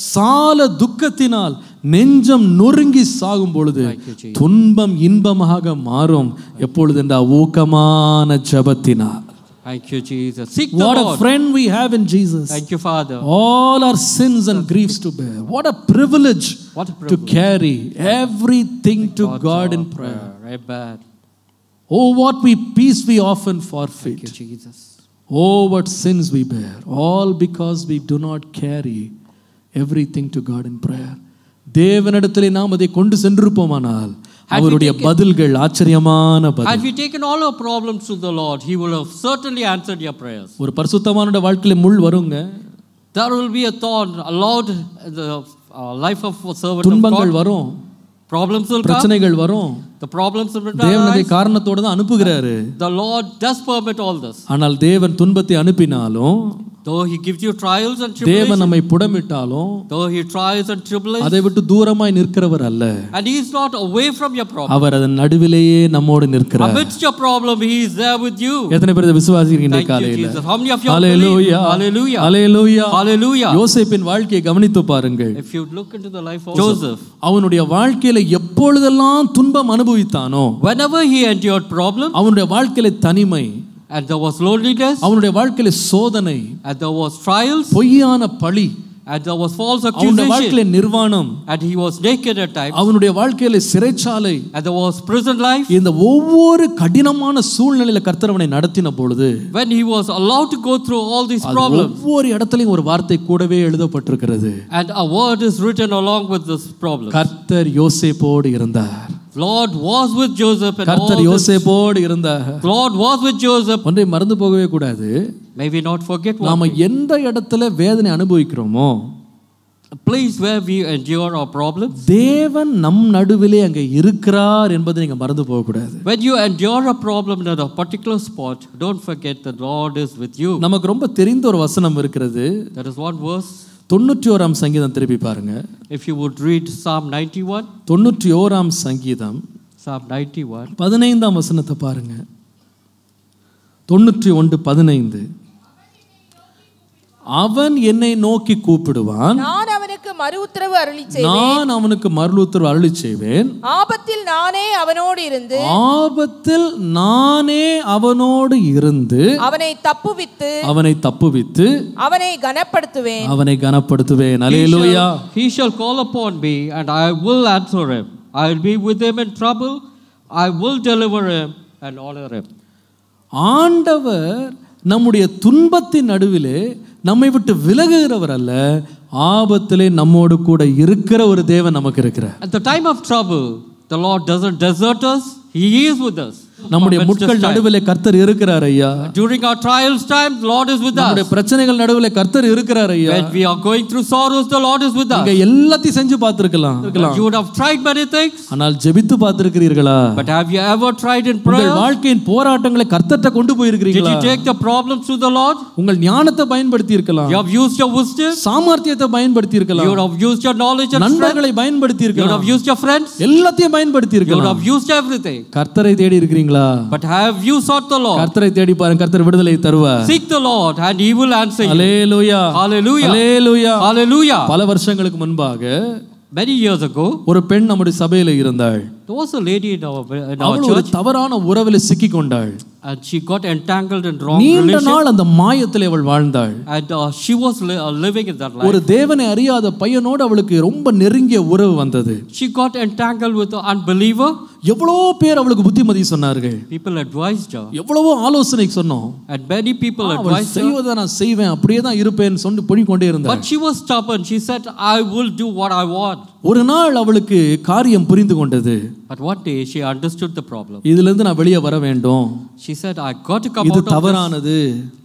சால துக்கத்தினால் நெஞ்சம் நொறுங்கி சாகும் பொழுது Thank you, Jesus. துன்பம் இன்பமாக மாறும் எப்பொழுது என்ற ஊக்கமான ஜபத்தினால் Thank you, Jesus. Seek the What a Lord. friend we have in Jesus. Thank you, Father. All our sins and griefs to bear. What a privilege What a to privilege. carry everything to God in prayer. Amen. Oh, what we peace we often Thank you, forfeit. Jesus. Oh, what sins we bear. All because we do not carry everything to God in prayer. தேவனிடத்திலே நாம் அதை கொண்டு சென்றிருப்போமானால் அவருடைய பதில்கள் ஆச்சரியமான பதில் Had we taken all our problems to the Lord, He would have certainly answered your prayers. ஒரு பரிசுத்தமானோட வாழ்க்கையில முள் வருங்க There will be a thorn allowed the uh, life of a servant துன்பங்கள். வரும் Problems will come. பிரச்சனைகள் வரும் The problems will தேவன் அதை arise. காரணத்தோட தான் அனுப்புகிறாரு The Lord does permit all this. ஆனால் தேவன் துன்பத்தை அனுப்பினாலும் Though He gives you trials and தேவன் நம்மை புடமிட்டாலும் though He tries and tribulations, அதை விட்டு தூரமாய் நிற்கிறவர் அல்ல and He is not away from your problem. அவர் அதன் நடுவிலேயே நம்மோடு நிற்கிறார் Amidst your problem, He is there with you. எத்தனை பேர் விசுவாசிக்கிறீங்க Thank you, காலையில Jesus. How many of you hallelujah believe? Hallelujah. Hallelujah Hallelujah. யோசேப்பின் வாழ்க்கையை கவனித்து பாருங்கள் If you look into the life of Joseph, அவனுடைய வாழ்க்கையில எப்பொழுதெல்லாம் துன்பம் அனுபவித்தானோ whenever he endured problem, அவனுடைய வாழ்க்கையில தனிமை and there was loneliness, அவனுடைய வாழ்க்கையில சோதனை and there was trials, பொய்யான பழி and there was false அவனுடைய accusation, வாழ்க்கையில நிர்வாணம் and he was naked at times, அவனுடைய வாழ்க்கையில சிறைச்சாலை and there was prison life. இந்த ஒவ்வொரு கடினமான சூழ்நிலையில கர்த்தர் அவனை நடத்தின பொழுது When he was allowed to go through all these அது problems, ஒவ்வொரு இடத்துலயும் ஒரு வார்த்தை கூடவே எழுதப்பட்டிருக்கிறது and a word is written along with this problem. கர்த்தர் யோசேப்போடு இருந்தார் Lord was with Joseph, and all கர்த்தர். யோசேப்போடு இருந்தார் Lord was with Joseph. ஒன்றை மறந்து போகவே கூடாது May we not forget one நாம எந்த இடத்துல வேதனை அனுபவிக்கிறோமோ place where we endure our problems. தேவன் நம் நடுவிலே அங்கே இருக்கிறார் என்பதை நீங்க மறந்து போகக்கூடாது When you endure a problem at a particular spot, don't forget the Lord is with you. நமக்கு ரொம்ப தெரிந்த ஒரு வசனம் இருக்கிறது There is one verse. தொண்ணூற்றி ஓராம் சங்கீதம் திருப்பி பாருங்க. If you would read Psalm 91, தொண்ணூற்றி ஓராம் சங்கீதம் Psalm 91, பதினைந்தாம் வசனத்தை பாருங்க. தொண்ணூற்றி ஒன்று பதினைந்து. அவன் என்னை நோக்கி கூப்பிடுவான். நான் அவனுக்கு மறு உத்தரவு அருளி செய்வேன் நான் அவனுக்கு மருளுத்தர் அருளி செய்வேன் ஆபத்தில் நானே அவனோடு இருந்து ஆபத்தில் நானே அவனோடு இருந்து அவனை தப்புவித்து அவனை தப்புவித்து அவனை கனப்படுத்துவேன் அவனை கனப்படுத்துவேன் shall, he shall call upon me, and I will answer him. I will be with him in trouble. I will deliver him and honor him. ஆண்டவர் நம்முடைய துன்பத்தின் நடுவிலே நம்மை விட்டு விலகுகிறவர் அல்ல ஆபத்திலே நம்மோடு கூட இருக்கிற ஒரு தேவன் நமக்கு இருக்கிறார் At the time of trouble, the Lord doesn't desert us, He is with us. நம்முடைய Amidst முட்கள் this time. நடுவிலே கர்த்தர் இருக்கிறார் ஐயா During our trials time, the Lord is with நம்முடைய us. பிரச்சனைகள் நடுவிலே கர்த்தர் இருக்கிறார் ஐயா When we are going through sorrows, the Lord is with us. நீங்க எல்லாத்தையும் செஞ்சு பார்த்திருக்கலாம் You would have tried many things, ஆனால் ஜெபித்து பார்த்திருக்கிறீர்களா but have you ever tried in உங்கள் prayer? வாழ்க்கையின் போராட்டங்களை கர்த்தர்ட்ட கொண்டு Did போயிருக்கிறீங்களா you take the problems to the Lord? உங்கள் ஞானத்தை பயன்படுத்தி இருக்கலாம் You have used your wisdom, சாமர்த்தியத்தை பயன்படுத்தி you இருக்கலாம் would have used your knowledge and strength, நண்பர்களை பயன்படுத்தி you would இருக்கலாம் have used your friends, எல்லாத்தையும் பயன்படுத்தி you would இருக்கலாம் have used everything. கர்த்தரை தேடி இருக்கிறீங்களா But have you sought the Lord? கர்த்தரை தேடி பாருங்க கர்த்தர் விடுதலை தருவார் Seek the Lord, and He will answer you. அலேலுயா Hallelujah. அலேலுயா Hallelujah. பல வருஷங்களுக்கு முன்பாக Many years ago, ஒரு பெண் நம்முடைய சபையில இருந்தாள் there was a lady in our, in our அவள் ஒரு church, தவறான உறவில் சிக்கி கொண்டாள் and she got entangled in wrong நீண்ட relation, நாள் அந்த மாயத்திலே அவள் வாழ்ந்தாள் and uh, she was li- uh, living in that life. ஒரு தேவனை அறியாத பையனோடு அவளுக்கு ரொம்ப நெருங்கிய உறவு வந்தது She got entangled with an unbeliever. எவ்வளோ பேர் அவளுக்கு புத்திமதி சொன்னார்கள் People advised her, எவ்வளவோ ஆலோசனை சொன்னோம் and many people அவள் advised her. செய்வதை நான் செய்வேன் அப்படியே தான் இருப்பேன் சொல்லி பொழி கொண்டே இருந்தாள் But she was stubborn. She said, I will do what I want. ஒரு நாள் அவளுக்கு காரியம் புரிந்து கொண்டது But one day she understood the problem. இதுல இருந்து நான் வெளியே வர வேண்டும் She said, I got to come இது out this, தவறானது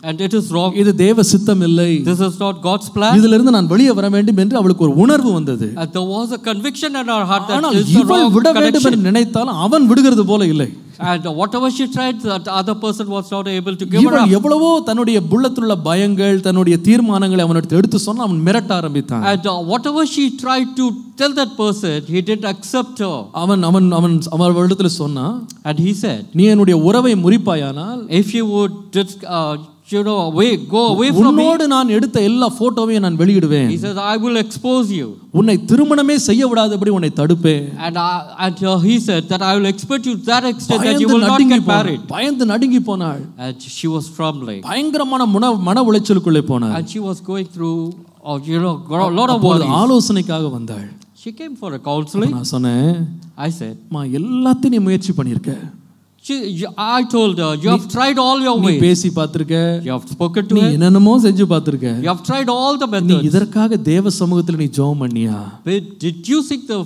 and it is wrong. இது தேவ சித்தம் இல்லை This is not God's plan. இதுல இருந்து நான் வெளியே வர வேண்டும் என்று அவளுக்கு ஒரு உணர்வு வந்தது there was a conviction in her heart that ஆனால் இவள் விட வேண்டும். என்று நினைத்தாலும் அவன் விடுகிறது போல இல்லை And whatever she tried, that other person was not able to give her இவள் up. எவ்வளவோ தன்னுடைய புள்ளத்தில் உள்ள பயங்கள் தன்னுடைய தீர்மானங்களை அவனிடத்தில் எடுத்து சொன்னா அவன் மிரட்ட ஆரம்பித்தான் And uh, whatever she tried to tell that person, he didn't accept her. அவன் அவன் அவன் அவன் இடத்துல சொன்னான் And he said, நீ என்னுடைய உறவை முறிப்பாயானால் if you would just, uh, you know, away, go away from me, உன்னோடு நான் எடுத்த எல்லா போட்டோவையும் நான் வெளியிடுவேன் he says, I will expose you. உன்னை திருமணமே செய்ய விடாதபடி உன்னை தடுப்பேன் And, I, and uh, he said that I will expect you to that extent that you பயந்து will not நடுங்கி get போனாள் married. பயந்து நடுங்கி போனாள் And she was trembling. பயங்கரமான மன மன உளைச்சலுக்குள்ளே போனாள் And she was going through, uh, you know, a lot of அப்பொழுது worries. ஆலோசனைக்காக வந்தாள் She came for a counseling. நான் சொன்னேன் I said, மா எல்லாத்தையும் நீ முயற்சி பண்ணியிருக்க She, you- I told her, You have tried all your நீ ways. பேசி பார்த்திருக்க You have spoken to நீ her. என்னென்னமோ செஞ்சு பார்த்திருக்க You have tried all the நீ methods. இதற்காக தேவ சமூகத்துல நீ ஜெபம் பண்ணியா But did you seek the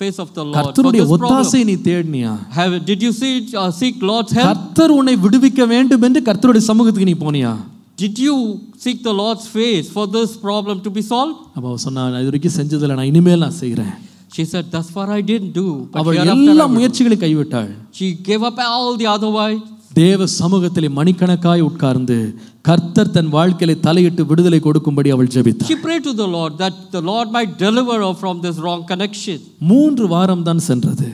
face of the Lord for கர்த்தருடைய this problem? ஒத்தாசை நீ தேடினியா Have, did you see, uh, seek Lord's help? கர்த்தர் உன்னை விடுவிக்க வேண்டும் என்று கர்த்தருடைய சமூகத்துக்கு நீ போனியா Did you seek the Lord's face for this problem to be solved? அப்ப அவ சொன்னா நான் இது வரைக்கும் செஞ்சதில்லை நான் இனிமேல் நான் செய்கிறேன் She said, Thus far I didn't do. But அவள் hereafter எல்லா I will." முயற்சிகளையும் கைவிட்டாள் She gave up all the other ways. தேவ சமூகத்திலே மணிக்கணக்காய் உட்கார்ந்து கர்த்தர் தன் வாழ்க்கையில தலையிட்டு விடுதலை கொடுக்கும்படி அவள் ஜெபித்தாள் She prayed to the Lord that the Lord might deliver her from this wrong connection. மூன்று வாரம் தான் சென்றது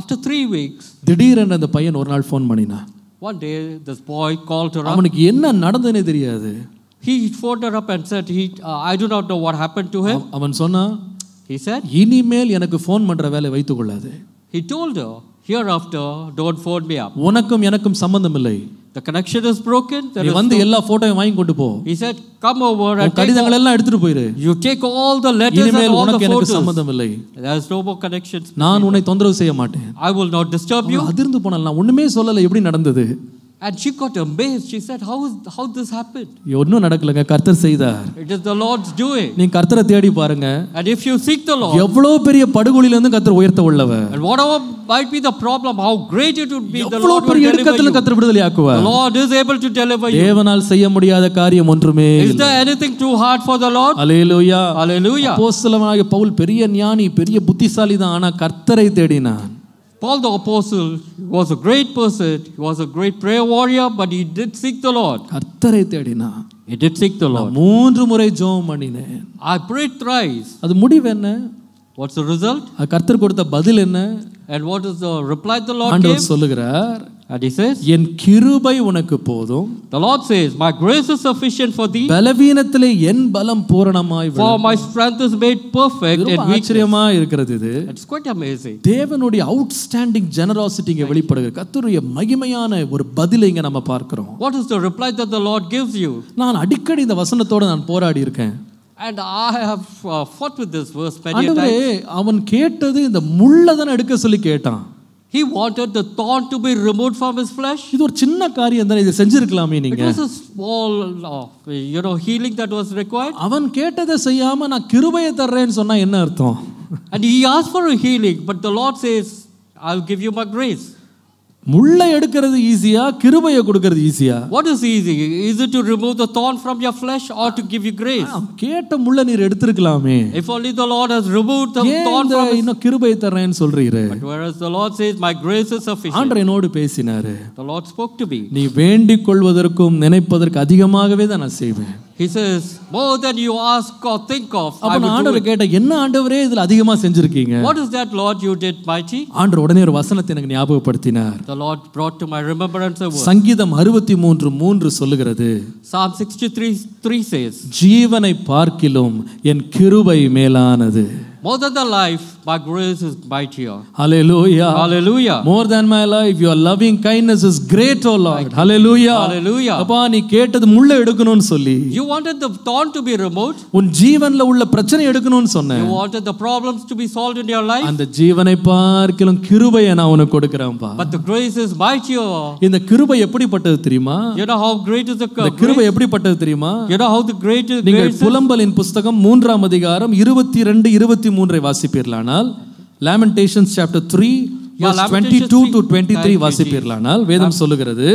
After three weeks, திடீரென்று அந்த பையன் ஒரு நாள் ஃபோன் பண்ணினான் one day this boy called her up. அவனுக்கு என்ன நடந்ததுனே தெரியாது He phoned her up and said, he, uh, I do not know what happened to him. அவன் சொன்னா He said, இனிமேல் எனக்கு ஃபோன் பண்ற வேலை வைத்துக் கொள்ளாது He told her, Hereafter, don't phone me up. உனக்கும் எனக்கும் சம்பந்தம் இல்லை The connection is broken. There நீ is வந்து எல்லா போட்டோவையும் வாங்கி கொண்டு போ He said, Come over உன் and take கடிதங்கள் எல்லாம் எடுத்துட்டு போயிரு You take all the letters and இனிமேல் all the உனக்கு எனக்கு photos. சம்பந்தம் இல்லை There's no more connections. நான் உன்னை தொந்தரவு செய்ய மாட்டேன் I will not disturb you. அவள் அதிர்ந்து போனாள் நான் ஒண்ணுமே சொல்லல எப்படி நடந்தது And she got amazed. She said, How is how this happened? ஒன்றும் நடக்கலங்க கர்த்தர் செய்தார் It is the Lord's doing. நீ கர்த்தரை தேடி பாருங்க And if you seek the Lord, எவ்வளவு பெரிய படுகொலில இருந்து கர்த்தர் உயர்த்த உள்ளவர் and whatever might be the problem, how great it would be, the Lord will பெரிய deliver இடுக்கத்துல you. கர்த்தர் விடுதலை The ஆக்குவார் Lord is able to deliver you. தேவனால் செய்ய முடியாத காரியம் ஒன்றுமே Is there anything too hard for the Lord? அலேலூயா Hallelujah. அப்போஸ்தலனாகிய பவுல் பெரிய ஞானி பெரிய புத்திசாலி தான் ஆனா கர்த்தரை தேடினான் Paul the apostle was a great person. He was a great prayer warrior, but he did seek the Lord. கர்த்தரை தேடினான் He did seek the Lord. மூன்று முறை ஜெபம் பண்ணினேன் I prayed thrice. அது முடிவு என்ன What's the result? கர்த்தர் கொடுத்த பதில் என்ன And what is the reply the Lord gave? ஆண்டவர் சொல்லுகிறார் he says, என் கிருபை உனக்கு போதும் The Lord says, My grace is sufficient for thee, பலவீனத்திலே என் பலம் பூரணமாய் for விளங்கும். my strength is made perfect in weakness. ஆச்சரியமா இருக்கிறது இது It's quite amazing. தேவனுடைய அவுட்ஸ்டாண்டிங் ஜெனராசிட்டி இங்க வெளிப்படுகிறது கர்த்தருடைய மகிமையான ஒரு பதிலை இங்க நம்ம பார்க்கிறோம் What is the reply that the Lord gives you? நான் அடிக்கடி இந்த வசனத்தோட நான் போராடி இருக்கேன் And I have uh, fought with this verse many times. அவன் கேட்டது இந்த முள்ளை தானே எடுக்க சொல்லி கேட்டான் He wanted the thorn to be removed from his flesh. இது ஒரு சின்ன காரியம் தானே இதை செஞ்சிருக்கலாமே It நீங்க was a small, uh, you know, healing that was required. அவன் கேட்டதை செய்யாம நான் கிருபையை தர்றேன்னு சொன்னா என்ன அர்த்தம் And he asked for a healing, but the Lord says, I'll give you my grace. முள்ளை எடுக்கிறது ஈஸியா கிருபையை கொடுக்கறது ஈஸியா What is easy? Is it to remove the thorn from your flesh or to give you grace? கேட்ட முள்ள நீர் எடுத்திருக்கலாமே If only the Lord has removed the ஏன் thorn இந்த from his இன்னும் கிருபை தர்றேன்னு சொல்றீரு But whereas the Lord says, My grace is sufficient. ஆண்டவர் என்னோடு பேசினாரு The Lord spoke to me. நீ வேண்டிக் கொள்வதற்கும் நினைப்பதற்கு அதிகமாகவே தான் நான் செய்வேன் He says, More than you ask or think of, அப்ப நான் ஆண்டவர். கேட்ட என்ன ஆண்டவரே இதுல அதிகமா செஞ்சிருக்கீங்க What is that, Lord, you did mighty? ஆண்டவர் உடனே ஒரு வசனத்தை எனக்கு ஞாபகப்படுத்தினார் The Lord brought to my remembrance a word. சங்கீதம் அறுபத்தி மூன்று மூன்று சொல்லுகிறது Psalm 63 3 says, ஜீவனை பார்க்கிலும் என் கிருபை மேலானது More than the life, my grace is mightier. Hallelujah Hallelujah. more than my life your loving kindness is great oh lord hallelujah Hallelujah. அப்பா நீ கேட்டது முள்ள எடுக்கணும்னு சொல்லி You wanted the thorn to be removed. உன் ஜீவன்ல உள்ள பிரச்சனை எடுக்கணும்னு சொன்னேன் You wanted the problems to be solved in your life. அந்த ஜீவனை பார்க்கிலும் கிருபையை நான் உனக்கு கொடுக்கிறேன்ப்பா But the grace is mightier. இந்த கிருபை எப்படிப்பட்டது தெரியுமா You know how great is the இந்த grace? கிருபை எப்படிப்பட்டது தெரியுமா You know how the great is நீங்கள்? புலம்பலின் புஸ்தகம் மூன்றாம் அதிகாரம் இருபத்தி ரெண்டு இருபத்தி மூன்றை வாசிப்பீர்களானால் Lamentations chapter three twenty Lamentations two 3. To twenty three வாசிப்பீர்களானால் வேதம் சொல்லுகிறது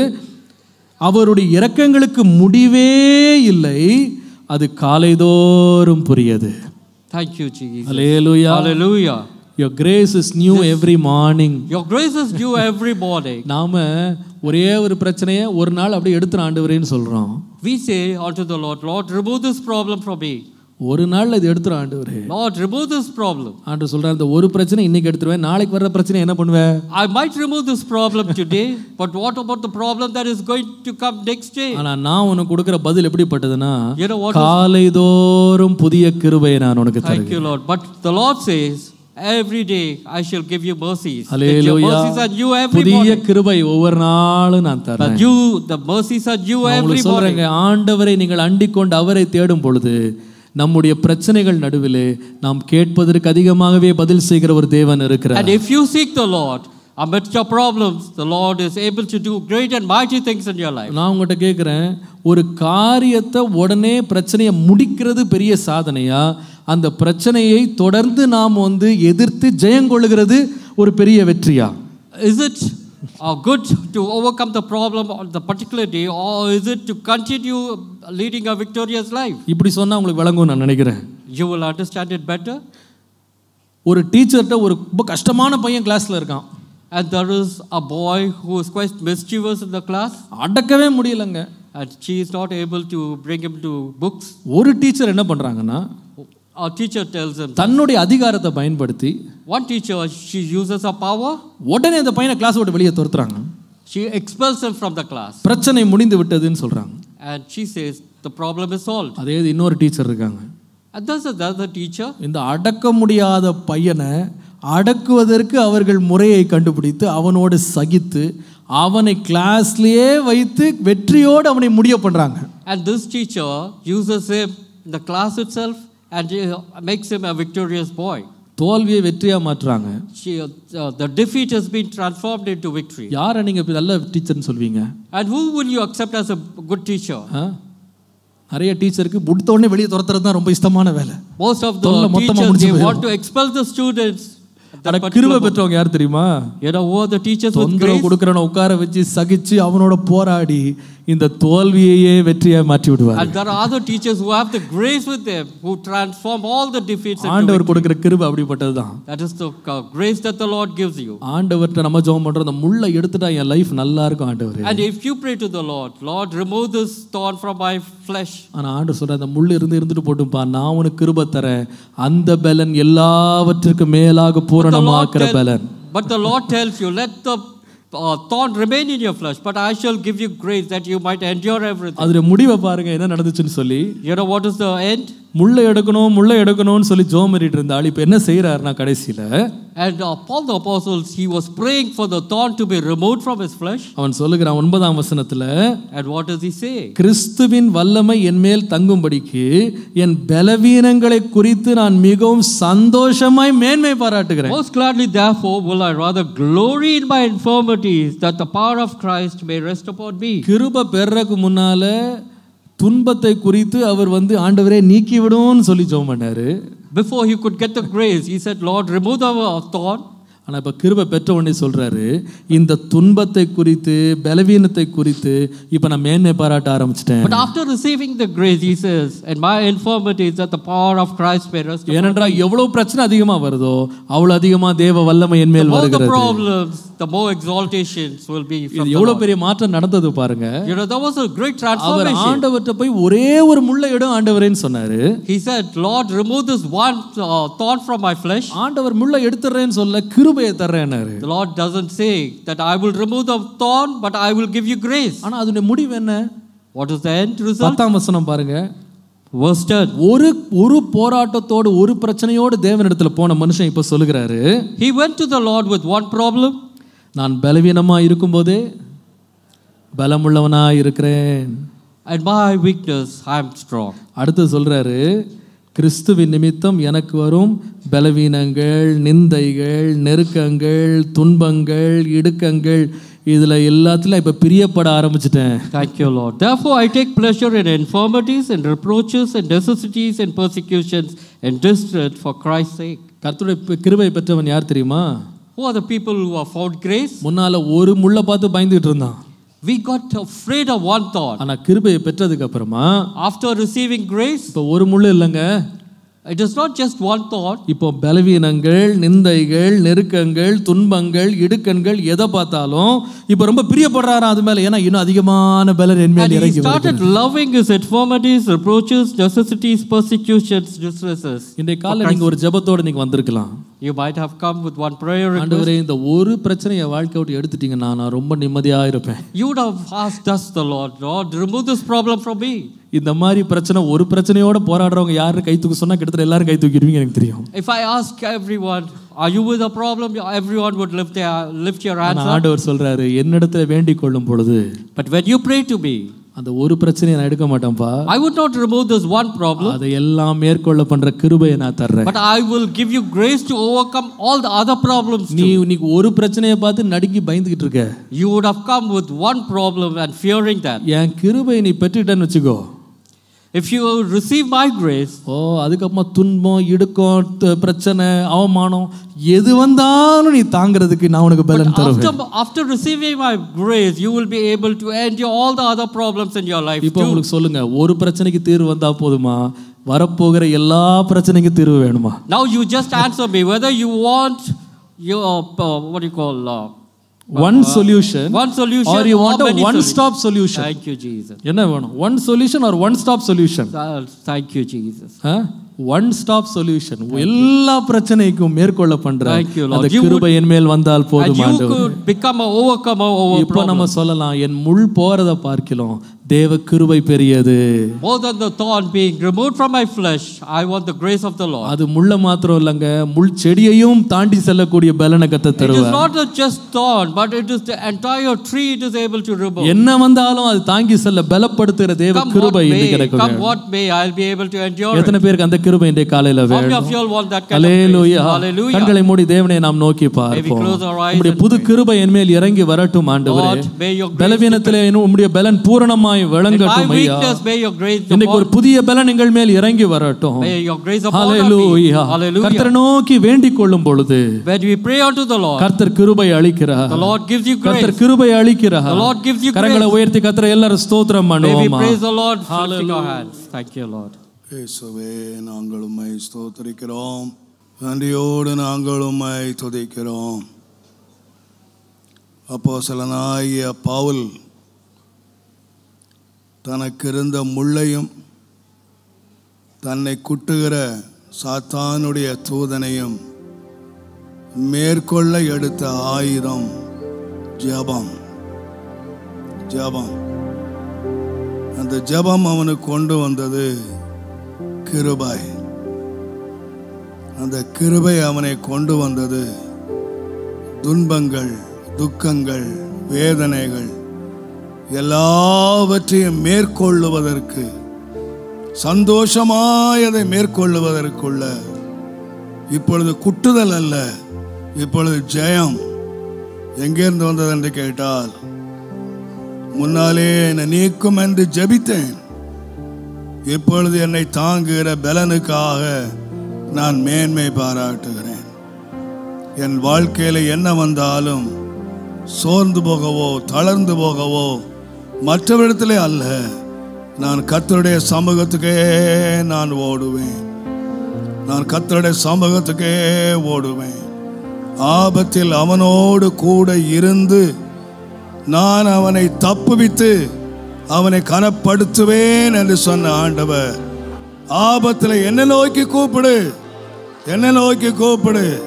அவருடைய இரக்கங்களுக்கு முடிவே இல்லை அது காலைதோறும் புரியது Jesus. Hallelujah. Hallelujah. Your grace is new every morning. Your grace is due every morning. நாம ஒரே ஒரு பிரச்சனையை ஒரு நாள் அப்படியே எடுத்துற ஆண்டவரேன்னு சொல்றோம் We say unto the Lord, Lord, remove this problem from me. ஒரு நாள்ல இது எடுத்துற ஆண்டவரே Lord, remove this problem. ஆண்டு சொல்றாரு இந்த ஒரு பிரச்சனை இன்னைக்கு எடுத்துருவேன் நாளைக்கு வர்ற பிரச்சனை என்ன பண்ணுவேன் I might remove this problem today, but what about the problem that is going to come next day? ஆனா நான் உனக்கு கொடுக்கிற பதில் எப்படிப்பட்டதுன்னா is- காலைதோறும் புதிய கிருபையை நான் உனக்கு Thank தருகிறேன் you, Lord. But the Lord says, every day I shall give you mercies. Your Hallelujah. mercies are due every புதிய. கிருபை ஒவ்வொரு நாளும் நான் தரேன் That you, the mercies are நான் every morning. சொல்றேங்க ஆண்டவரை நீங்கள் அண்டிக் கொண்டு அவரை தேடும் பொழுது நம்முடைய பிரச்சனைகள் நடுவிலே நாம் கேட்பதற்கு அதிகமாகவே பதில் செய்கிற ஒரு தேவன் இருக்கிறார். And if you seek the Lord, Amidst your problems, the Lord is able to do great and mighty things in your life. நான் உங்கள்கிட்ட கேட்குறேன் ஒரு காரியத்தை உடனே பிரச்சனையை முடிக்கிறது பெரிய சாதனையா? அந்த பிரச்சனையை தொடர்ந்து நாம் வந்து எதிர்த்து ஜெயங்கொள்ளுகிறது ஒரு பெரிய வெற்றியா? Is it uh, good to overcome the problem on the particular day, or is it to continue leading a victorious life? இப்படி சொன்னா உங்களுக்கு விளங்கும் நான் நினைக்கிறேன் You will understand it better. ஒரு டீச்சர்கிட்ட ஒரு ரொம்ப கஷ்டமான பையன் கிளாஸ்ல இருக்கான் And there is a boy who is quite mischievous in the class, அடக்கவே முடியலங்க and she is not able to bring him to books. ஒரு டீச்சர் என்ன பண்றாங்கன்னா Our teacher tells him, தன்னுடைய அதிகாரத்தை பயன்படுத்தி one teacher, she uses her power, உடனே அந்த பையனை கிளாஸ் விட்டு வெளியே துரத்துறாங்க she expels him from the class. பிரச்சனை முடிந்து விட்டதுன்னு சொல்றாங்க And she says, the problem is solved. அதே இன்னொரு டீச்சர் இருக்காங்க And there's another teacher, இந்த அடக்க முடியாத பையனை அடக்குவதற்கு அவர்கள் முறையை கண்டுபிடித்து அவனோடு சகித்து அவனை கிளாஸ்லயே வைத்து வெற்றியோடு அவனை முடிய பண்றாங்க and this teacher uses him in the class itself and uh, makes him a victorious boy. தோல்வியை வெற்றியா மாற்றுறாங்க She, uh, the defeat has been transformed into victory. யாரை நீங்க இப்ப நல்ல டீச்சர்னு சொல்வீங்க And who will you accept as a good teacher? ஆ? நிறைய டீச்சருக்கு முடித்த உடனே வெளியே துரத்துறது தான் ரொம்ப இஷ்டமான வேலை Most of the தொல்லை மொத்தமா teachers, முடிஞ்சு they போயிடும். want to expel the students. at that ஆனா particular கிருபை moment. பெற்றவங்க யார் தெரியுமா You know who are the teachers with தொந்தரவு grace? கொடுக்கறவன உட்கார வச்சு சகிச்சு அவனோட போராடி இந்த தோல்வியையே வெற்றியா மாற்றி விடுவார் And there are other teachers who have the grace with them, who transform all the defeats into ஆண்டவர். கொடுக்கிற கிருபை அப்படிப்பட்டதுதான் That is the uh, grace that the Lord gives you. ஆண்டவர்கிட்ட நம்ம ஜெபம் பண்றோம் அந்த முள்ளை எடுத்துட்டா என் லைஃப் நல்லா இருக்கும் ஆண்டவர் And if you pray to the Lord, Lord, remove this thorn from my flesh. ஆனா ஆண்டவர் சொல்ற அந்த முள் இருந்து இருந்துட்டு போட்டும்பா நான் உனக்கு கிருபை தரேன் அந்த பலன் எல்லாவற்றிற்கும் மேலாக பூரணமாக்குற பலன் but the Lord tells you, let the uh, thorn remain in your flesh, but I shall give you grace that you might endure everything. அதுல முடிவை பாருங்க என்ன நடந்துச்சுன்னு சொல்லி You know what is the end? முள்ளை எடுக்கணும் முள்ளை எடுக்கணும்னு சொல்லி ஜோம் பண்ணிட்டு இருந்த ஆள் இப்ப என்ன செய்யறாருன்னா கடைசியில uh, Paul the Apostle, he was praying for the thorn to be removed from his flesh. அவன் சொல்லுகிறான் ஒன்பதாம் வசனத்துல what does he say? கிறிஸ்துவின் வல்லமை என் மேல் தங்கும்படிக்கு என் பலவீனங்களை குறித்து நான் மிகவும் சந்தோஷமாய் மேன்மை பாராட்டுகிறேன் Most gladly, therefore, will I rather glory in my infirmities, that the power of Christ may rest upon me. கிருப பெறக்கு முன்னால துன்பத்தை குறித்து அவர் வந்து ஆண்டவரே நீக்கிவிடும்னு சொல்லி ஜெபம் பண்ணாரு before he could get the grace he said Lord remove our that thorn. ஆனா இப்ப கிருபை பெற்ற உடனே சொல்றாரு இந்த துன்பத்தை குறித்து பலவீனத்தை குறித்து இப்ப நான் மேன்மை பாராட்ட ஆரம்பிச்சிட்டேன் grace, he says, And my infirmities, that the power of Christ may rest upon me. ஏனென்றால் எவ்வளவு பிரச்சனை அதிகமா வருதோ அவ்வளவு அதிகமா தேவ வல்லமை என் மேல் வருகிறது problems, the more exaltations will be இது from எவ்வளவு. பெரிய மாற்றம் நடந்தது பாருங்க You know, there was a great our transformation. ஆண்டவர்கிட்ட போய் ஒரே ஒரு முள்ளை இடம் ஆண்டவரேன்னு சொன்னாரு He said, Lord, remove this one uh, thorn from my flesh. ஆண்டவர் முள்ளை எடுத்துறேன்னு சொல்ல கிருபையை தர்றேன்னாரு The Lord doesn't say that I will remove the thorn, but I will give you grace. ஆனா அதனுடைய முடிவு என்ன What is the end result? பத்தாம் வசனம் பாருங்க Verse 10. ஒரு ஒரு போராட்டத்தோடு ஒரு பிரச்சனையோடு தேவனிடத்துல போன மனுஷன் இப்ப சொல்லுகிறாரு He went to the Lord with one problem. நான் பலவீனமா இருக்கும்போதே பலமுள்ளவனா இருக்கிறேன் And my weakness, I am strong. அடுத்து சொல்றாரு கிறிஸ்துவின் நிமித்தம் எனக்கு வரும் பலவீனங்கள் நிந்தைகள் நெருக்கங்கள் துன்பங்கள் இடுக்கங்கள் இதுல எல்லாத்துலயும் இப்ப பிரியப்பட ஆரம்பிச்சிட்டேன் Thank you, Lord. Therefore, I take pleasure in infirmities and reproaches and necessities and persecutions and distress for Christ's sake. கர்த்தருடைய கிருபை பெற்றவன் யார் தெரியுமா Who are the people who have found grace? முன்னால ஒரு முள்ளை பார்த்து பயந்துகிட்டு இருந்தான் We got afraid of one thought. ஆனா கிருபையை பெற்றதுக்கு அப்புறமா After receiving grace, இப்ப ஒரு முள்ளு இல்லைங்க it is not just one thought. இப்போ பலவீனங்கள் நிந்தைகள் நெருக்கங்கள் துன்பங்கள் இடுக்கண்கள் எதை பார்த்தாலும் இப்போ ரொம்ப பிரியப்படுறாராம் அது மேல ஏன்னா இன்னும் அதிகமான பலன் என் மேல் இறங்கி started loving his infirmities, reproaches, necessities, persecutions, distresses. இன்றைய காலையில் நீங்க ஒரு ஜெபத்தோட நீங்க வந்திருக்கலாம் You might have come with one prayer request. ஆண்டவரே இந்த ஒரு பிரச்சனையை வாழ்க்கை விட்டு எடுத்துட்டீங்கன்னா நான் ரொம்ப நிம்மதியா இருப்பேன் You would have asked us, the Lord, Lord, remove this problem from me. இந்த மாதிரி பிரச்சனை ஒரு பிரச்சனையோட போராடுறவங்க யாரு கை தூக்க சொன்னா கிட்டத்தட்ட எல்லாரும் கை தூக்கிடுவீங்க எனக்கு தெரியும் If I ask everyone, are you with a problem? Everyone would lift, their, lift your up. ஆண்டவர் சொல்றாரு என்னிடத்துல வேண்டிக் கொள்ளும் பொழுது But when you pray to me, அந்த ஒரு பிரச்சனையை நான் எடுக்க மாட்டேன்ப்பா I would not remove this one problem, அதை எல்லாம் மேற்கொள்ள பண்ற கிருபையை நான் தர்றேன் but I will give you grace to overcome all the other problems நீ. இன்னைக்கு ஒரு பிரச்சனையை பார்த்து நடுங்கி பயந்துகிட்டு இருக்க You would have come with one problem and fearing that. என் கிருபையை நீ பெற்றுட்டேன்னு வச்சுக்கோ If you receive my grace, ஓ அதுக்கப்புறமா துன்பம் இடுக்கம் த- பிரச்சனை அவமானம் எது வந்தாலும் நீ தாங்கிறதுக்கு நான் உனக்கு பலன் தருவேன் after, after receiving my grace, you will be able to endure all the other problems in your life இப்போ too. உங்களுக்கு சொல்லுங்க ஒரு பிரச்சனைக்கு தீர்வு வந்தா போதுமா வரப்போகிற எல்லா பிரச்சனைக்கும் தீர்வு வேணுமா Now you just answer me whether you want your uh, what do you call uh, one solution one solution are you or want one. Stop solution Thank you, Jesus. என்ன வேணும் one solution or one stop solution Thank you, Jesus. One stop solution எல்லா பிரச்சனைக்கும் மேற்கொள்ள பண்ற Thank you, Lord. அந்த கிருபை என் மேல் வந்தால் போதும் overcomer over இப்போ நம்ம. சொல்லலாம் என் முள் போறத பார்க்கலாம் தேவ கிருபை பெரியது More than the thorn being removed from my flesh, I want the grace of the Lord. அது முள்ள மாத்திரம் இல்லைங்க முள் செடியையும் தாண்டி செல்லக்கூடிய பலனை கத்த It is தருவார் not a just thorn, but it is the entire tree it is able to remove. என்ன வந்தாலும் அது தாங்கி செல்ல பலப்படுத்துகிற தேவ கிருபை இன்னைக்கு எனக்கு come வேணும். what may, I'll be able to endure it. எத்தனை பேருக்கு அந்த கிருபை இன்றைய காலையில How many வேணும் of you all want that kind of grace? Hallelujah Hallelujah. கண்களை மூடி தேவனை நாம் நோக்கி பார்ப்போம் உம்முடைய புது கிருபை என் மேல் இறங்கி வரட்டும் ஆண்டவரே பலவீனத்திலே உம்முடைய பலன் பூரணமாய் My விளங்கட்டும் ஐயா இன்னைக்கு ஒரு புதிய பலன் எங்கள் மேல் இறங்கி வரட்டும். ஹalleluya. கர்த்தரை நோக்கி வேண்டிக் கொள்ளும் பொழுது When we pray unto the Lord, கர்த்தர் கிருபை அளிக்கிறார் the Lord gives you கர்த்தர். கிருபை அளிக்கிறார் The Lord gives you கரங்களை. உயர்த்தி கர்த்தரை எல்லாரும் ஸ்தோத்திரம் May we பண்ணுவோமா praise the Lord, lifting our hands. Thank you, Lord. இயேசுவே நாங்கள் உம்மை ஸ்தோத்திரிக்கிறோம் நன்றியோடு நாங்கள் உம்மை துதிக்கிறோம் அப்போ சிலனாகிய பவுல் தனக்கிருந்த முள்ளையும் தன்னை குட்டுகிற சாத்தானுடைய தூதனையும் மேற்கொள்ள எடுத்த ஆயுதம் ஜெபம். ஜெபம். அந்த ஜெபம் அவனுக்கு கொண்டு வந்தது கிருபாய் அந்த கிருபை அவனை கொண்டு வந்தது துன்பங்கள் துக்கங்கள் வேதனைகள் எல்லாவற்றையும் மேற்கொள்ளுவதற்கு சந்தோஷமாய் அதை மேற்கொள்ளுவதற்குள்ள இப்பொழுது குட்டுதல் அல்ல இப்பொழுது ஜெயம். எங்கேருந்து வந்தது என்று கேட்டால் முன்னாலே என்னை நீக்கும் என்று ஜெபித்தேன். இப்பொழுது என்னை தாங்குகிற பலனுக்காக நான் மேன்மை பாராட்டுகிறேன். என் வாழ்க்கையில் என்ன வந்தாலும் சோர்ந்து போகவோ தளர்ந்து போகவோ மற்றவரிடத்திலே அல்ல. நான் கத்தருடைய சமூகத்துக்கே நான் ஓடுவேன். நான் கத்தருடைய சமூகத்துக்கே ஓடுவேன். ஆபத்தில் அவனோடு கூட இருந்து நான் அவனை தப்புவித்து அவனை கனப்படுத்துவேன் என்று சொன்ன ஆண்டவர். ஆபத்தில் என்ன நோக்கி கூப்பிடு. என்ன நோக்கி கூப்பிடு.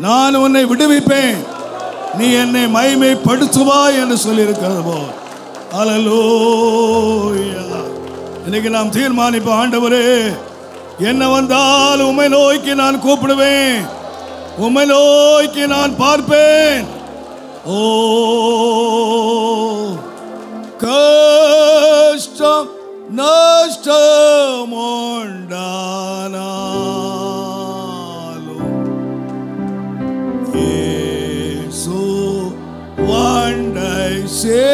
நான் உன்னை விடுவிப்பேன். நீ என்னை மைமைப்படுத்துவாய் என்று சொல்லியிருக்கிறது போ அலலோயா இன்னைக்கு நாம் தீர்மானிப்போம் ஆண்டவரே. என்ன வந்தால் உமை நோய்க்கு நான் கூப்பிடுவேன். உமை நோய்க்கு நான் பார்ப்பேன். ஓ கஷ்டம் நஷ்டம் உண்டானாலும் இயேசு வாண்டை சே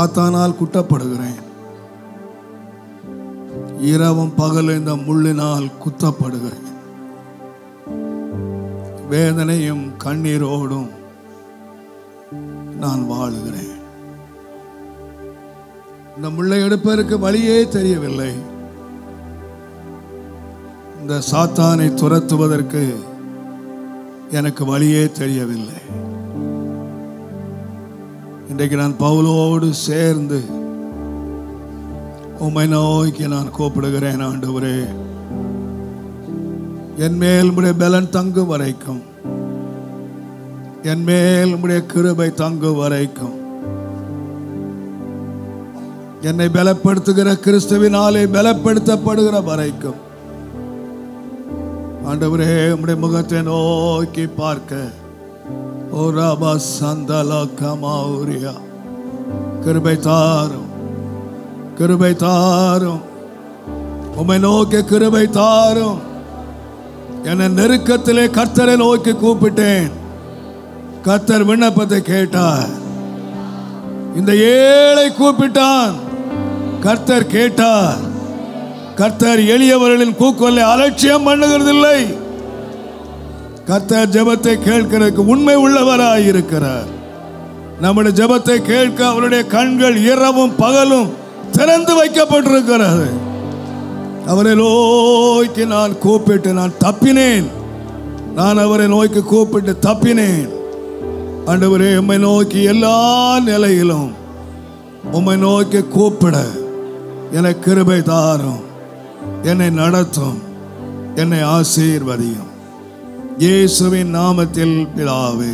சாத்தானால் குட்டப்படுகிறேன். இரவும் பகல் இந்த முள்ளினால் குத்தப்படுகிறேன். வேதனையும் கண்ணீரோடும் நான் வாழுகிறேன். இந்த முள்ளை எடுப்பதற்கு வழியே தெரியவில்லை. இந்த சாத்தானை துரத்துவதற்கு எனக்கு வழியே தெரியவில்லை. இன்றைக்கு நான் பவுலோடு சேர்ந்து உம்மை நோய்க்கு நான் கூப்பிடுகிறேன் ஆண்டவரே. என் மேல் உடைய பலன் தங்கும் வரைக்கும் என் மேல் உடைய கிருபை தங்கு வரைக்கும் என்னை பலப்படுத்துகிற கிறிஸ்துவினாலே பலப்படுத்தப்படுகிற வரைக்கும் ஆண்டவரே உடைய முகத்தை நோக்கி பார்க்க ஓ சந்தலா கமாவுரியா கிருபை தாரும் கிருபை தாரும் உமை நோக்கி கிருபை தாரும் என்னை நெருக்கத்திலே கர்த்தரை நோக்கி கூப்பிட்டேன். கர்த்தர் விண்ணப்பத்தை கேட்டார். இந்த ஏழை கூப்பிட்டான். கர்த்தர் கேட்டார். கர்த்தர் எளியவர்களின் கூக்கொல்லை அலட்சியம் பண்ணுகிறதில்லை. கர்த்தர் ஜெபத்தை கேட்கிறதுக்கு உண்மை உள்ளவராய் இருக்கிறார். நம்முடைய ஜெபத்தை கேட்க அவருடைய கண்கள் இரவும் பகலும் திறந்து வைக்கப்பட்டிருக்கிறது. அவரை நோய்க்கு நான் கூப்பிட்டு நான் தப்பினேன். நான் அவரை நோய்க்கு கூப்பிட்டு தப்பினேன். ஆண்டவரே உம்மை நோக்கி எல்லா நிலையிலும் உம்மை நோக்கி கூப்பிட எனக்கு கிருபை தாரும். என்னை நடத்தும். என்னை ஆசீர்வதியும். இயேசுவின் நாமத்தில் பிதாவே.